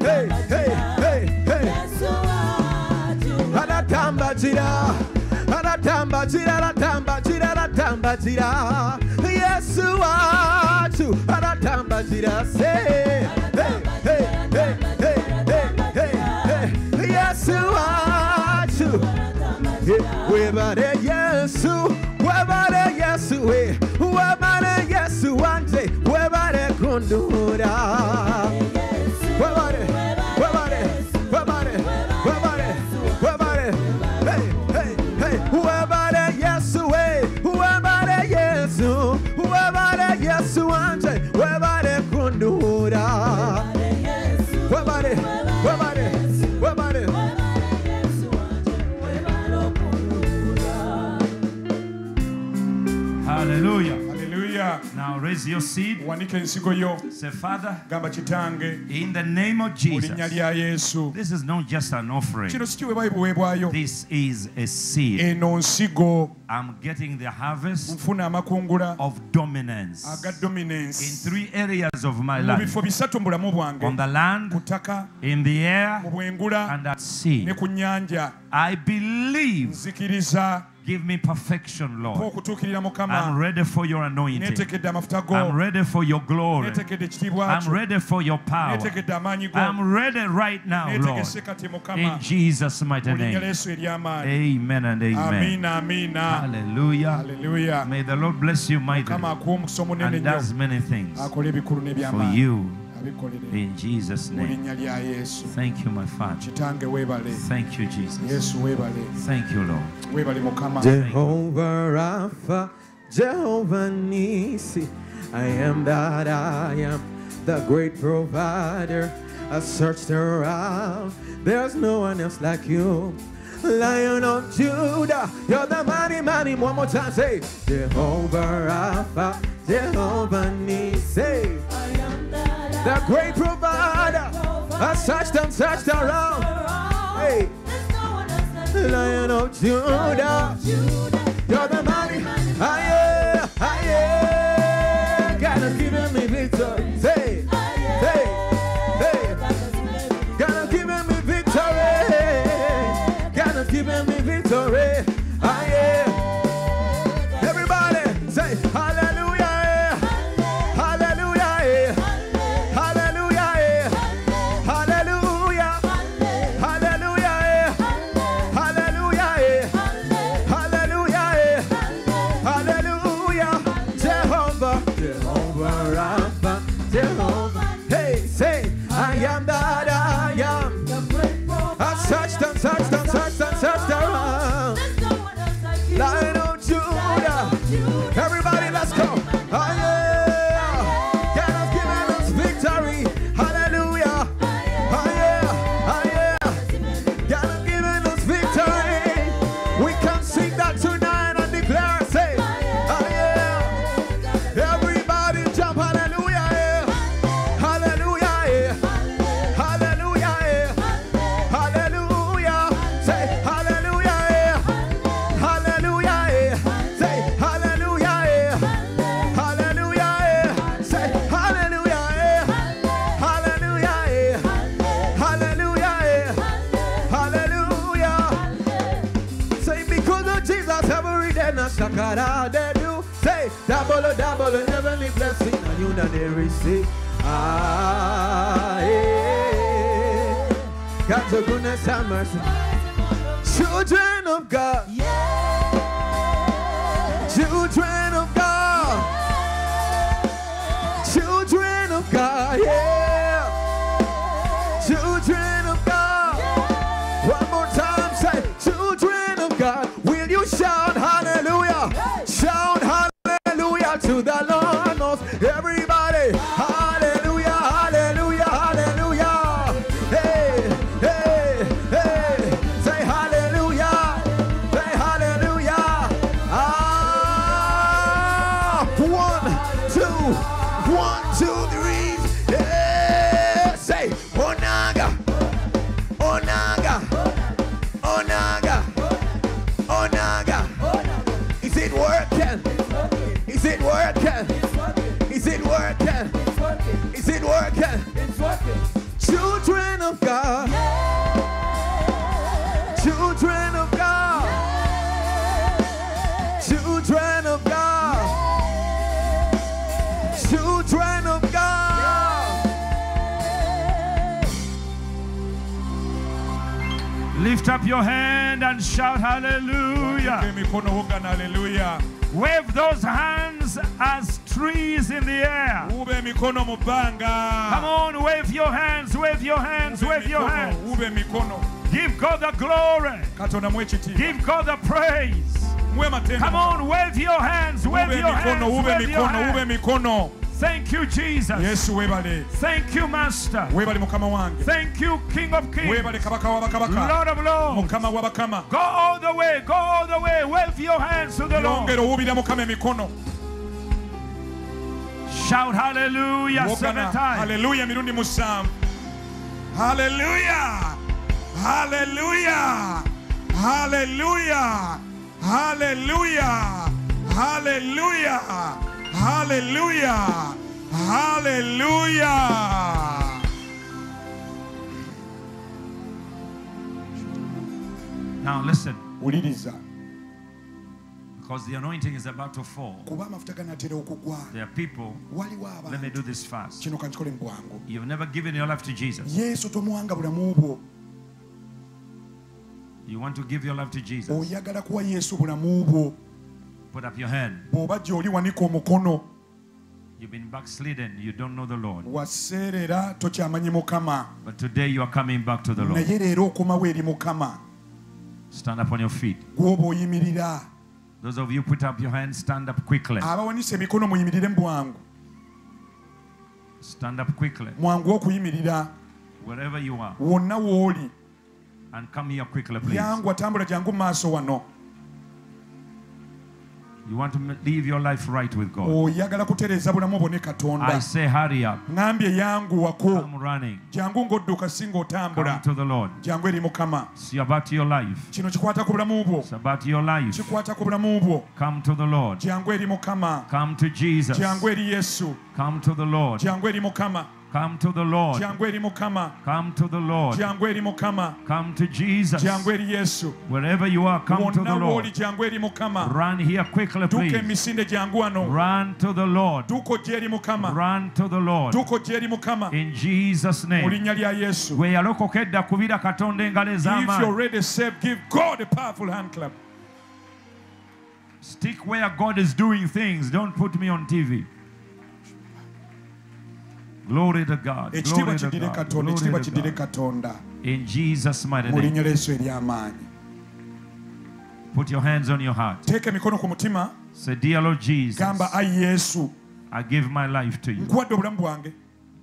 hey hey hey hey. Yesu achu ara damba tira. Ara damba tira ara hey hey hey hey hey Webare Yesu, webare Yesu, we, webare Yesu wanje, webare kundura. Webare, webare, webare, webare, webare, hey, hey, hey, webare Yesu, we, webare Yesu, webare Yesu wanje, webare kundura. Webare, webare. Now raise your seed. Wanike ensigo yo. Say, Father, Gamba kitange. in the name of Mu Jesus, linnya lya Yesu. this is not just an offering. Kino si kiweebwayo. This is a seed. Eno nsigo I'm getting the harvest nfuna amakungula of dominance aga in dominance three areas of my mu life bifo bisatu mu bulamu on the land, ku ttaka in the mu air, bwengula and at sea. ne ku nnyanja I believe. nzikiriza Give me perfection, Lord. I'm ready for your anointing. I'm ready for your glory. I'm ready for your power. I'm ready right now, Lord. In Jesus' mighty name. Amen and amen. amen. Hallelujah. Hallelujah. May the Lord bless you mightily and does many things for you. In Jesus' name. linnya lya yesu Thank you, my Father. Thank you, Jesus. yesu weebale Thank you, Lord. weebale mukama Jehovah Rapha, Jehovah Nissi, I am that I am, the great provider. I searched around, there's no one else like you. Lion of Judah, you're the mighty, mighty. One more time, say Jehovah Rapha, Jehovah Nissi, the great provider, I touched and touched around. Hey, Lion of Judah, you're the money, I am, I am, God has given me victory. Blessing and they receive. Ah, yeah. God's goodness and mercy. Children of God. Up your hand and shout hallelujah. Wave those hands as trees in the air. wuba emikono mu Come on, wave your hands, wave your hands, wave your hands. Give God the glory. Give God the praise. Come on, wave your hands, wave your hands, wave your hands. Thank you, Jesus. yesu weebale. Thank you, Master. weebale mukama wange. Thank you, King of Kings, weebale kabaka w'abakabaka Lord of Lords. mukama w'abakama Go all the way, go all the way. Wave your hands to the Lord. yongera owubira mukama emikono. Shout hallelujah seven times. haleluya emirundi musanvu. Haleluya haleluya haleluya haleluya haleluya haleluya Hallelujah. Now listen, because the anointing is about to fall. kuba amafuta ganatera okugwa There are people, let me do this fast. kino kankikole mu bwangu You've never given your life to Jesus. yesu tomuwanga bulamu bwo You want to give your life to Jesus. Put up your hand. bw'oba gy'oli wanika omukono You've been backslidden. You don't know the Lord. waseerera tokyamanyi mukama But today you are coming back to the Lord. naye leero okomawo eri mukama Stand up on your feet. gw'oba oyimirira Those of you put up your hands, stand up quickly. abawanise emikono muyimirire mu bwangu Stand up quickly. mwangu okuyimirira Wherever you are. wonna w'oli And come here quickly, please. yangu atambula jangu mu maaso wano You want to live your life right with God. Oh, oyagala kutereeza bulamu bwo ne I say, hurry up. ŋambye yanguwako Come running. jangu ng'odduka si Come ng'otambula to the Lord. jangu eri mukama It's about your life. kino kikwata ku bulamu bwo It's about your life. kikwata ku bulamu bwo Come to the Lord. jangu eri mukama Come to Jesus. jangu eri yesu Come to the Lord. jangu eri mukama Come to the Lord. jangu eri mukama Come to the Lord. jangu eri mukama Come to Jesus. jangu eri yesu Wherever you are, come to the Lord. w'oli eri mukama Run here quickly, duka please. emisinde jangu wano Run to the Lord. eri mukama Run to the Lord. eri mukama In Jesus' mu name. linnya lya yesu gwe yalokoka edda kubira katonda engalo if you're already ready saved give god a powerful hand clap stick where god is doing things don't put me on tv ekitiibwa glory to god, katonda glory ekitiibwa to God. katonda. In jesus mighty mu name. linnya lyesu ery'amaanyi Put your hands on your heart. teeka emikono ku mutima. Say, Dear Lord Jesus, gamba ayi yesu. I give my life to you. nkuwadde obulamu bwange.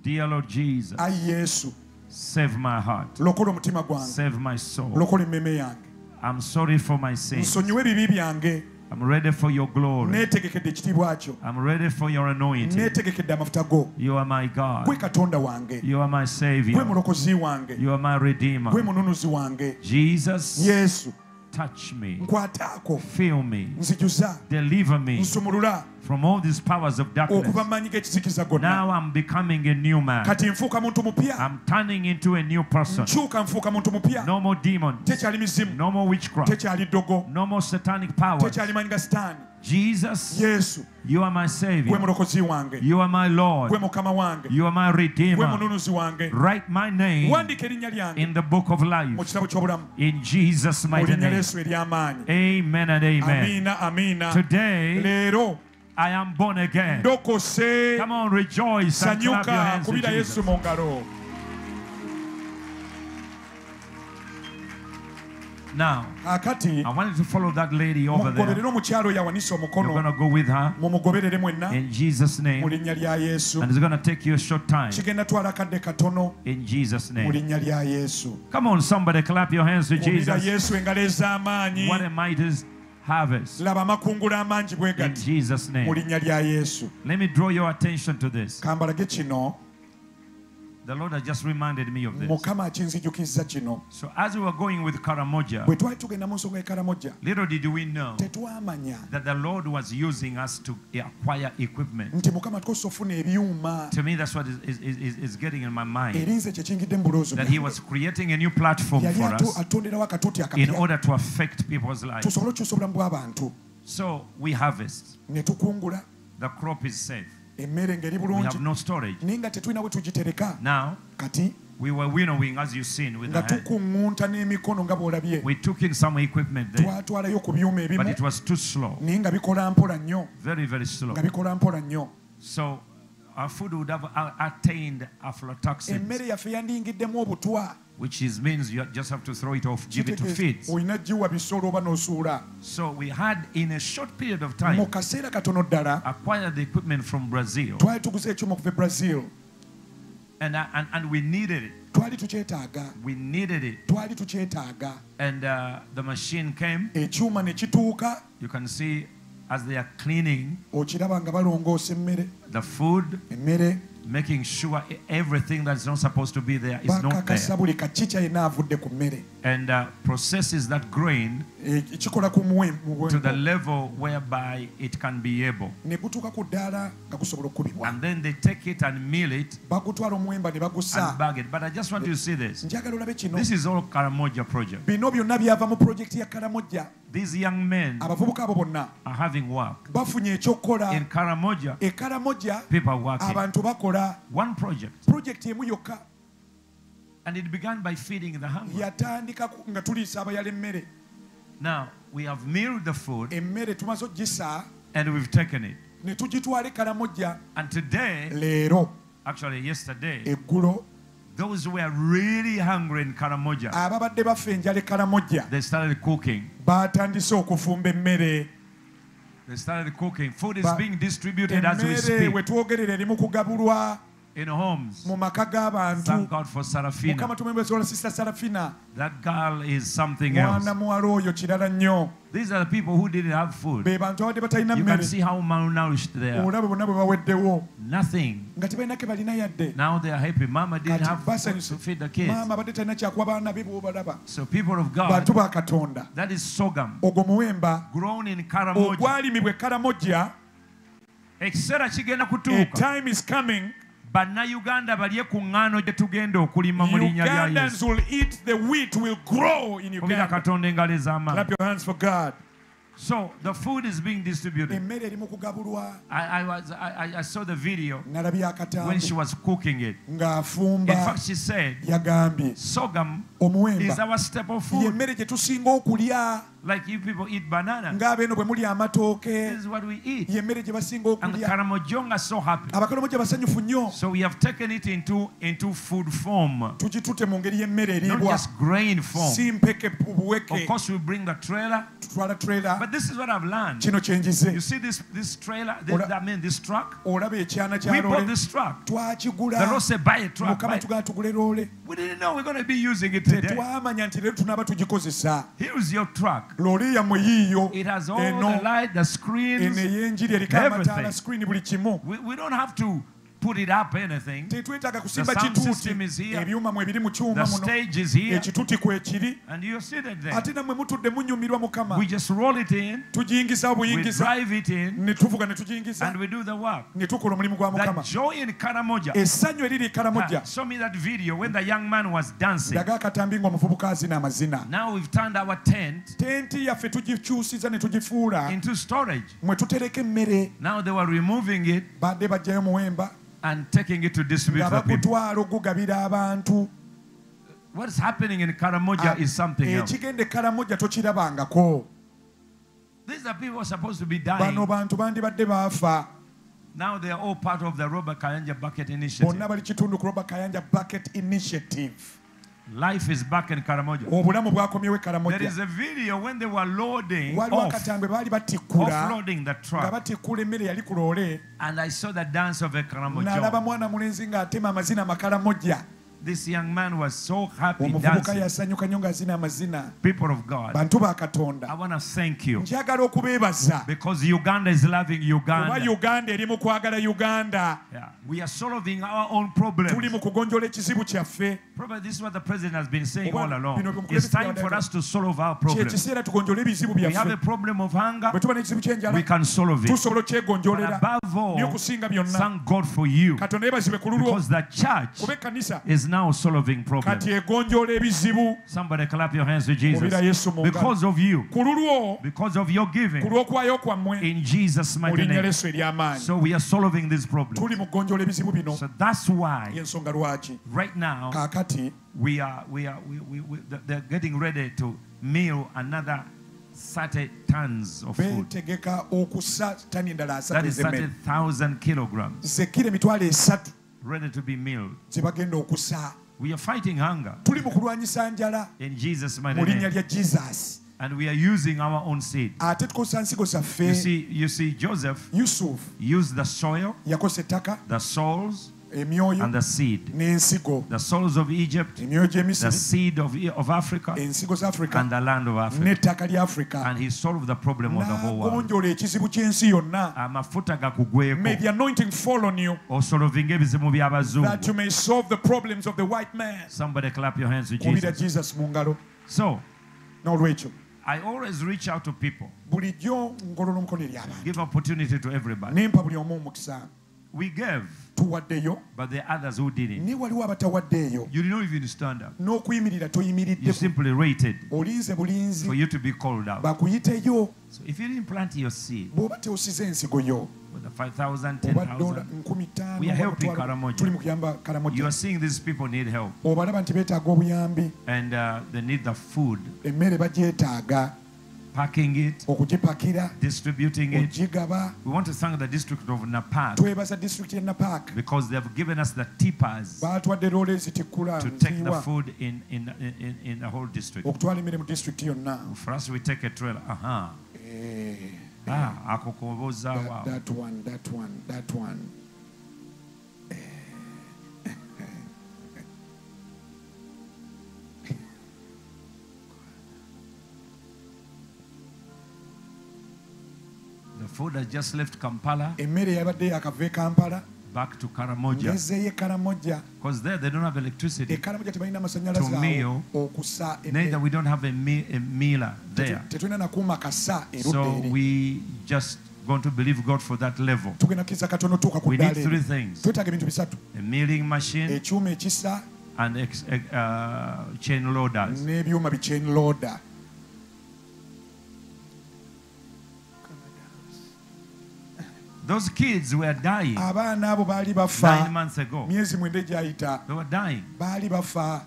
Dear Lord Jesus, ayi yesu. save my heart, lokola omutima gwange. Save my soul. lokola emmeme yange. I'm sorry for my sins. nsonyiwe ebibi byange I'm ready for your glory. neetegekedde ekitiibwa kyo I'm ready for your anointing. neetegekedde amafuta go You are my gwe God. katonda wange You are my gwe Savior. mulokozi wange You are my gwe Redeemer. mununuzi wange Jesus, yesu touch me, fill me, deliver me from all these powers of darkness. okuva mu maanyi g'ekizikiza gonna Now I'm becoming a new man. kati nfuuka muntu mupya I'm turning into a new person. nkyuka nfuuka muntu mupya No more demons. No more witchcraft. No more satanic powers. Tekyali manyi ga sitaani Jesus, yesu you are my gwe Savior. mulokozi wange You are my gwe Lord. mukama wange You are my gwe Redeemer. mununuzi wange Write my name wandika erinnya lyange in the book of mu life. kitabo ky'obulamu In Jesus' mighty name. ery'amaanyi Amen and amen. Today, leero I am born again. ndokose Come on, rejoice and clap your hands kubira Jesus. yesu mu ngalo Now, I want you to follow that lady over there. omukyalo oyo awanise You're going to go with her in Jesus' name. linnya lya yesu And it's going to take you a short time kigenda twala kadde katono in Jesus' name. linnya lya yesu Come on, somebody clap your hands to Jesus. yesu engalo ez'amaanyi What a mighty harvest laba amakungula amangi bwe in gati Jesus' mu name. linnya lya yesu Let me draw your attention to this. kambalage kino The Lord has just reminded me of this. mukama akinzijukizza kino So, as we were going with Karamoja, bwe twali tugenda mu nsonga ekaramojja little did we know tetwamanya that the Lord was using us to acquire equipment. nti mukama tukozesa ofuna ebyuma To me, that's what is, is, is, is getting in my mind. erinze kye kingidde mu bulowoozo That He was creating a new platform yali for atu- us atonderawo akatuuti in akapya order to affect people's lives. tusobole okukyusa obulamu bw'abantu So, we harvest. ne tukungula The crop is safe. emmere ngeri bulungi. naye tetulina bwe tugitereka. Kati We were winnowing as you've seen with the head. We took in some equipment there, but it was too slow. Very, very slow. So our food would have uh, attained aflatoxins. Emmere yaffe yandiyingiddemu obutwa which is means you just have to throw it off, give it to feeds. olina giwa bisolo oba n'osuula. So, we had, in a short period of time, kaseera katono ddala acquired the equipment from Brazil, twali tuguze ekyuma okuva brazil. And, uh, and, and we needed it. twali tukyetaaga. We needed it. twali tukyetaaga. And uh, the machine came. ekyuma ne kituuka. You can see as they are cleaning okiraba nga balongoosa emmere. the food, emmere making sure everything that's not supposed to be there is not there, and uh, processes that grain E- to the level whereby it can be able. And then they take it and mill it and bag it. But I just want you to see this. This is all Karamoja project. These young men abavubuka abo bonna are having work. In Karamoja, e karamojja people are working. One project. project emu yokka And it began by feeding the hungry. yatandika nga tuliisa abayala emmere Now, we have milled the food emmere tumaze ogisa and we've taken it. ne tugitwala e karamojja And today, leero actually yesterday, eggulo those who were really hungry in Karamoja, ababadde bafa enjala karamojja they started cooking. They started cooking. Food is being distributed as we emmere speak we twogerera eri mu kugabulwa in homes. mu maka g'abantu Thank God for mukama Sarafina. That girl is something else. mwana muwala oyo kirala nnyo These are the people who didn't have food. be bantu abadde batalina You can see how malnourished they are. olaba bonna bwe baweddewo Nothing. nga tebalina ke balina yadde Now they are happy. Mama didn't have food to feed the kids. maama abadde talina kyakuwa baana be bwobalaba So people of God, bantu ba katonda that is sorghum ogwo muwemba grown in Karamoja. ogwalimibwa ekaramojja Ekiseera kigenda a time is coming bannayuganda balye ku ŋŋaano gye tugenda okulima mu linnya lya ugandans yesu. will eat the wheat will grow in uganda. Katonda engalo ez'amaanyi clap your hands for god. So the food is being distributed. Emmere eri mu kugabulwa. I, I, was, I, I- saw the video when she was cooking it. In fact she said is omuwemba. Our staple food. Gye tusinga okulya. Like you people eat banana. Ng'abeeno bwe mulya amatooke. This is what we eat. Ye emmere gye basinga and okulya. Karamojonga so happy. Gye basanyufu nnyo. So we have taken it into, into food form. Mu ngeri y'emmere not eriibwa just grain form. Si mpeke buweke. Of course we bring the trailer. Tutwala trailer. But this is what I've learned. kino kyenjize You see this this trailer, this, Ola- I mean this truck? olaba ekyana kya We bought loole this truck. The twakigula. Lord said, buy a truck. buy mukama it." tugala tugule loole tetwamanya nti leero tunaaba tugikozesa. Loole yammwe yiiyo eno. screens, ey'enjiri We, we don't buli kimu put it up anything. tetwetaaga kusimba kituuti ebyuma eh, mwe biri mu kyuma muno. ekituuti seated ate We mutudde munyumirwa mukama tugiyingiza We drive it ne And ne tukola omulimu gwa mukama essanyu eriri e karamoja. Laga akatambi ng'omuvubuka azina amazina. Tenti yaffe tugikyusiza ne into mwe tutereka emmere. Badde bajjayo muwemba. And taking it to distribute to the people. bakutwala ogugabira abantu What's happening in Karamoja ah, is something eh, else. e karamoja tokirabangako These are people supposed to be dying. bantu bandibadde baafa Now they are all part of the Robert Kayanja Bucket Initiative. Life is back in Karamoja. obulamu bwakomyewo e There is a video when they were loading waliwo baali batikkula the nga truck, batikkula emmere yali ku loole and I saw the dance of a n'alaba Karamoja. mwana mulenzi ng'atema amazina amakaramoja This young man was so happy omuvubuka dancing. yasanyuka nnyo ng'azina amazina People of God, bantu ba I want to thank you njagala okubeebaza because Uganda is loving Uganda. uganda eri mu kwagala uganda Yeah. We are solving our own tuli problems. mu kugonjola ekizibu kyaffe Probably this is what the president has been saying all along. It's time for us to solve our problems. kyekiseera tugonjole ebizibu We have a problem of hunger, bwe tuba n'ekizibu we can solve it. tusobola But okyegonjolera above all, thank God for you katonda yeebazibwe ku lulwo because the church is now solving problems. kati egonjola ebizibu. Somebody clap your hands to mubira Jesus. yesu mu ngalo. Because of you, ku lulwo. Because of your ku giving, lw'okuwayo kwammwe. In Jesus' mu mighty linnya name. lesu ery'amaanyi. So we are solving this problem. tuli mu kugonjola ebizibu bino. So that's why y'ensonga lwaki? right now kaakati we are we are we, we, we they're getting ready to mill another 30 tons of food. beetegeka okussa tani endala That asatu is ez'emmere 30,000 kilograms. Zekira emitwalo esatu ready to be milled. ze bagenda okusa We are fighting hunger tuli mu kulwanyisa njala in Jesus' mighty mu linnya name. lya jesus And we are using our own seed. ate tukozesa nsigo You zaffe see, you see, Joseph yusufu used the soil, yakozesa ettaka the souls, emyoyo and the seed. n'ensigo The souls of Egypt, emyoyo the seed of, of Africa, ensigo za africa. and the land of Africa. n'ettaka lya africa. And he solved the problem of the whole world. ekizibu ky'ensi yonna. Amafuta may the anointing fall on you. Osolovinga ebizibu that you may solve the problems of the white man. Somebody clap your hands to jesus. Jesus mu ngalo. So n'olwekyo i always reach out to people. Give opportunity to everybody. We gave tuwaddeyo but there are others who didn't ne waliwo abatawaddeeyo. You did not even stand up n'okuyimirira you toyimiridde simply waited olinze for you to be called out. Bakuyiteyo. So if you didn't plant your seed bw'oba teosize ensigo yo with the 5000 10000 We are helping Karamoja. tuli mu kuyamba you are seeing these people need help. Obalaba nti beetaaga obuyambi. And uh, they need the food packing it. Distributing it. We want to thank the district of napak. Because they have given us the tippers to take the food in, in, in, in the whole district. For us, we take a trailer. Uh-huh. Ah, that, that one that one that one The food has just left Kampala emmere yabadde yakava e kampala back to Karamoja. ngezeeyo e karamoja Because there they don't have e electricity. karamoja tebalina amasanyalaze To meal, okusa Neither we don't have a, me- a mealer there. tetulina nakuuma kasa erudda So we just going to believe God for that level. We need three things. A milling machine and ex- uh, chain loaders. Those kids were dying abaana abo baali nine bafa months ago. myezi mwenda egyayita They were dying. baali bafa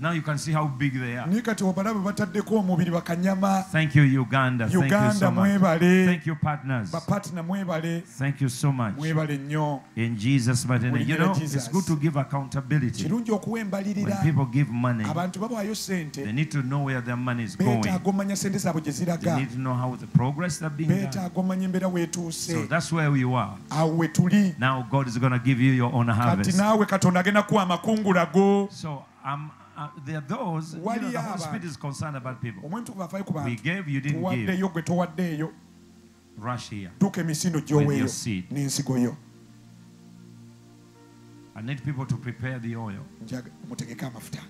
Now you can see how big they are. Thank you, Uganda. Thank you uganda so much. Thank you, partners. Thank you so much. In Jesus' mighty name. You know, Jesus. it's good to give accountability. When people give money, they need to know where their money is going. They need to know how the progress is being done. So that's where we are. Now God is going to give you your own harvest. So um, uh, there are those, you know, the Holy. Spirit is concerned about people. We gave, you didn't give. Rush here. With gy'oweeyo your seed. n'ensigo yo I need people to prepare the oil. Mutegeke amafuta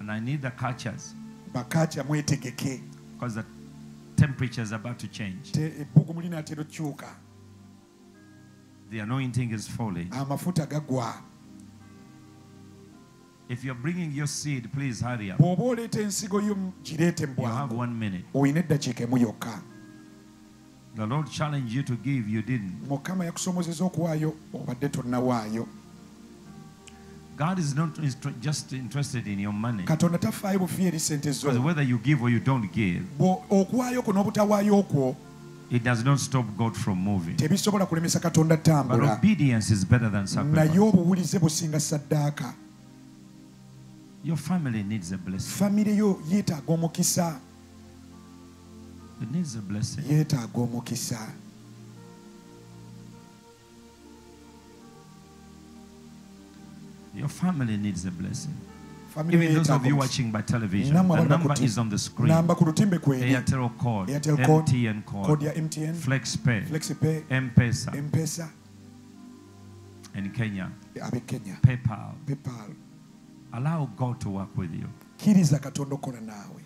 And I need the catchers mwetegeke because the temperature is about to change. The anointing is falling. amafuta gagwa If you're bringing your seed, please hurry up. bw'oba oleeta ensigo yo gireete mu You have bwangu one minute. olina eddakiika emu yokka The Lord challenged you to give, you didn't. mukama yakusomozeza okuwaayo obadde tonnawaayo God is not instru- just interested in your money. katonda tafaayo bufi eri sente Because whether you give or you don't give, Bwo- okuwaayo kwo n'obutawaayo okwo it does not stop God from moving. tebisobola kulemesa katonda But ttambula obedience is better than naye sacrifice. obuwulize businga saddaaka Your family needs a blessing. Family yo yeetaaga omukisa It needs a blessing. yeetaaga omukisa Your family needs a blessing. Family Even those of you watching by television, the number is on the screen. Airtel code, Airtel code, MTN kodi code, ya mtn FlexPay, FlexPay, M-Pesa, empesa in Kenya, ab'e kenya PayPal. paypal Allow God to work with you. Kiriza katonda okola naawe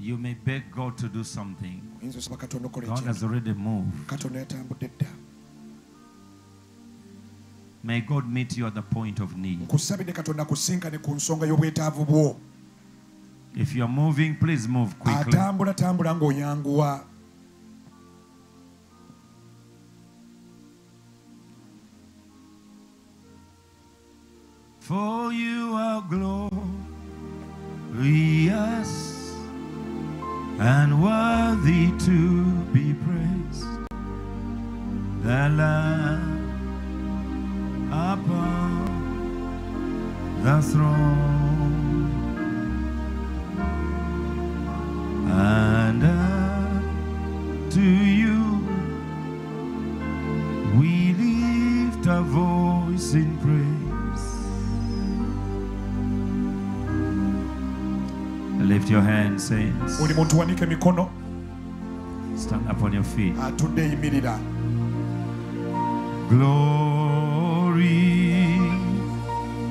You may beg God to do something. God has already moved. Katonda yatambudde dda May God meet you at the point of need. nkusabidde katonda akusinkane ku nsonga y'obwetaavu bwo If you are moving, please move quickly. atambula tambula ng'oyanguwa For you are glorious and worthy to be praised. The Lamb upon the throne. And unto you we lift our voice in praise. Lift your hands, saints. buli muntu wanika emikono Stand up on your feet. yimirira Glory,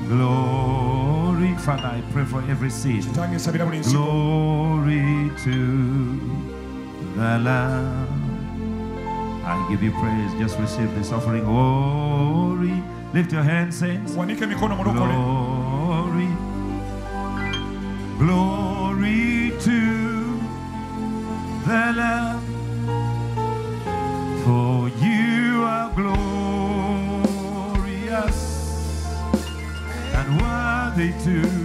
glory. Father, I pray for every seed. kitange nsabira buli nsigo Glory to the Lamb. I give you praise. Just receive this offering. Glory. Lift your hands, saints. wanika emikono mulokole Glory. Glory to the Lamb. Worthy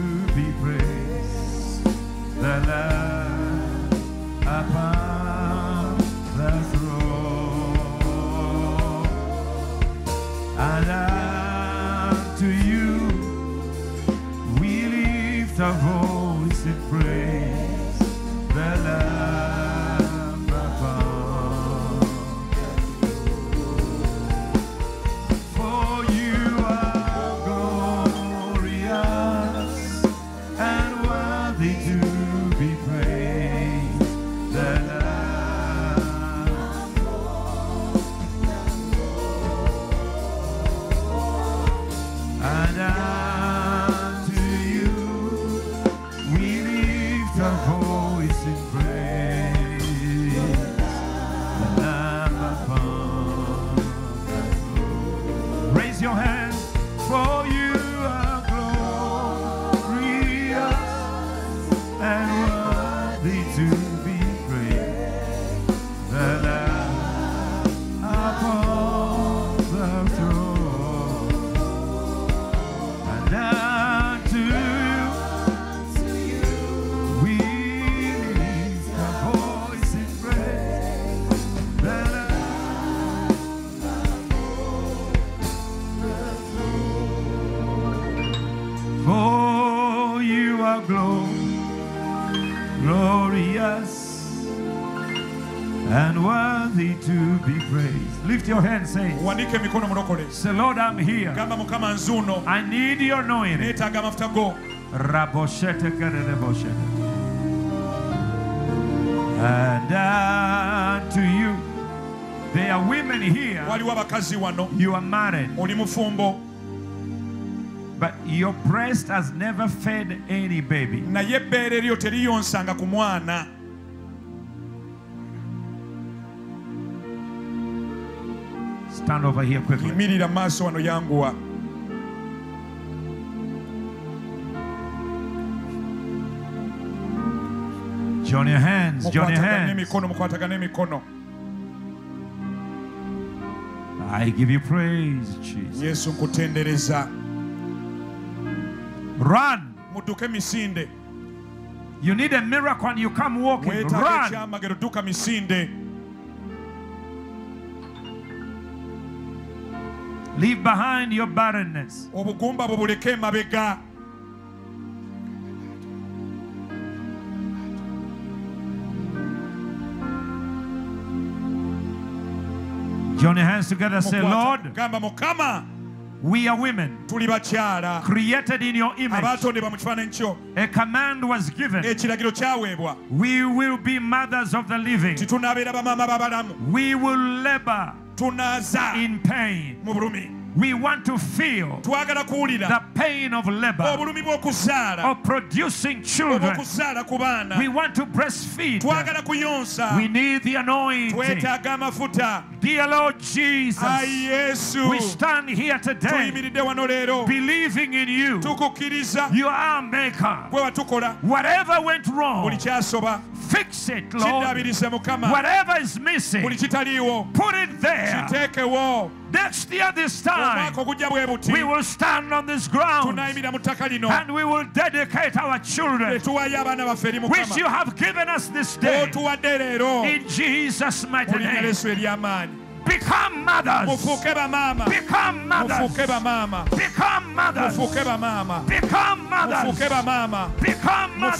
say, Lord, I'm here. I need your anointing. And unto you, there are women here. You are married, but your breast has never fed any baby. Stand over here quickly. yimirira maaso wano yanguwa Join your hands, join your hands. emikono mukwatagane emikono I give you praise, Jesus. yesu nkutendereza Run. mudduke misinde You need a miracle and you come walking. weetaaga Run. ekyamagero dduka misinde Leave behind your barrenness. obugumba bubuleke emabega Join your hands together. Say, Lord, gamba mukama we are women tuli bakyala created in your image. abaatondebwa mu kifaananyi kyo A command was given. ekiragiro kyaweebwa We will be mothers of the living. bamaama b'abalamu We will labor tunaaza in pain. We want to feel the pain of labor, of producing children. obw'okuzaala ku baana We want to breastfeed. We need the anointing. Dear Lord Jesus, we stand here today tuyimiridde wano leero believing in you. You are maker. Whatever went wrong, fix it, Lord. Whatever is missing, put it there. Next year, this time, omwaka ogujja bwe buti we will stand on this ground tunaayimira mu ttaka lino. and we will dedicate our children, tuwayo abaana baffe eri which you have given us this day. In Jesus' mighty name, become mothers. Become mothers. Become mothers. Become mothers. mufuuke bamaama Become mothers.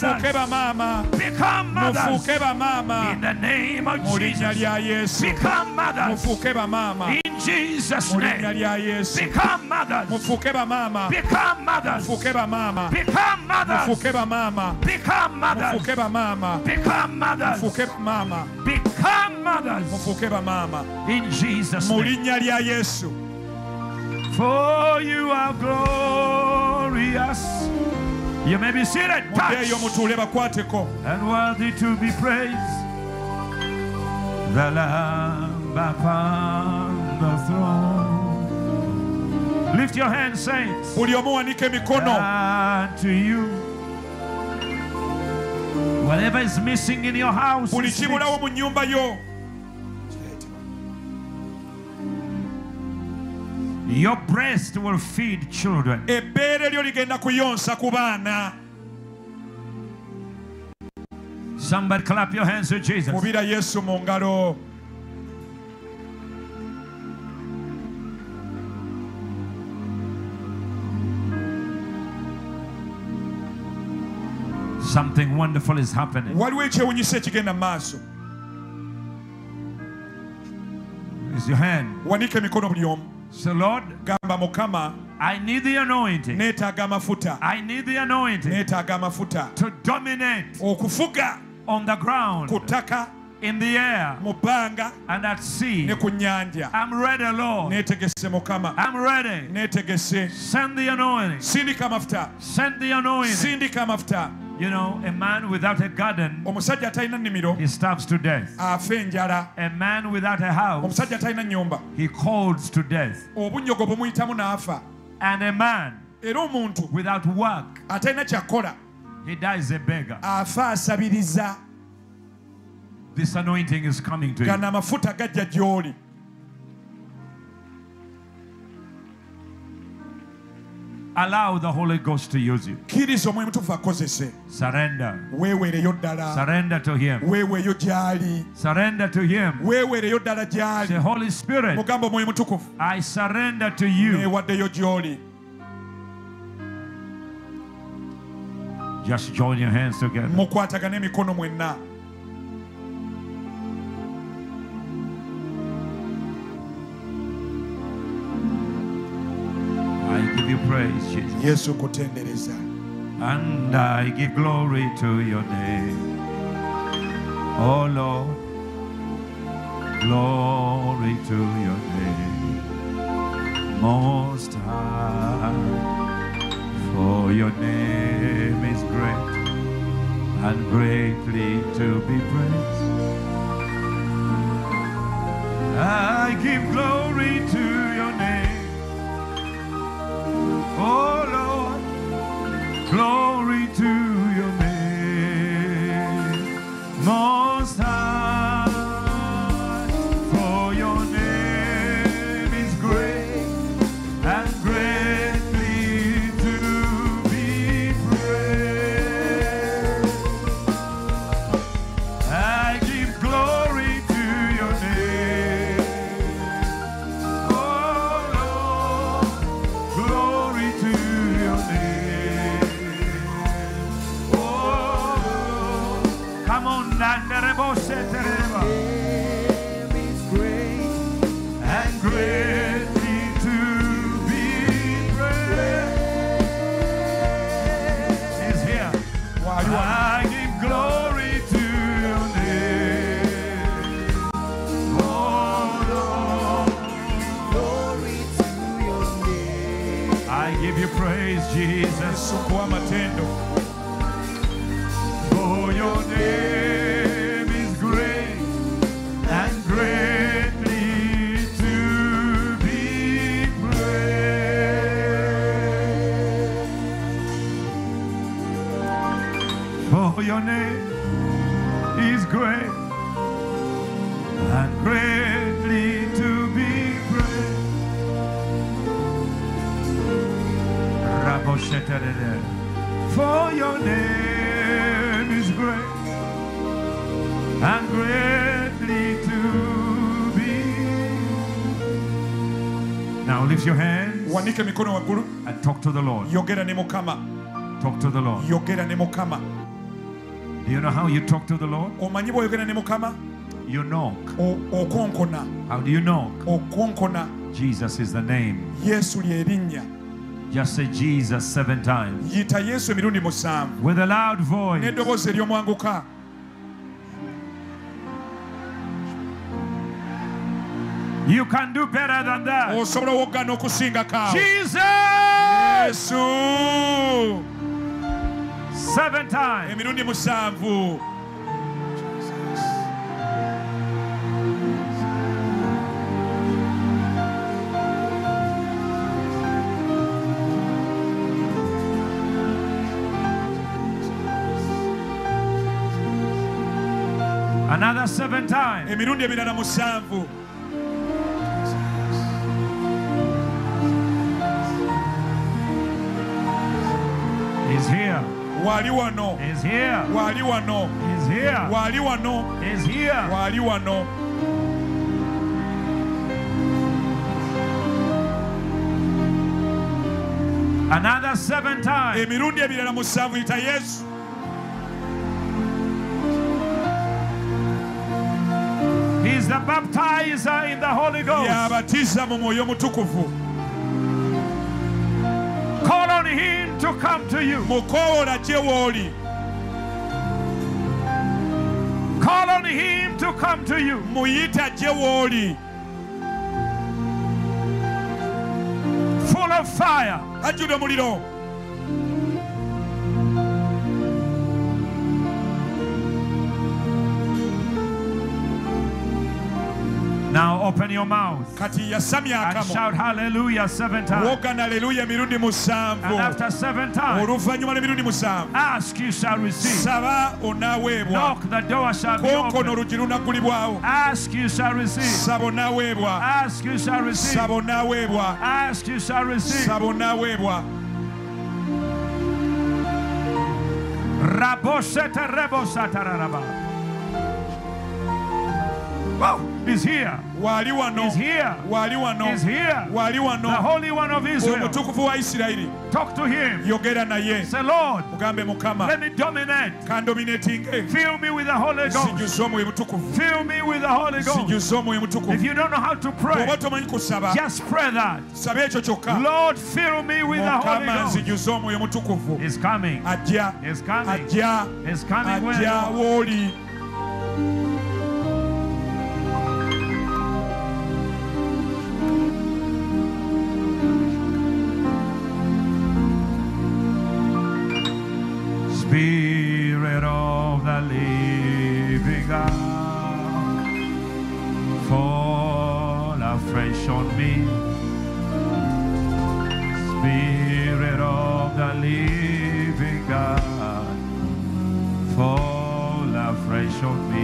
Become mothers. mufuuke bamaama In the name of Jesus. Become mothers. In Jesus' name. Become mothers. Become mothers. Become mothers. Become mothers. mufuuke bamaama Become mothers. mufuuke bamaama Become mothers. mufuuke bamaama In Jesus' mu linnya lya yesu For you are glorious. You may be seated. Touch. and worthy to be praised. The Lamb upon the throne. Lift your hands, saints, buli omu wanika emikono to you. Whatever is missing in your house, buli kibulawo mu nnyumba yo your breast will feed children. ebbeere lyo ligenda kuyonsa ku baana Somebody clap your hands to Jesus. mubira yesu mu ngalo Something wonderful is happening. waliwo ekyewunyisa ekigenda mu maaso Raise your hand. wanika emikono buli omu Say, Lord, gamba mukama I need the anointing. neetaaga amafuta I need the anointing neetaaga amafuta to dominate okufuga on the ground, ku ttaka in the air, mu bbanga and at sea. ne ku nnyanja I'm ready, Lord. neetegese mukama I'm ready. neetegese Send the anointing. sindika amafuta Send the anointing. sindika amafuta You know, a man without a garden, omusajja atalina nnimiro he starves to death. afa enjala A man without a house, omusajja atalina nnyumba he colds to death. obunyogo bumuyitamu n'afa And a man era omuntu without work, atalina he dies a beggar. afa asabiriza This anointing is coming to you. gano amafuta gajja gy'oli Allow the Holy Ghost to use you. kkiriza omwoyo mutuufu akozese Surrender. Surrender to Him. Surrender to Him. Say, Holy Spirit, mugamba omwoyo mutukufu I surrender to you. Just join your hands together. Praise, Jesus. yesu kutendereza And I give glory to your name. Oh Lord, glory to your name. Most high, for your name is great and greatly to be praised. I give glory to. Oh Lord, Glory to com a. Rabosheterere. For your name is great and greatly to be. Now lift your hands wanike emikono waggulu and talk to the Lord. yogera ne mukama Talk to the Lord. yogera ne mukama Do you know how you talk to the Lord? omanyi bw'oyogera ne You knock. How do you knock? Jesus is the name. Just say Jesus seven times yita yesu emirundi musanvu with a loud voice. n'eddoboozi ery'omwanguka You can do better than that. osobola owoggana okusingako awo Jesus! yesu Seven times. emirundi musanvu Another seven times. emirundi musanvu He's here. waali wano He's here. waali wano He's here. waali wano He's here. waali wano Another seven times. emirundi ebirala musanvu yita yesu the baptizer in the Holy Ghost. yabatiza mu mwoyo mutukuvu Call on him to come to you. mukoowola gye wooli Call on him to come to you. muyita gye Full of fire. Now open your mouth kati yasamya akamu wogana haleluya emirundi musanvu oluvannyuma lw'emirundi musanvu saba onaaweebwa konkono oluggi lunaggulibwawo saba onaaweebwa saba onaaweebwa saba onaaweebwa rabosete rebosatararaba raraba. Here. waali wano He's here. waali wano He's here. waali The Holy One of Israel. omutukuvu wa isirayiri Talk to him. yogera naye Say, Lord, mugambe mukama let me dominate. kandominatinge Fill me with the Holy Ghost. sijuze omwoyo mutukuvu Fill me with the Holy Ghost. sijuze omwoyo If you don't know how to pray, oba tomanyi kusaba just pray that. saba ekyo kyokka Lord, fill me with the Holy Ghost. nzijuze omwoyo mutukuvu coming. ajja coming. ajja coming. Ajja you God, fall afresh on me. Spirit of the living God, fall afresh on me.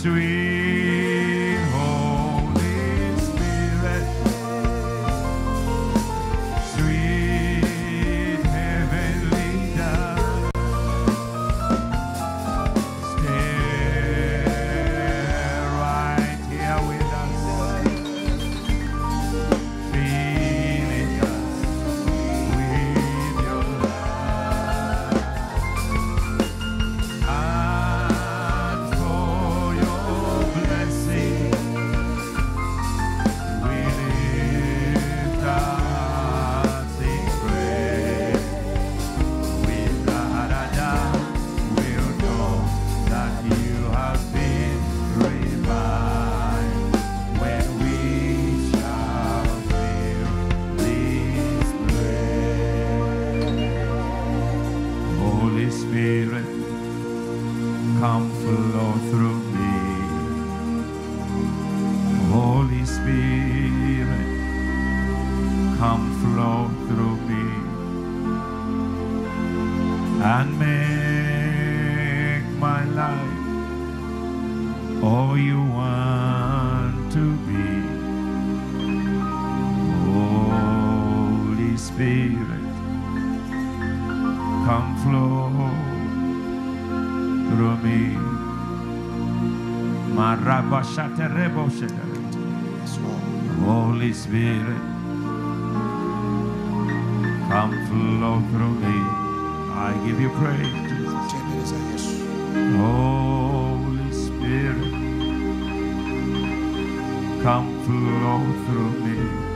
Sweet Holy Spirit, come flow through me. I give you praise, Jesus. Holy Spirit, come flow through me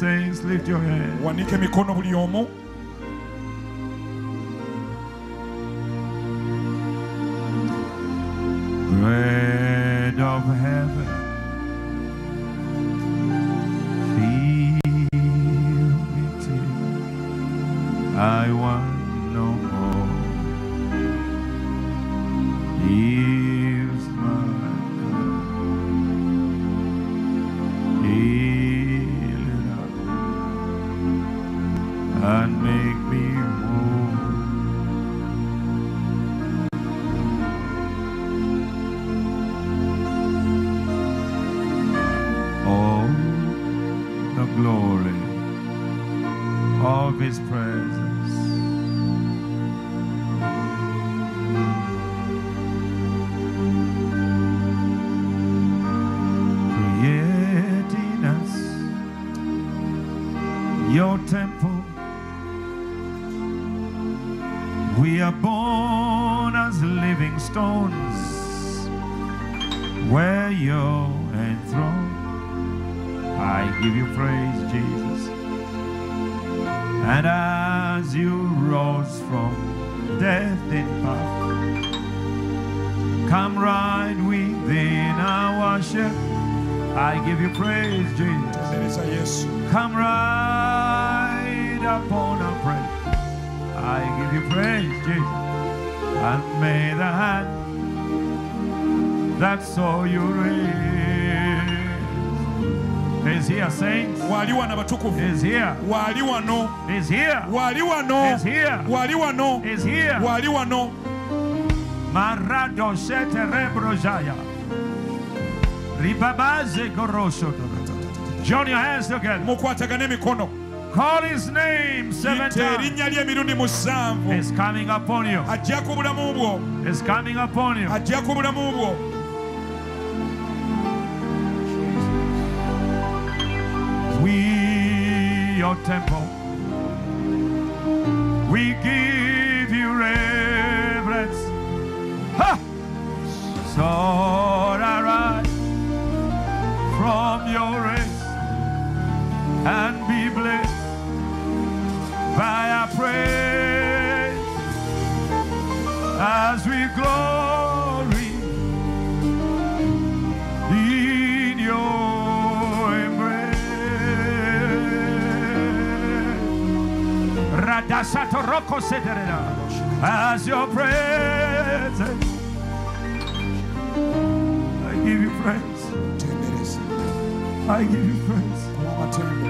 saints, lift your hands. wali wano abatukuvu Is here. wali wano Is here. wali wano marado seterebrozaya ribabaze gorosodo join your hands together Call his name seven times. It's coming upon you. It's coming upon you. tempo. As your presence, I give you praise. I give you praise.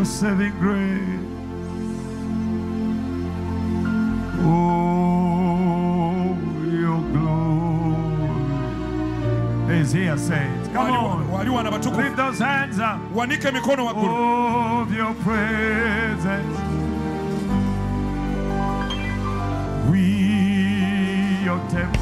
your saving grace. Oh, your glory is here, saints. Come on, lift those hands up. Oh, your presence. We, your temple.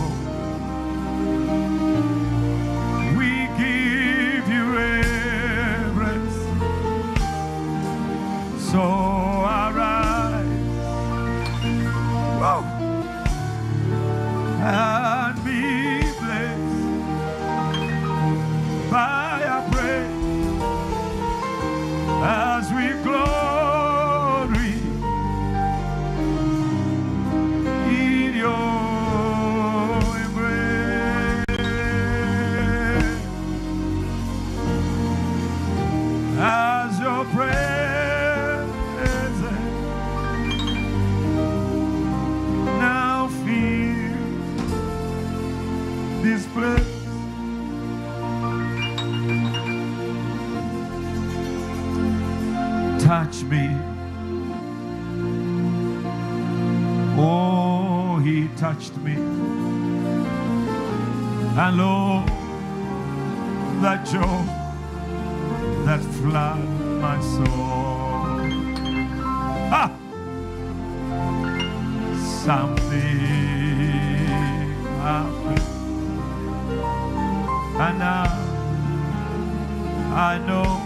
Touched me. And Lord, that joy that flood my soul. Ah! Something happened. And now I know.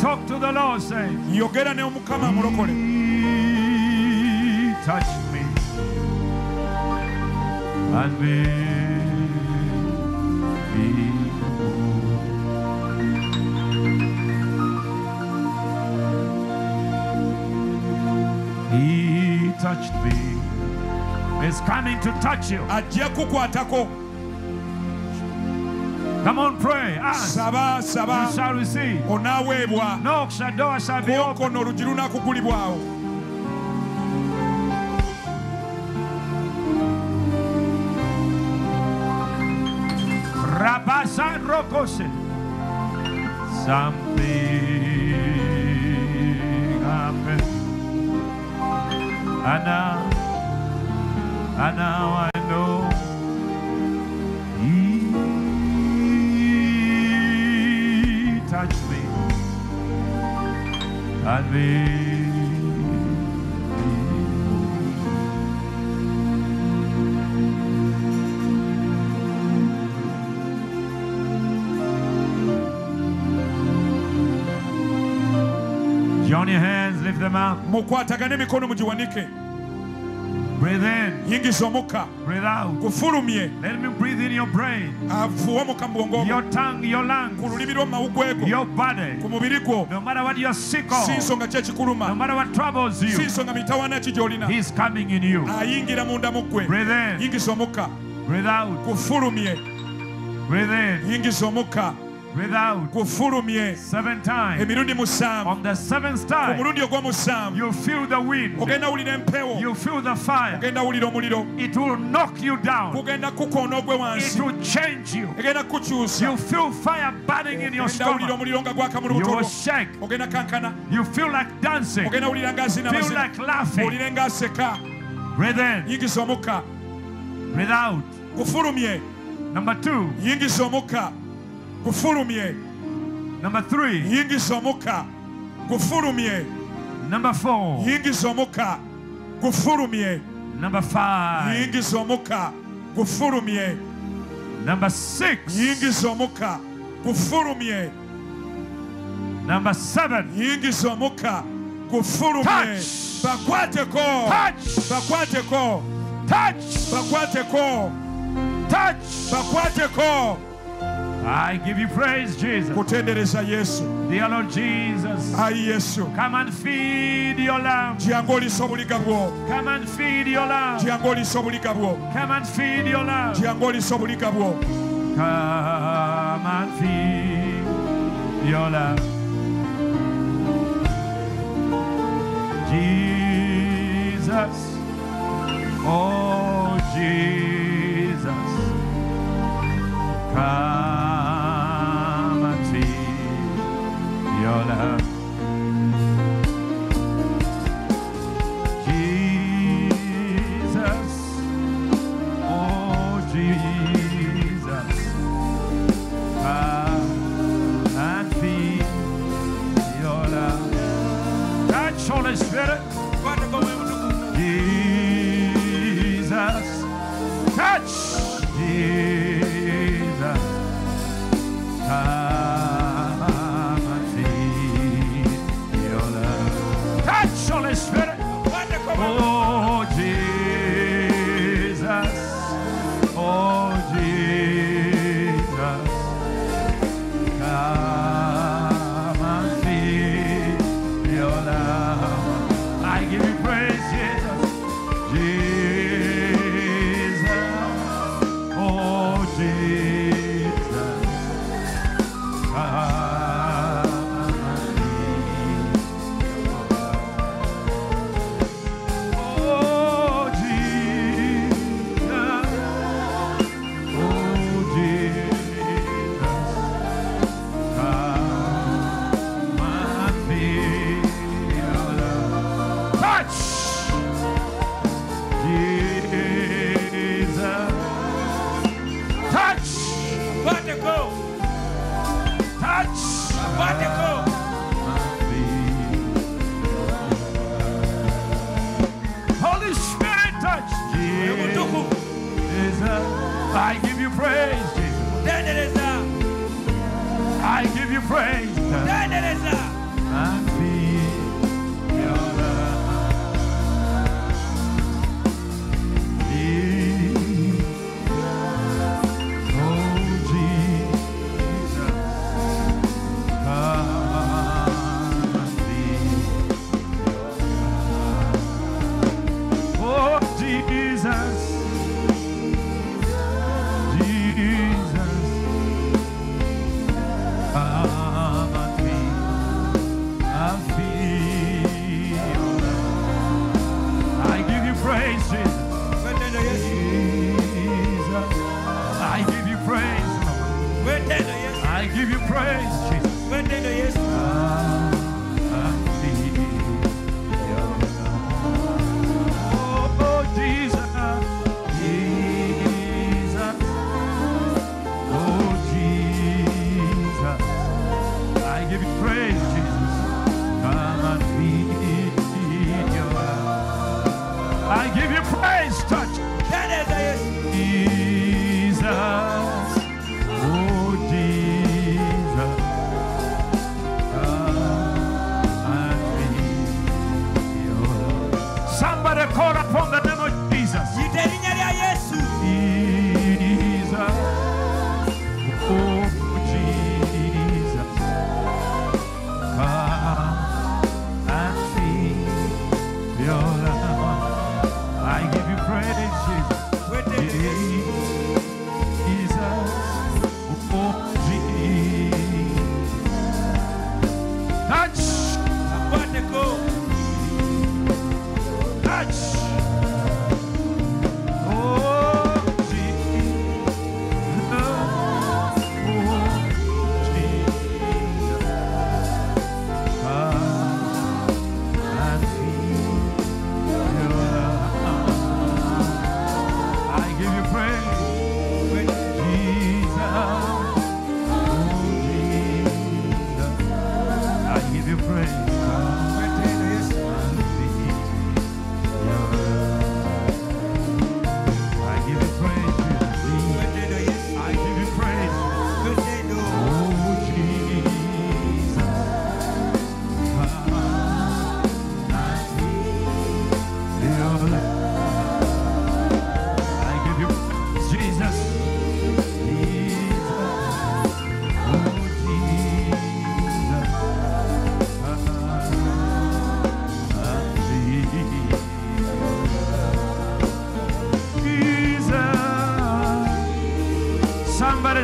Talk to the Lord, say, yogera ne omukama mulokole He Is coming to touch you. ajja kukwatako Come on, pray. Ask. saba You saba shall receive. onaaweebwa Knock, the door shall be open. konkona olugi lunaakugulibwawo Rabasa Rokose. Something happened. And now, and now mukwatagane emikono mugiwanike yingiza omukka gufulumye afuwe omuka mubwongoku lulimi lwo mumawugwego ku mubiri gwo si nsonga kyekikuluma nsonga mitawaana ki gy'olina ayingira munda mu yingiza omukka gufulumye yingiza omukka breathe kufulumye Seven times. emirundi musanvu On the seventh time, mulundi ogw'omusanvu you feel the wind, ogenda wulira empewo. You feel the fire. ogenda wulira omuliro. It will knock you down, kukoona ogwe it will change you. egenda kukyusa You feel fire burning in your ogenda wulira stomach. omuliro nga gwaka mu You will shake. ogenda kankana. You feel like dancing. ogenda wulira ng'azina Feel like laughing. owulire ng'aseka Breathe in, yingiza omukka breathe out. kufulumye Number two, yingiza omukka gufulumye number three, yingiza gufulumye number four, yingiza gufulumye number five, yingiza gufulumye number six, yingiza gufulumye number seven. yingiza omukka gufulumye Touch. bakwateko Touch, bakwateko touch, bakwateko touch. bakwateko I give you praise, Jesus. kutendereza yesu Dear Lord Jesus, ayi yesu come and feed your lamb. gyanga olisa obuliga bwo Come and feed your lamb. gyanga olisa obuliga bwo Come and feed your lamb. gyanga olisa obuliga bwo Come and feed your lamb. Jesus, oh Jesus, come lamb.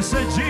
descendentes.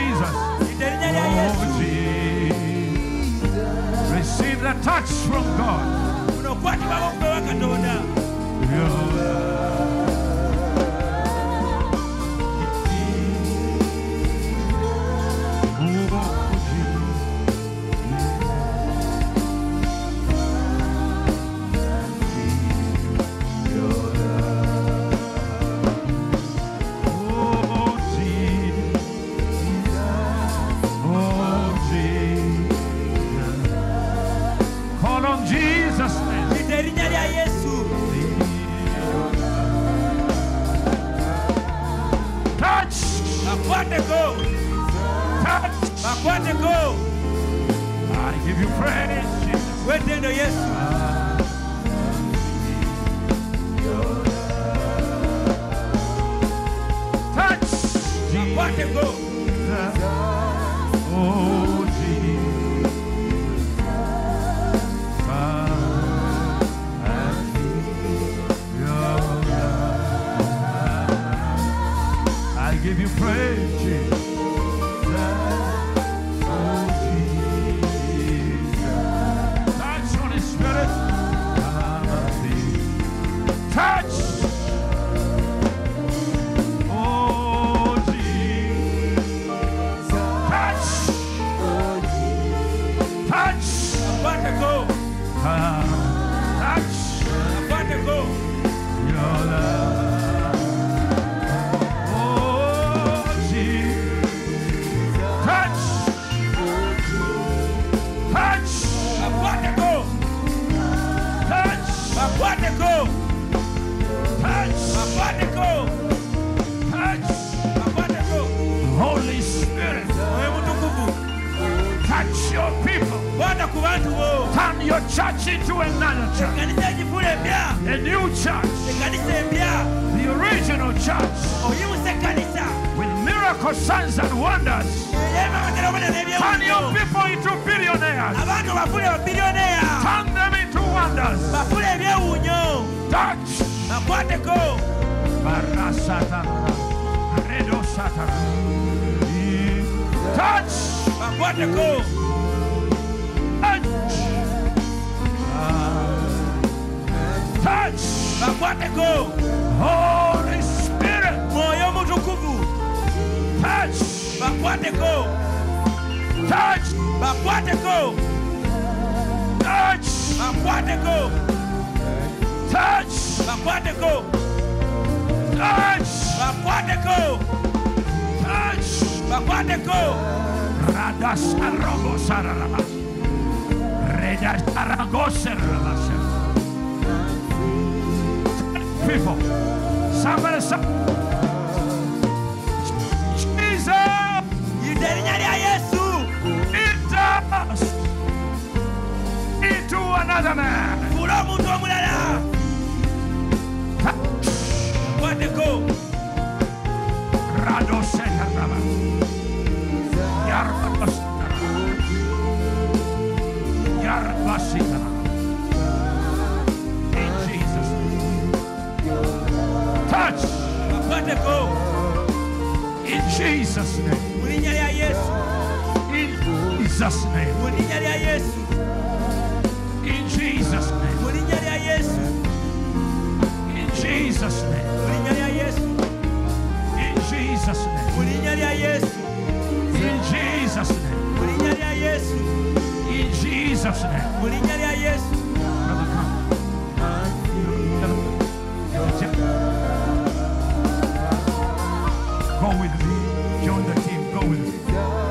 With me. Join the team. Go with me.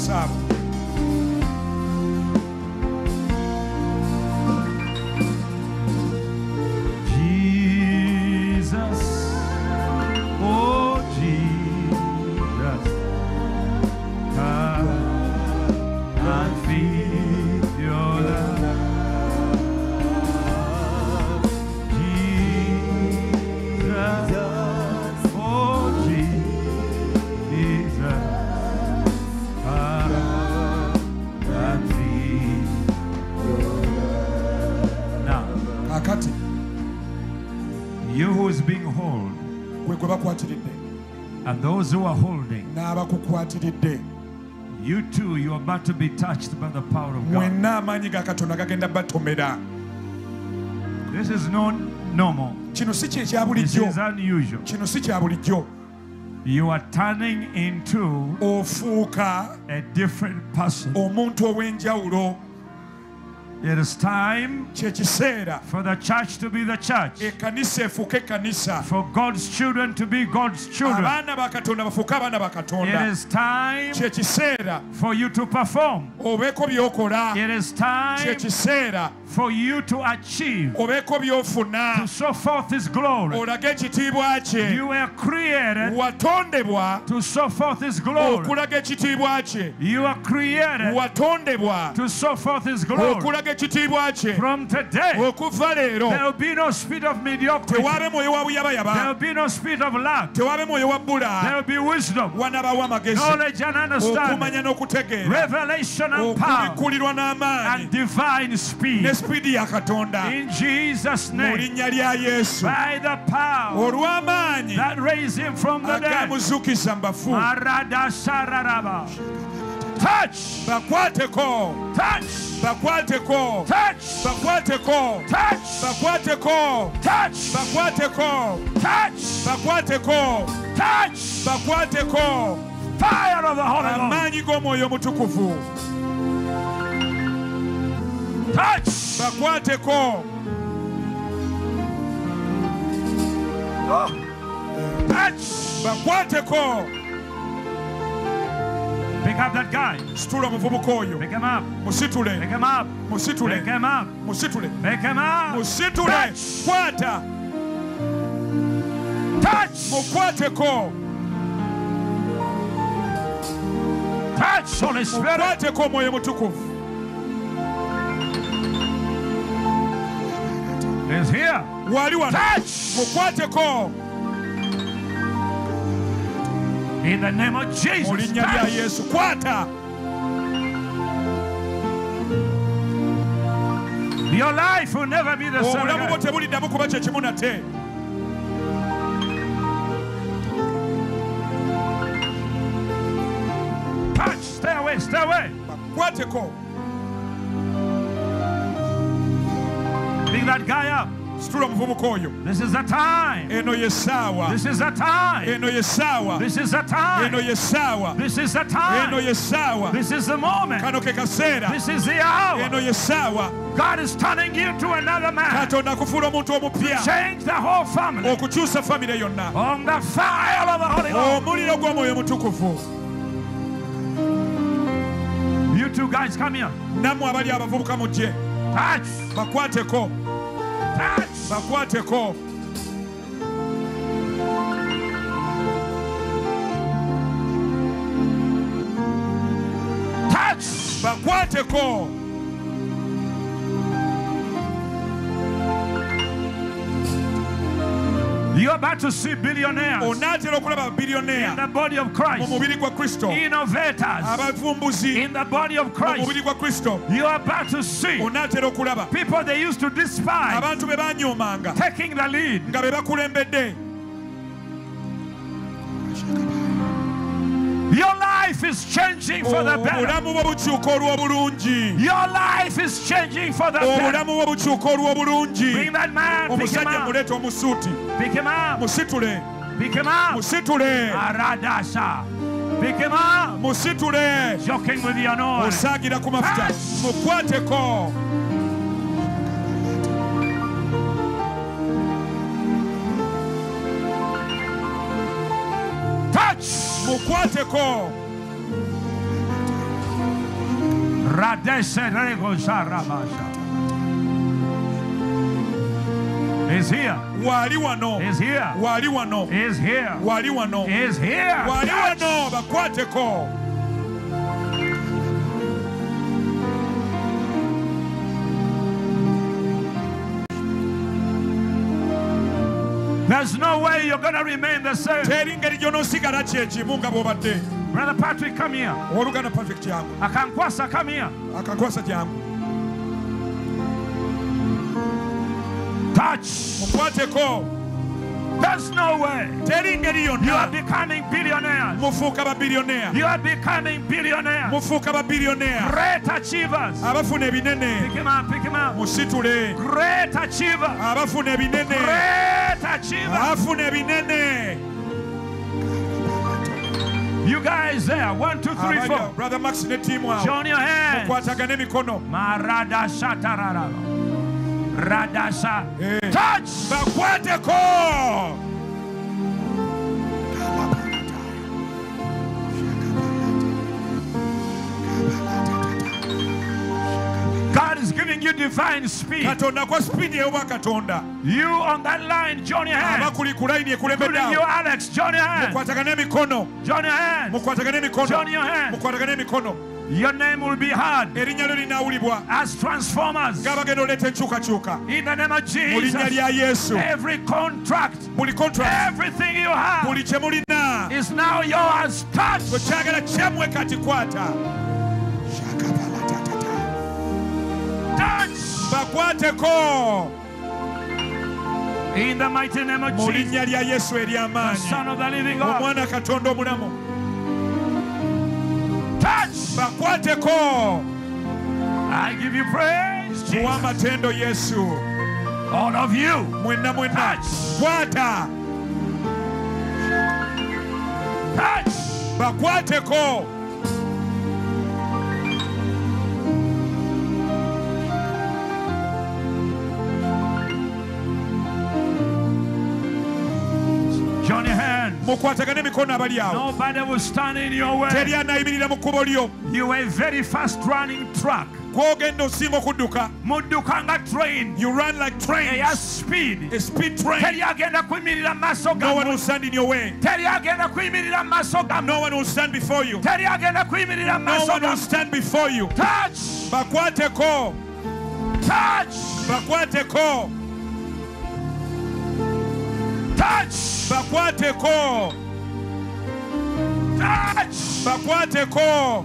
sabe those who are holding, n'abakukwatiridde you too, you are about to be touched by the power of God. mwenna amaanyi ga katonda gagenda batomera This is not normal. kino si kyekya This bulijjo is unusual. kino si kya bulijjo You are turning into ofuuka a different person. omuntu ow'enjawulo It is time kyekiseera for the church to be the church, ekkanisa efuuke ekkanisa for God's children to be God's children. abaana ba katonda bafuuke abaana ba It is time kyekiseera for you to perform. obeeko by'okola. It is time for you to achieve, obeeko by'ofuna. To show forth His glory. olage ekitiibwa kye. You were created watondebwa to show forth His glory. okulaga ekitiibwa kye. You are created watondebwa to show forth His glory. okulaga ekitiibwa kye. From today, okuva leero. there will be no spirit of mediocrity. tewaabe mwoyo wa There buyabayaba will be no spirit of lack. tewaabe mwoyo wa There bbula will be wisdom, wanabaawo amagezi knowledge, and understanding, n'okutegeera. Revelation and power, n'amaanyi. And divine speed. sipiidi ya katonda. In Jesus' mu name, linnya lya yesu. By the power olw'amaanyi. that raised him from the dead. agamuzuukiza mu bafu Maradashararaba. Touch, bakwateko touch, bakwateko touch, bakwateko touch, bakwateko touch, bakwateko touch, bakwateko touch. bakwateko Fire of the Holy Ghost. amaanyi g'omwoyo omutukuvu Touch. bakwateko Touch. Bakwateko Pick up that guy. situla omuvubuka oyo Pick him up. musitule Pick him up. musitule Pick him up. musitule Pick him up. musitule Touch. kwata Touch. mukwateko Touch, Holy Spirit. mukwateko omwoyo mutukuvu Is here. wali wano Touch. mukwateko In the name of mu Jesus. linnya lya yesu kwata Your life will never be the oh, same. obulamu bwo again. tebuliddamu kuba kye kimu nate Touch. Stay away. Stay away. kwateko Pick that guy up. Situla omuvubuka oyo This is the time. eno ye ssaawa This is the time. eno ye ssaawa This is the eno time. ye This is eno time. ye This is the moment. kano ke kaseera This is the hour. eno ye ssaawa God is turning you to another man. katonda akufuula omuntu omupya Change the whole family on the fire of the Holy Ghost. omuliro gw'omwoyo mutukuvu You two guys, come here. nammwe abali abavubuka mujje Touch. Bakwateko Touch. bakwateko You're about to see billionaires onaatera okulaba in the body of mu Christ, mubiri gwa kristo innovators abavumbuzi in the body of mu Christ. mubiri gwa kristo You're about to see onaatera okulaba people they used to despise abantu be banyoomanga taking the lead. nga be bakulembedde Your life is changing for the better. obulamu bwo bukyuka olw'obulungi Your life is changing for the better. obulamu bwo bukyuka olw'obulungi Bring that man. Pick him omusajja muleeta omusuuti Pick him up. musitule Pick him up. musitule Pick him up. musitule Joking with the anointing. osaagira ku mafuta Touch. mukwateko Touch. Mukwateko Radeshe Rego Sharabasha. Is here. waali wano Is here. waali wano Is here. waali wano Is here. Touch. wano bakwateko There's no way you're going to remain the same. teri ngeri gy'onoosigala kyekimu nga bw'obadde Brother Patrick, come here. owooluganda patrick kyangu Akankwasa, come here. kyangu Touch. mukwateko There's no way. teri ngeri yonna mufuuka babiliyoneya mufuuka babiliyoneya abafuna ebinene musitule Great achievers. Great achievers. You guys there, one, two, three, four. Brother Max, team. Join your hands. Marada shatarara. Radasha. hey. Touch. bakwateko God is giving you divine speed. katonda kwa katonda You on that line, join your hands. abakuli ku you, Alex. Join your hands. Join your hands. Join your hands. emikono Your name will be heard. Erinnya lyo linaawulibwa. As transformers. nga bagenda oleeta enkyukakyuka. In the name of Jesus. Every contract, everything you have buli kye mulina. is now yours. Touch. bwe kyagala kyamwe Touch. In the mighty name of Jesus, linnya lya yesu the Son of the living God. omwana katonda omulamu Touch. bakwateko I give you praise, muwa Jesus. amatendo yesu All of you. mwenna Touch. kwata Touch. bakwateko mukwatagane emikono abali awo Nobody will stand in your way. teri anayimirira mu kkubo lyo You a very fast running truck. gw'ogenda osinga okudduka Mudukanga train. you run like train Eya speed. a speed train Teri agenda kuyimirira maaso no one will stand in your way Teri agenda kuyimirira maaso gammwe. no one will stand before you Teri agenda kuyimirira mu no one will stand before you Touch. bakwateko Touch. bakwateko Touch. Bakwateko Touch. bakwateko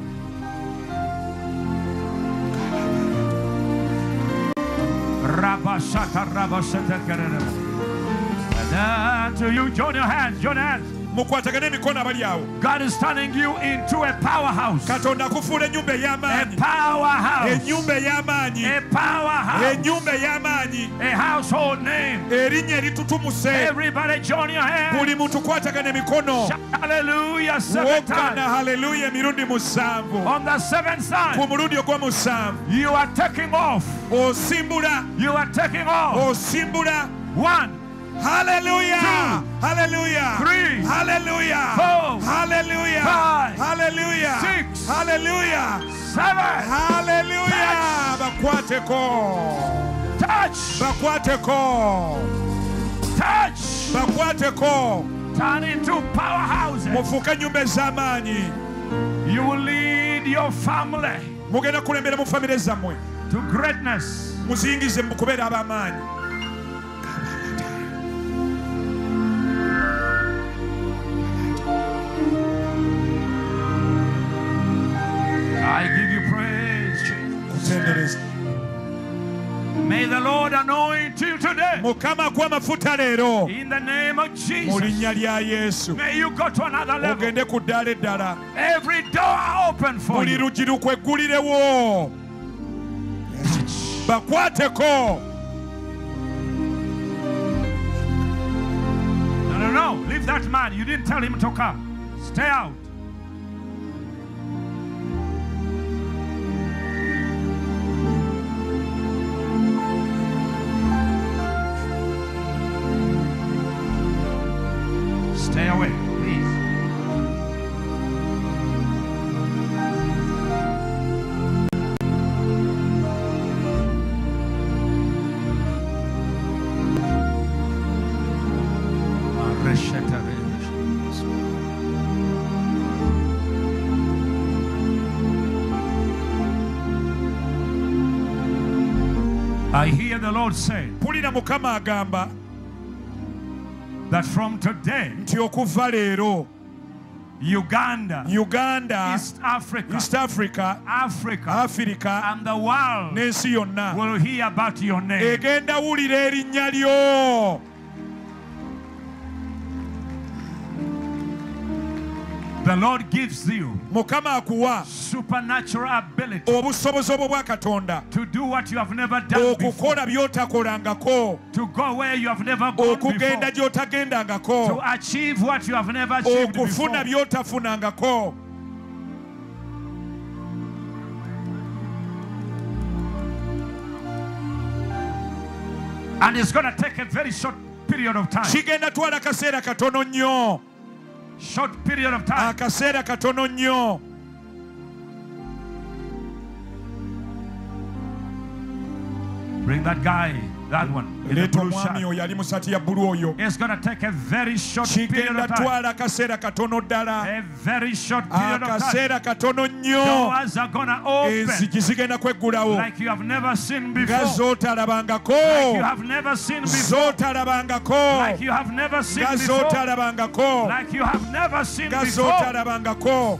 Rabashata, rabashata. And to you, join your hands, join your hands. Mukwatagane emikono abali awo God is turning you into a powerhouse. katonda akufuula ennyumba A ey'amaanyi powerhouse. ennyumba ey'amaanyi A powerhouse. ennyumba ey'amaanyi A household name. erinnya eritutumuse Everybody join your hands. buli muntu kwatagana emikono Hallelujah. Seven times. haleluya emirundi musanvu On the seventh ku time, mulundi ogw'omusanvu you are taking off. osimbula You are taking off. osimbula Hallelujah. Two, Hallelujah. Three. Hallelujah. Four. Hallelujah. Five. Hallelujah. Six. Hallelujah. Seven. Hallelujah. Bakwateko. Touch. Bakwateko. Touch. Bakwateko. Turn into powerhouses. Mufuke nyumba zamani. You will lead your family. Mugenda kulembera mu family zammwe. To greatness. Muzingize mukubeera ab'amaanyi. May the Lord anoint you today. mukama akuwa amafuta leero In the name of mu Jesus. linnya lya yesu May you go to another level. ogende ku ddaala eddala Every door open for buli you. luggi lukwegguliriwo bakwateko No, no, no. Leave that man. You didn't tell him to come. Stay out. Stay away, please. I hear the Lord say that from today, nti okuva leero Uganda, uganda East Africa, east africa Africa, afirika and the world will hear about your name. The Lord gives you mukama akuwa. supernatural ability obusobozi obwo bwa katonda. to do what you have never done before, okukola by'otakolangako. To go where you have never gone okugenda before, gy'otagendangako. To achieve what you have never achieved okufuna before. by'otafunangako. And it's going to take a very short period of time. kigenda twala kaseera katono nnyo Short period of time. akaseera katono nnyo Bring that guy, that one, leeta omwami oyo ali mu ya bbulu oyo It's going to take a very short period kigenda of time. twala akaseera katono ddala A very short period of ah, time. akaseera katono nnyo Doors are going to open enzigi zigenda kweggulawo like you have never seen nga before. zootalabangako Like you have never seen before. zootalabangako Like you have never seen nga before. zootalabangako Like you have never seen nga before. zootalabangako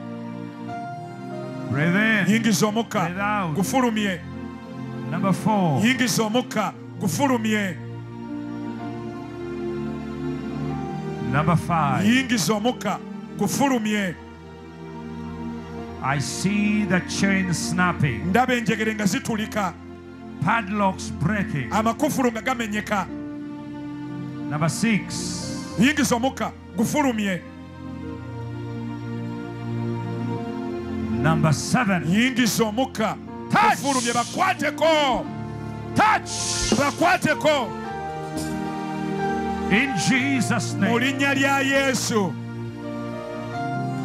yingiza omukka gufulumye yingiza omukka gufulumye yingiza omukka gufulumye I see the chain snapping, ndaba enjegere nga zitulika. Padlocks breaking. amakufulu nga gamenyeka. Number six. yingiza omukka gufulumye Number seven. yingiza omukka Touch. gufulumye bakwateko Touch bakwateko in Jesus' mu name. linnya lya yesu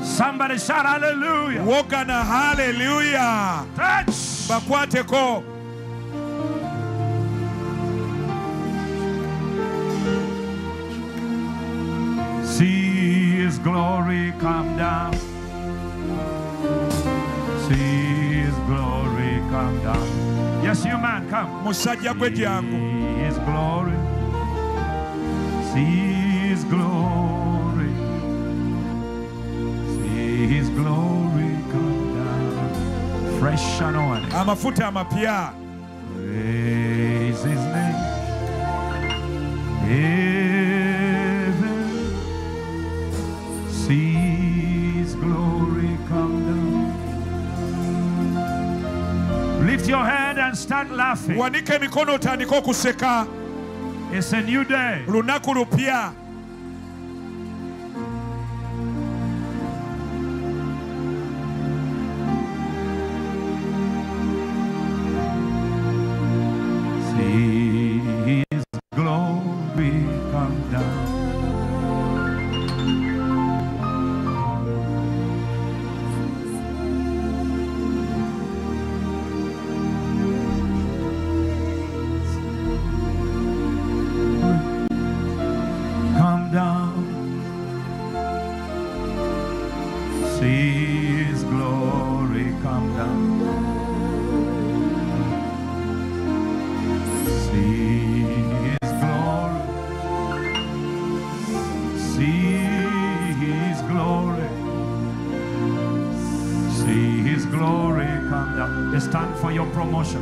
Somebody shout hallelujah. wogana haleluya Touch. bakwateko See his glory come down. See his glory come down. Yes, you man, come. musajja gwe jangu See his glory. See his glory. See his glory come down. Fresh anointing. amafuta amapya Praise his name. Heaven Lift your head and start laughing. wanika emikono otandike okuseka It's a new day.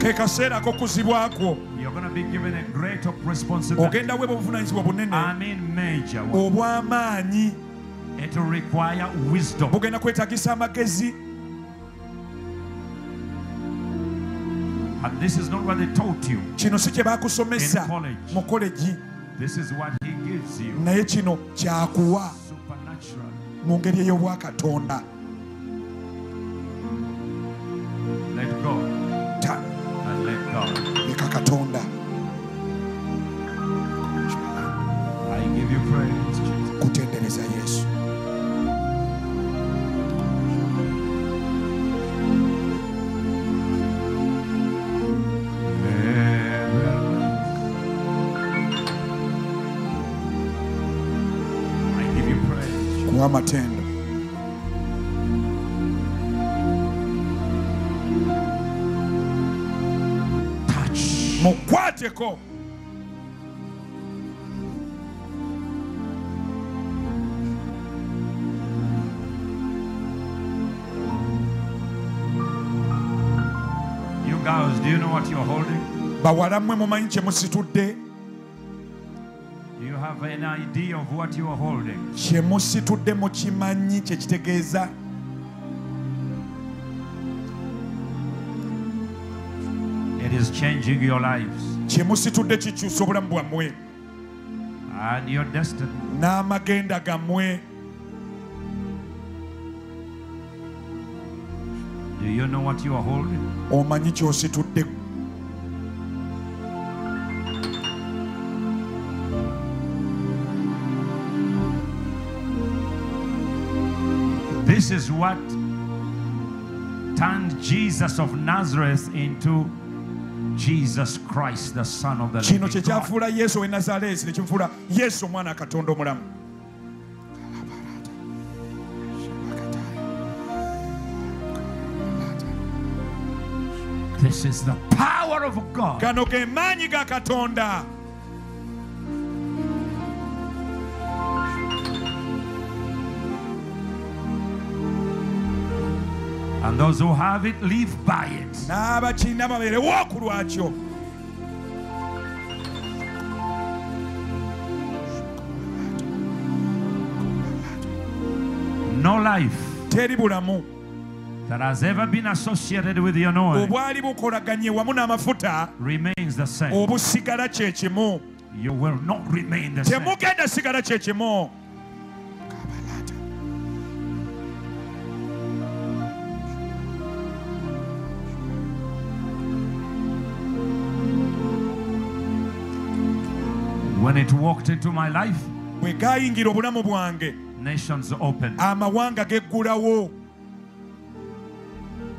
ke kaseera ak'okuzibwa kwo ogenda weeba obuvunanyizibwa bunene. Obw'amaanyi. Bugenda kwetagisa amagezi. And this is not what they taught you. Kino si kye baakusomesa mu kolegi naye kino kyakuwa mu ngeri ey'obwakatonda. Katonda I give you praise. Jesus. kutendereza yesu I give mukwateko You girls, do you know what you're holding? bawalamwe mumanyi kye musitudde Do you have an idea of what you are holding? kye musitudde mukimanyi kye kitegeeza It is changing your lives kye musitudde kikyusa obulamu bwammwe and your destiny. n'amagenda gammwe Do you know what you are holding? omanyi ky'ositudde This is what turned Jesus of Nazareth into Jesus Christ, the Son of the kino kye kyafuula yesu ow'e nazaaleesi ne kimufuula yesu omwana wa katonda omulamu. This is the power of God. gano ge maanyi ga katonda And those who have it live by it. n'abakirina babeerewo ku lwakyo No life teri bulamu that has ever been associated with the anointing obwali bukolaganye wamu n'amafuta remains the same. obusigala kye kimu You will not remain the same. temugenda sigala kye kimu When it walked into my life, bwe gaayingira obulamu bwange. nations amawanga geggulawo.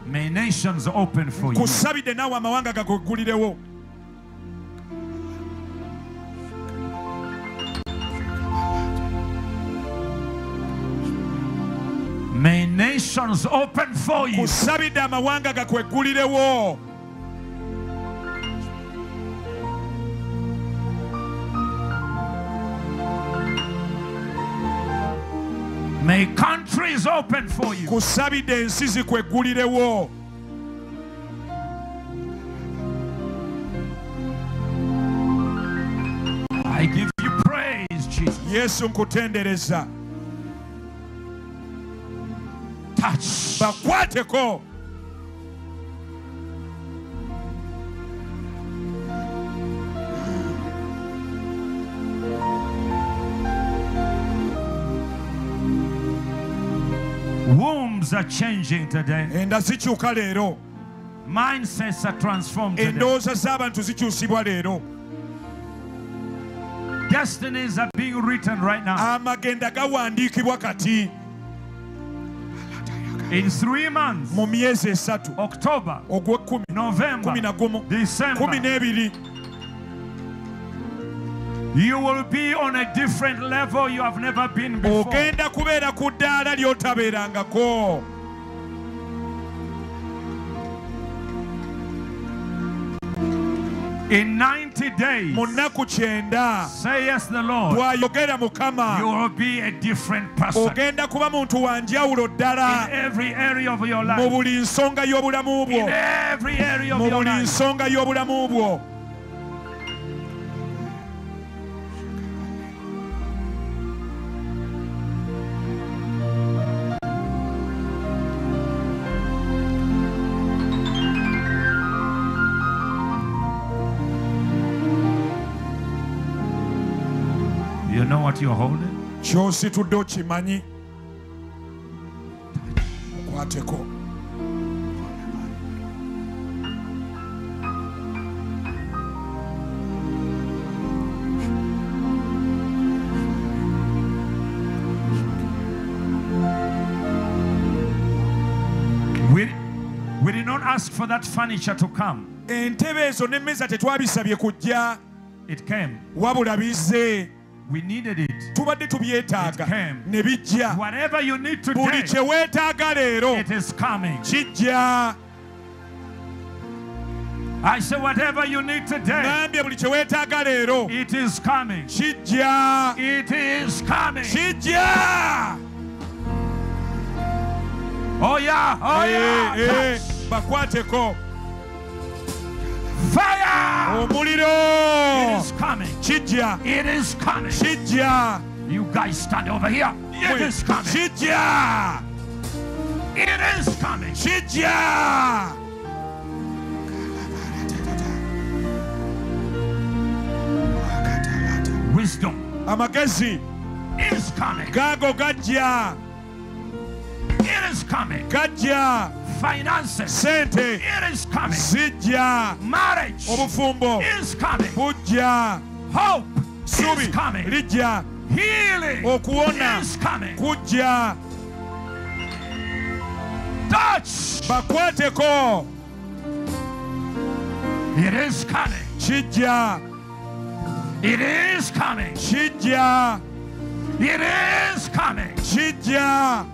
May nations open for you. kusabidde naawe amawanga gagweggulirewo May nations open for you. kusabidde amawanga gakweggulirewo May countries open for you. kusabidde ensi zikweggulirewo I give you praise, Jesus. yesu nkutendereza Touch. bakwateko Wombs are changing today. enda zikyuka leero Mindsets are transformed today. endowooza z'abantu zikyusibwa leero Destinies are being written right now. amagenda gawandiikibwa kati In three months, mu myezi esatu October, ogw'ekkumi November, kumi na gumu kumi December, n'ebiri you will be on a different level you have never been before. ogenda kubeera ku ddaala ly'otabeerangako In 90 days, mu nnaku kyenda say yes, the Lord. bw'ayogera You mukama will be a different person ogenda kuba muntu wa njawulo in ddala every area of your mu life. buli nsonga y'obulamu bwo In every area of mu your buli life. nsonga y'obulamu bwo You are what holding? Okimanyi We, we did not ask for that furniture to come. entebe ezo n'emmeeza tetwabisabye kujja It came. wabula bizze tubadde tubyetaaga. Ne bijja. Buli kye weetaaga leero kijja. I say, whatever you need today, it is coming. It is coming. Oh yeah, oh eh, yeah. Hey, hey, bakwateko. Fire. Oh, it omuliro is coming. kijja It is coming. kijja You guys stand over here. It is coming. kijja It is coming. kijja Wisdom amagezi is coming. Gago gajja It is coming. gajja Finances. sente It is coming. zijja Marriage obufumbo is coming. bujja Hope subi is coming. lijja Healing okuwona is coming. kujja Touch. bakwateko It is coming. kijja It is coming. kijja It is coming. kijja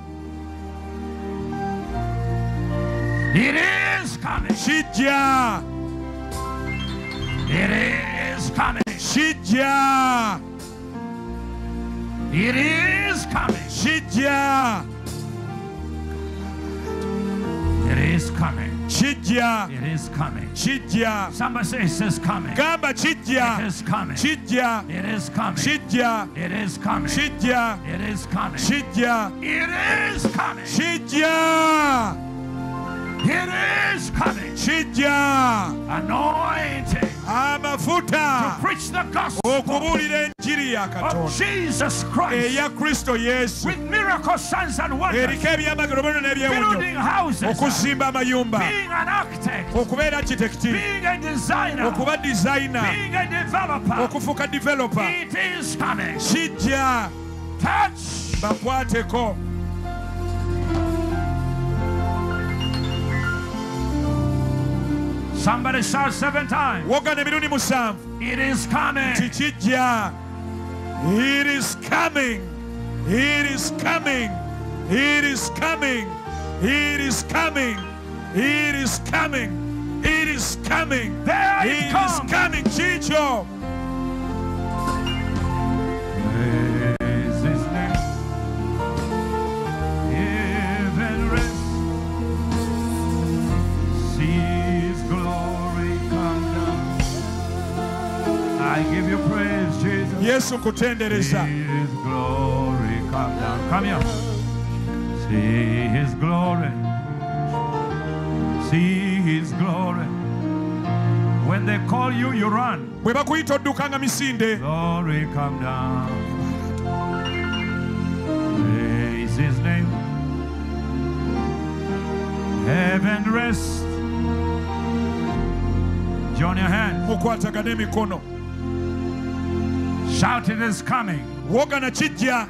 It is coming. kijja It is coming. kijja It is coming. kijja It is coming. kijja It is coming. kijja Somebody say it is coming. gamba It kijja is coming. kijja It is coming. kijja It is coming. kijja It is coming. kijja It is coming. kijja It is coming. kijja Anointing amafuta to preach the gospel okubuulira enjiri ya of Jesus Christ eh, eya kristo yesu with miracles, signs, and wonders. Eh, eriko ebyamagero bono n'ebyewunyo Building houses. okuzimba amayumba Being an architect. okubeera architect Being a designer. okuba designer Being a developer. developer It is coming. kijja Touch. bakwateko Somebody shout seven times. wogana emirundi musanvu It is coming. it is coming. It is coming. It is coming. It is coming. It is coming. It is coming. There it it is comes. coming kikyo yesu nkutendereza See his glory come down. Come here. See his glory. See his glory. When they call you, you run. bwe bakuyita odduka nga misinde Glory come down. Praise his name. Heaven rest. Join your hands. mukwatagana emikono Shout it is coming. wogana kijja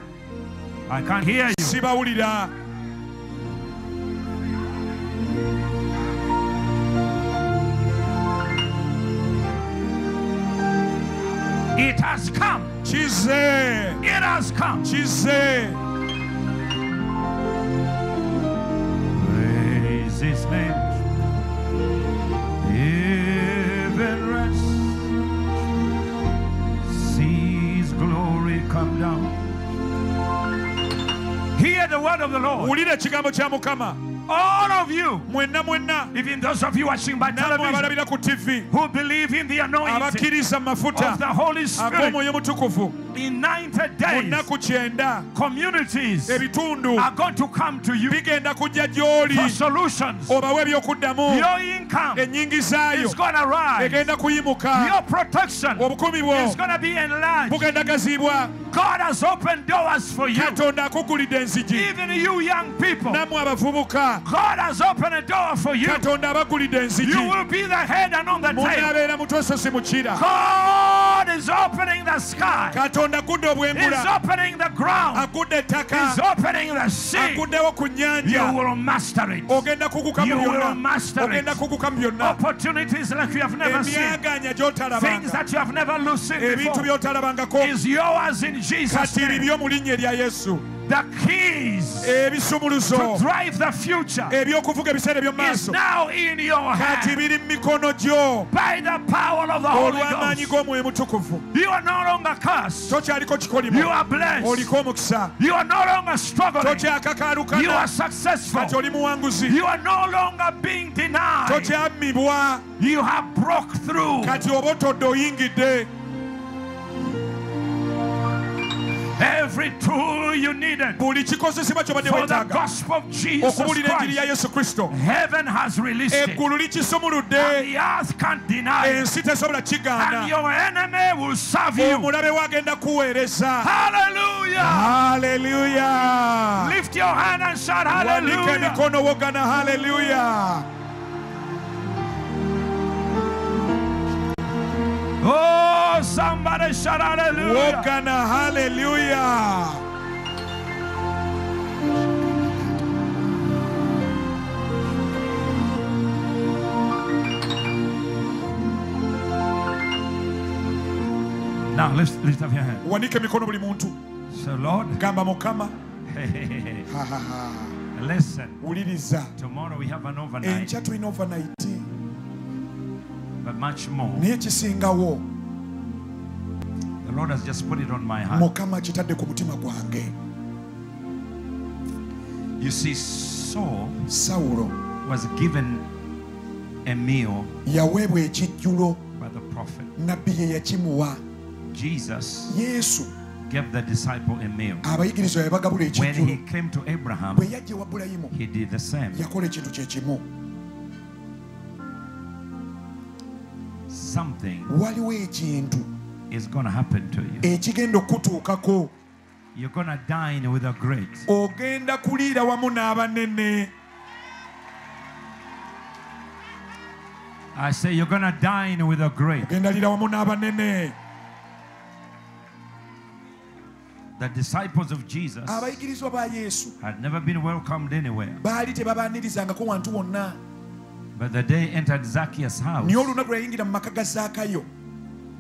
I can't hear you. sibawulira It has come. kize It has come. kize word of the Lord. wulira ekigambo kya mukama. All of you, mwenna mwenna. even those of you watching by television, abalabira ku tv who believe in the anointing abakkiriza mu mafuta of the Holy Spirit, ag'omwoyo in 90 mu days, communities ebitundu. are going to come to you bigenda kujja gy'oli. for solutions. obawe ebyokuddamu Your income is going to rise. egenda kuyimuka. Your protection obukumi bwo is going to be enlarged. bugenda God has opened doors for you. katonda akugulidde enzigi. Even you young people, nammwe abavubuka. God has opened a door for you. katonda abagulidde enzigi. You will be the head and on the tail. munaabeera mutwe si mukira. God is opening the sky. katonda He's opening the ground. agudde He's opening the sea. ku You will master it. ogenda kuguka You will master it. ogenda kuguka mu byonna Opportunities like you have never seen. Things that you have never ebintu before by'otalabangako is yours in Jesus' kati name. mu linnya erya yesu The keys ebisumuluzo to drive the future ebyokuvuga ebiseera eby'omu is now in your kati hand biri mumikono gyo by the power of the Holy olw'amaanyi Ghost. g'omwoyo mutukuvu You are no longer cursed. tokyaliko You are blessed. oliko omukisa You are no longer struggling. You are successful. kati oli muwanguzi You are no longer being denied. You have broke through. kati oba otodde oyingidde every tool you needed buli kikozesebwa kyobadde earth can't deny ya yesu kristo enemy will serve tesobola hallelujah. Omulabe wagenda your hand and emikono wogana. Hallelujah. Oh, somebody shout hallelujah. wogana haleluya Now lift, lift up your hand. wanika emikono buli muntu So, Lord, gamba mukama listen. wuliriza Tomorrow we have an overnight, enkya tulina overnight but much more. The Lord has just put it on my heart. mukama kitadde ku mutima gwange You see, Saul sawulo was given a meal yaweebwa ekijjulo by the prophet. nabbi ye yakimuwa Jesus yesu gave the disciple a meal. When he came to Abraham, he did the same. Something waliwo ekintu is going to happen to you. ekigenda okutuukako You're going to dine with the great. ogenda kuliira wamu n'abanene I say, you're going to dine with the great. ogenda liira wamu n'abanene The disciples of Jesus abayigirizwa ba yesu had never been welcomed anywhere. baali tebabaanirizangako wantu wonna But the day entered Zacchaeus' house, naye olunaku yayingira mu maka ga zaakayo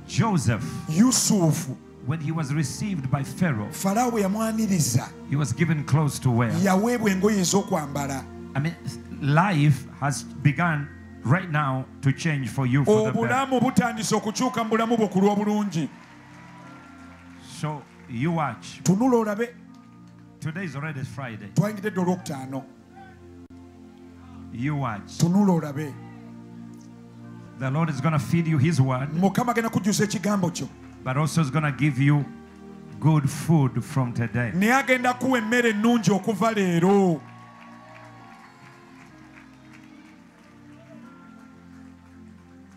Joseph, yusufu when he was received by Pharaoh, falaawo yamwaniriza he was given clothes to wear. yaweebwa engoye ez'okwambala I mean, life has begun right now to change for you for the better. obulamu butandise okukyuka mu bulamu bwo ku lw'obulungi So you watch. tunula olabe Today is already Friday. twayingidde edda olwokutaano You watch. tunula olabe The Lord is going to feed you His word, mukama agenda kujjuza ekigambo kyo but also is going to give you good food from today. naye agenda kuwa emmere ennungi okuva leero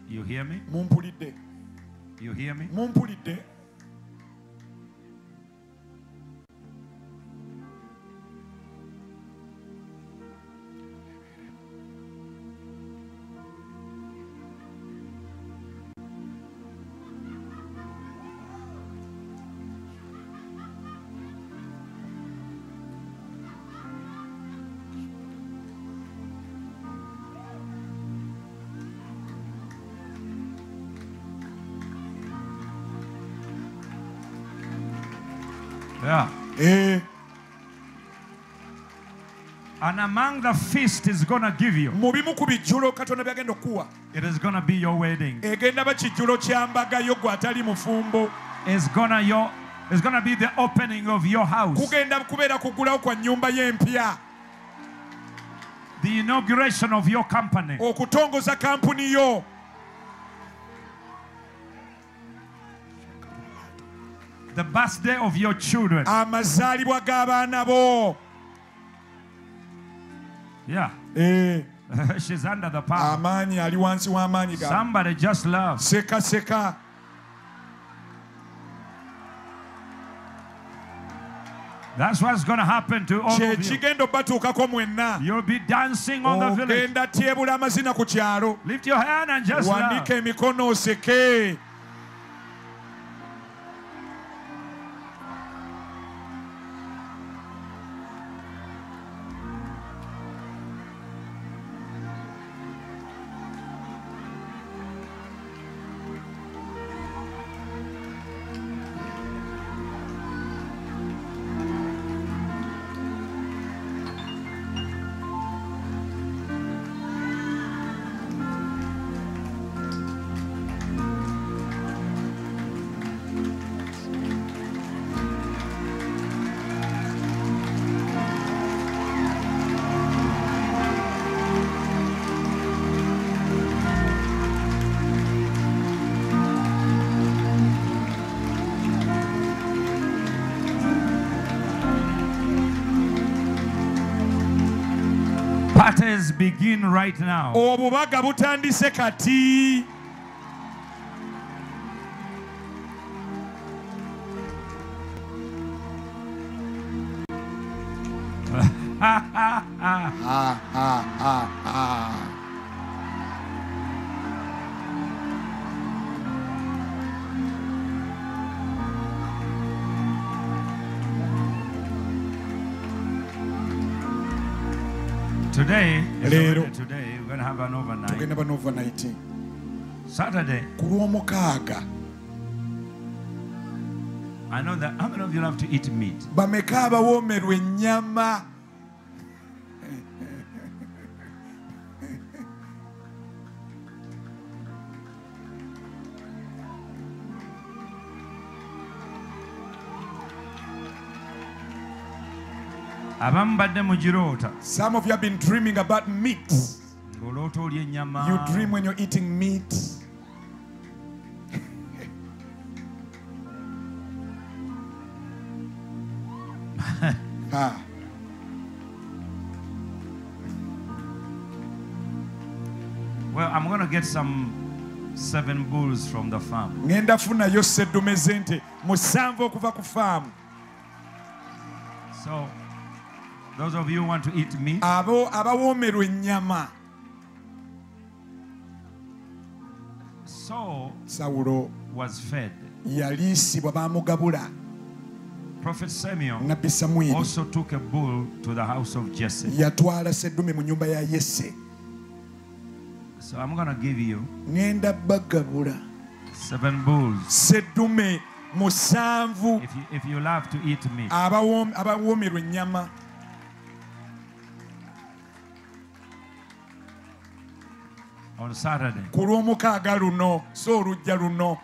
You hear me? mumpulidde You hear me? mumpulidde Yeah. Eh, And among the feast is going to give you, mu bimu ku bijjulo katonda byagenda okuwa. It is going to be your wedding. egenda ba kijjulo kya mbaga yo gwe atali mufumbo. It's going to your It's going to be the opening of your house, kugenda kubeera kugulawo kwa nnyumba y'empya. The inauguration of your company. okutongoza kampuni yo the birthday of your children. amazaalibwa g'abaana bo Yeah. Eh, She's under the power. amaanyi ali wansi w'amaanyi Somebody just laugh. seka seka That's what's going to happen to all of you. kigenda obbatuukako mwenna You'll be dancing on the village. ogenda tyebula amazina ku kyalo Lift your hand and just laugh. wandika emikono oseke begin right now. butandise kati Saturday, ku lw'omukaaga. I know that how many of you love to eat meat? bameka abawoomerwa ennyama. Abamu badde mugiroota some of you have been dreaming about meat. You dream when you're eating meat get some seven bulls from the farm. Ŋŋenda funayo seddume z'ente musanvu okuva ku faamu. So those of you who want to eat meat abo abawoomerwa ennyama. Saul sawulo was fed. yaliisibwa baamugabula prophet samuel nabbi samwiri also took a bull to the house of jesse. yatwala seddume mu nnyumba ya yese so i'm going to give you ŋŋenda bagabula seven bulls. Seddume musanvu. If you, if you love to eat meat. Abawoom- abawoomerwa ennyama. On saturday. Ku lw'omukaaga luno so olujja luno.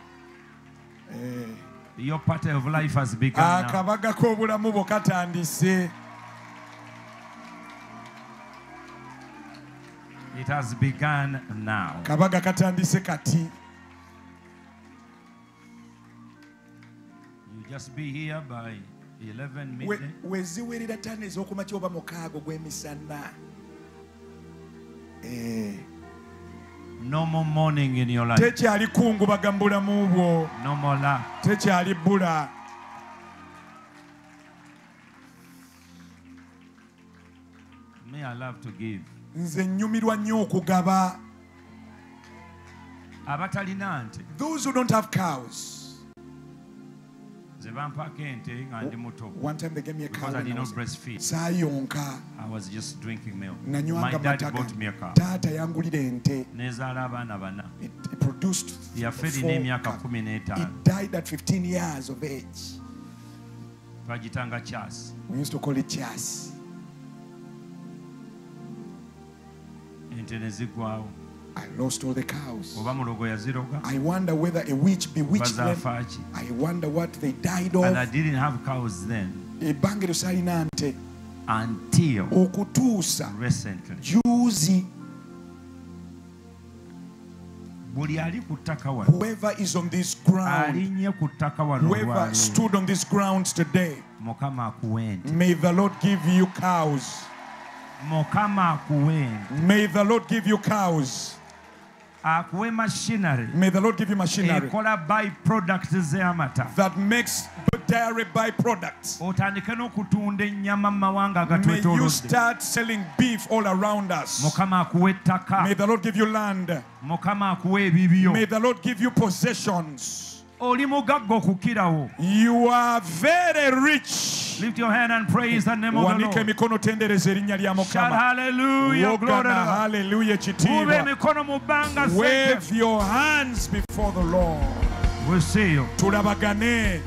Your party of life has begun now. akabaga k'obulamu bwo katandise it has begun now. Kabaga katandise kati. You just be here by 11 We- midday. weziwerera ttaano ez'okumakya oba mukaaga gw'emisana Eh, no more mourning in your life. Tekyali kungubaga mu bulamu bwo. No more laugh tekyali bbula me i love to give nze nyumirwa nnyo okugaba. Abatalina nte. Those who don't have cows. Nze bampaako ente nga ndi muto. Saayonka nanywanga mataka. taata yangulira ente. Nezaala abaana bana. Yafe erina emyaka 15 twagitanga chas. Ente ne I lost all the cows. oba mulogo yaziroga. I wonder whether a witch bewitched them. I wonder what they died and I didn't have cows then. Ebbanga eryo saalina nte until recently. Juzi buli ali ku ttaka wano whoever is on this ground. alinnye ku ttaka wano whoever stood on this ground today. Mukama akuwe nti may the lord give you cows. mukama akuwe nti may the lord give you cows. Akuwe machinery. May the lord give you machinery. Ekola by products z'amata that makes dairy byproducts. Otandike n'okutunda ennyama mu mawanga may you start selling beef all around us. Mukama akuwe ettaka. May the lord give you land. Mukama akuwe ebibyo. May the lord give you possessions. Oli mugagga okukirawo. You are very rich lift your hand and praise the name of the Lord. emikono tendereza erinnya lya mukama. hallelujah glory to God. haleluya mube emikono mu bbanga wave your hands before the lord. We'll see you tulabagane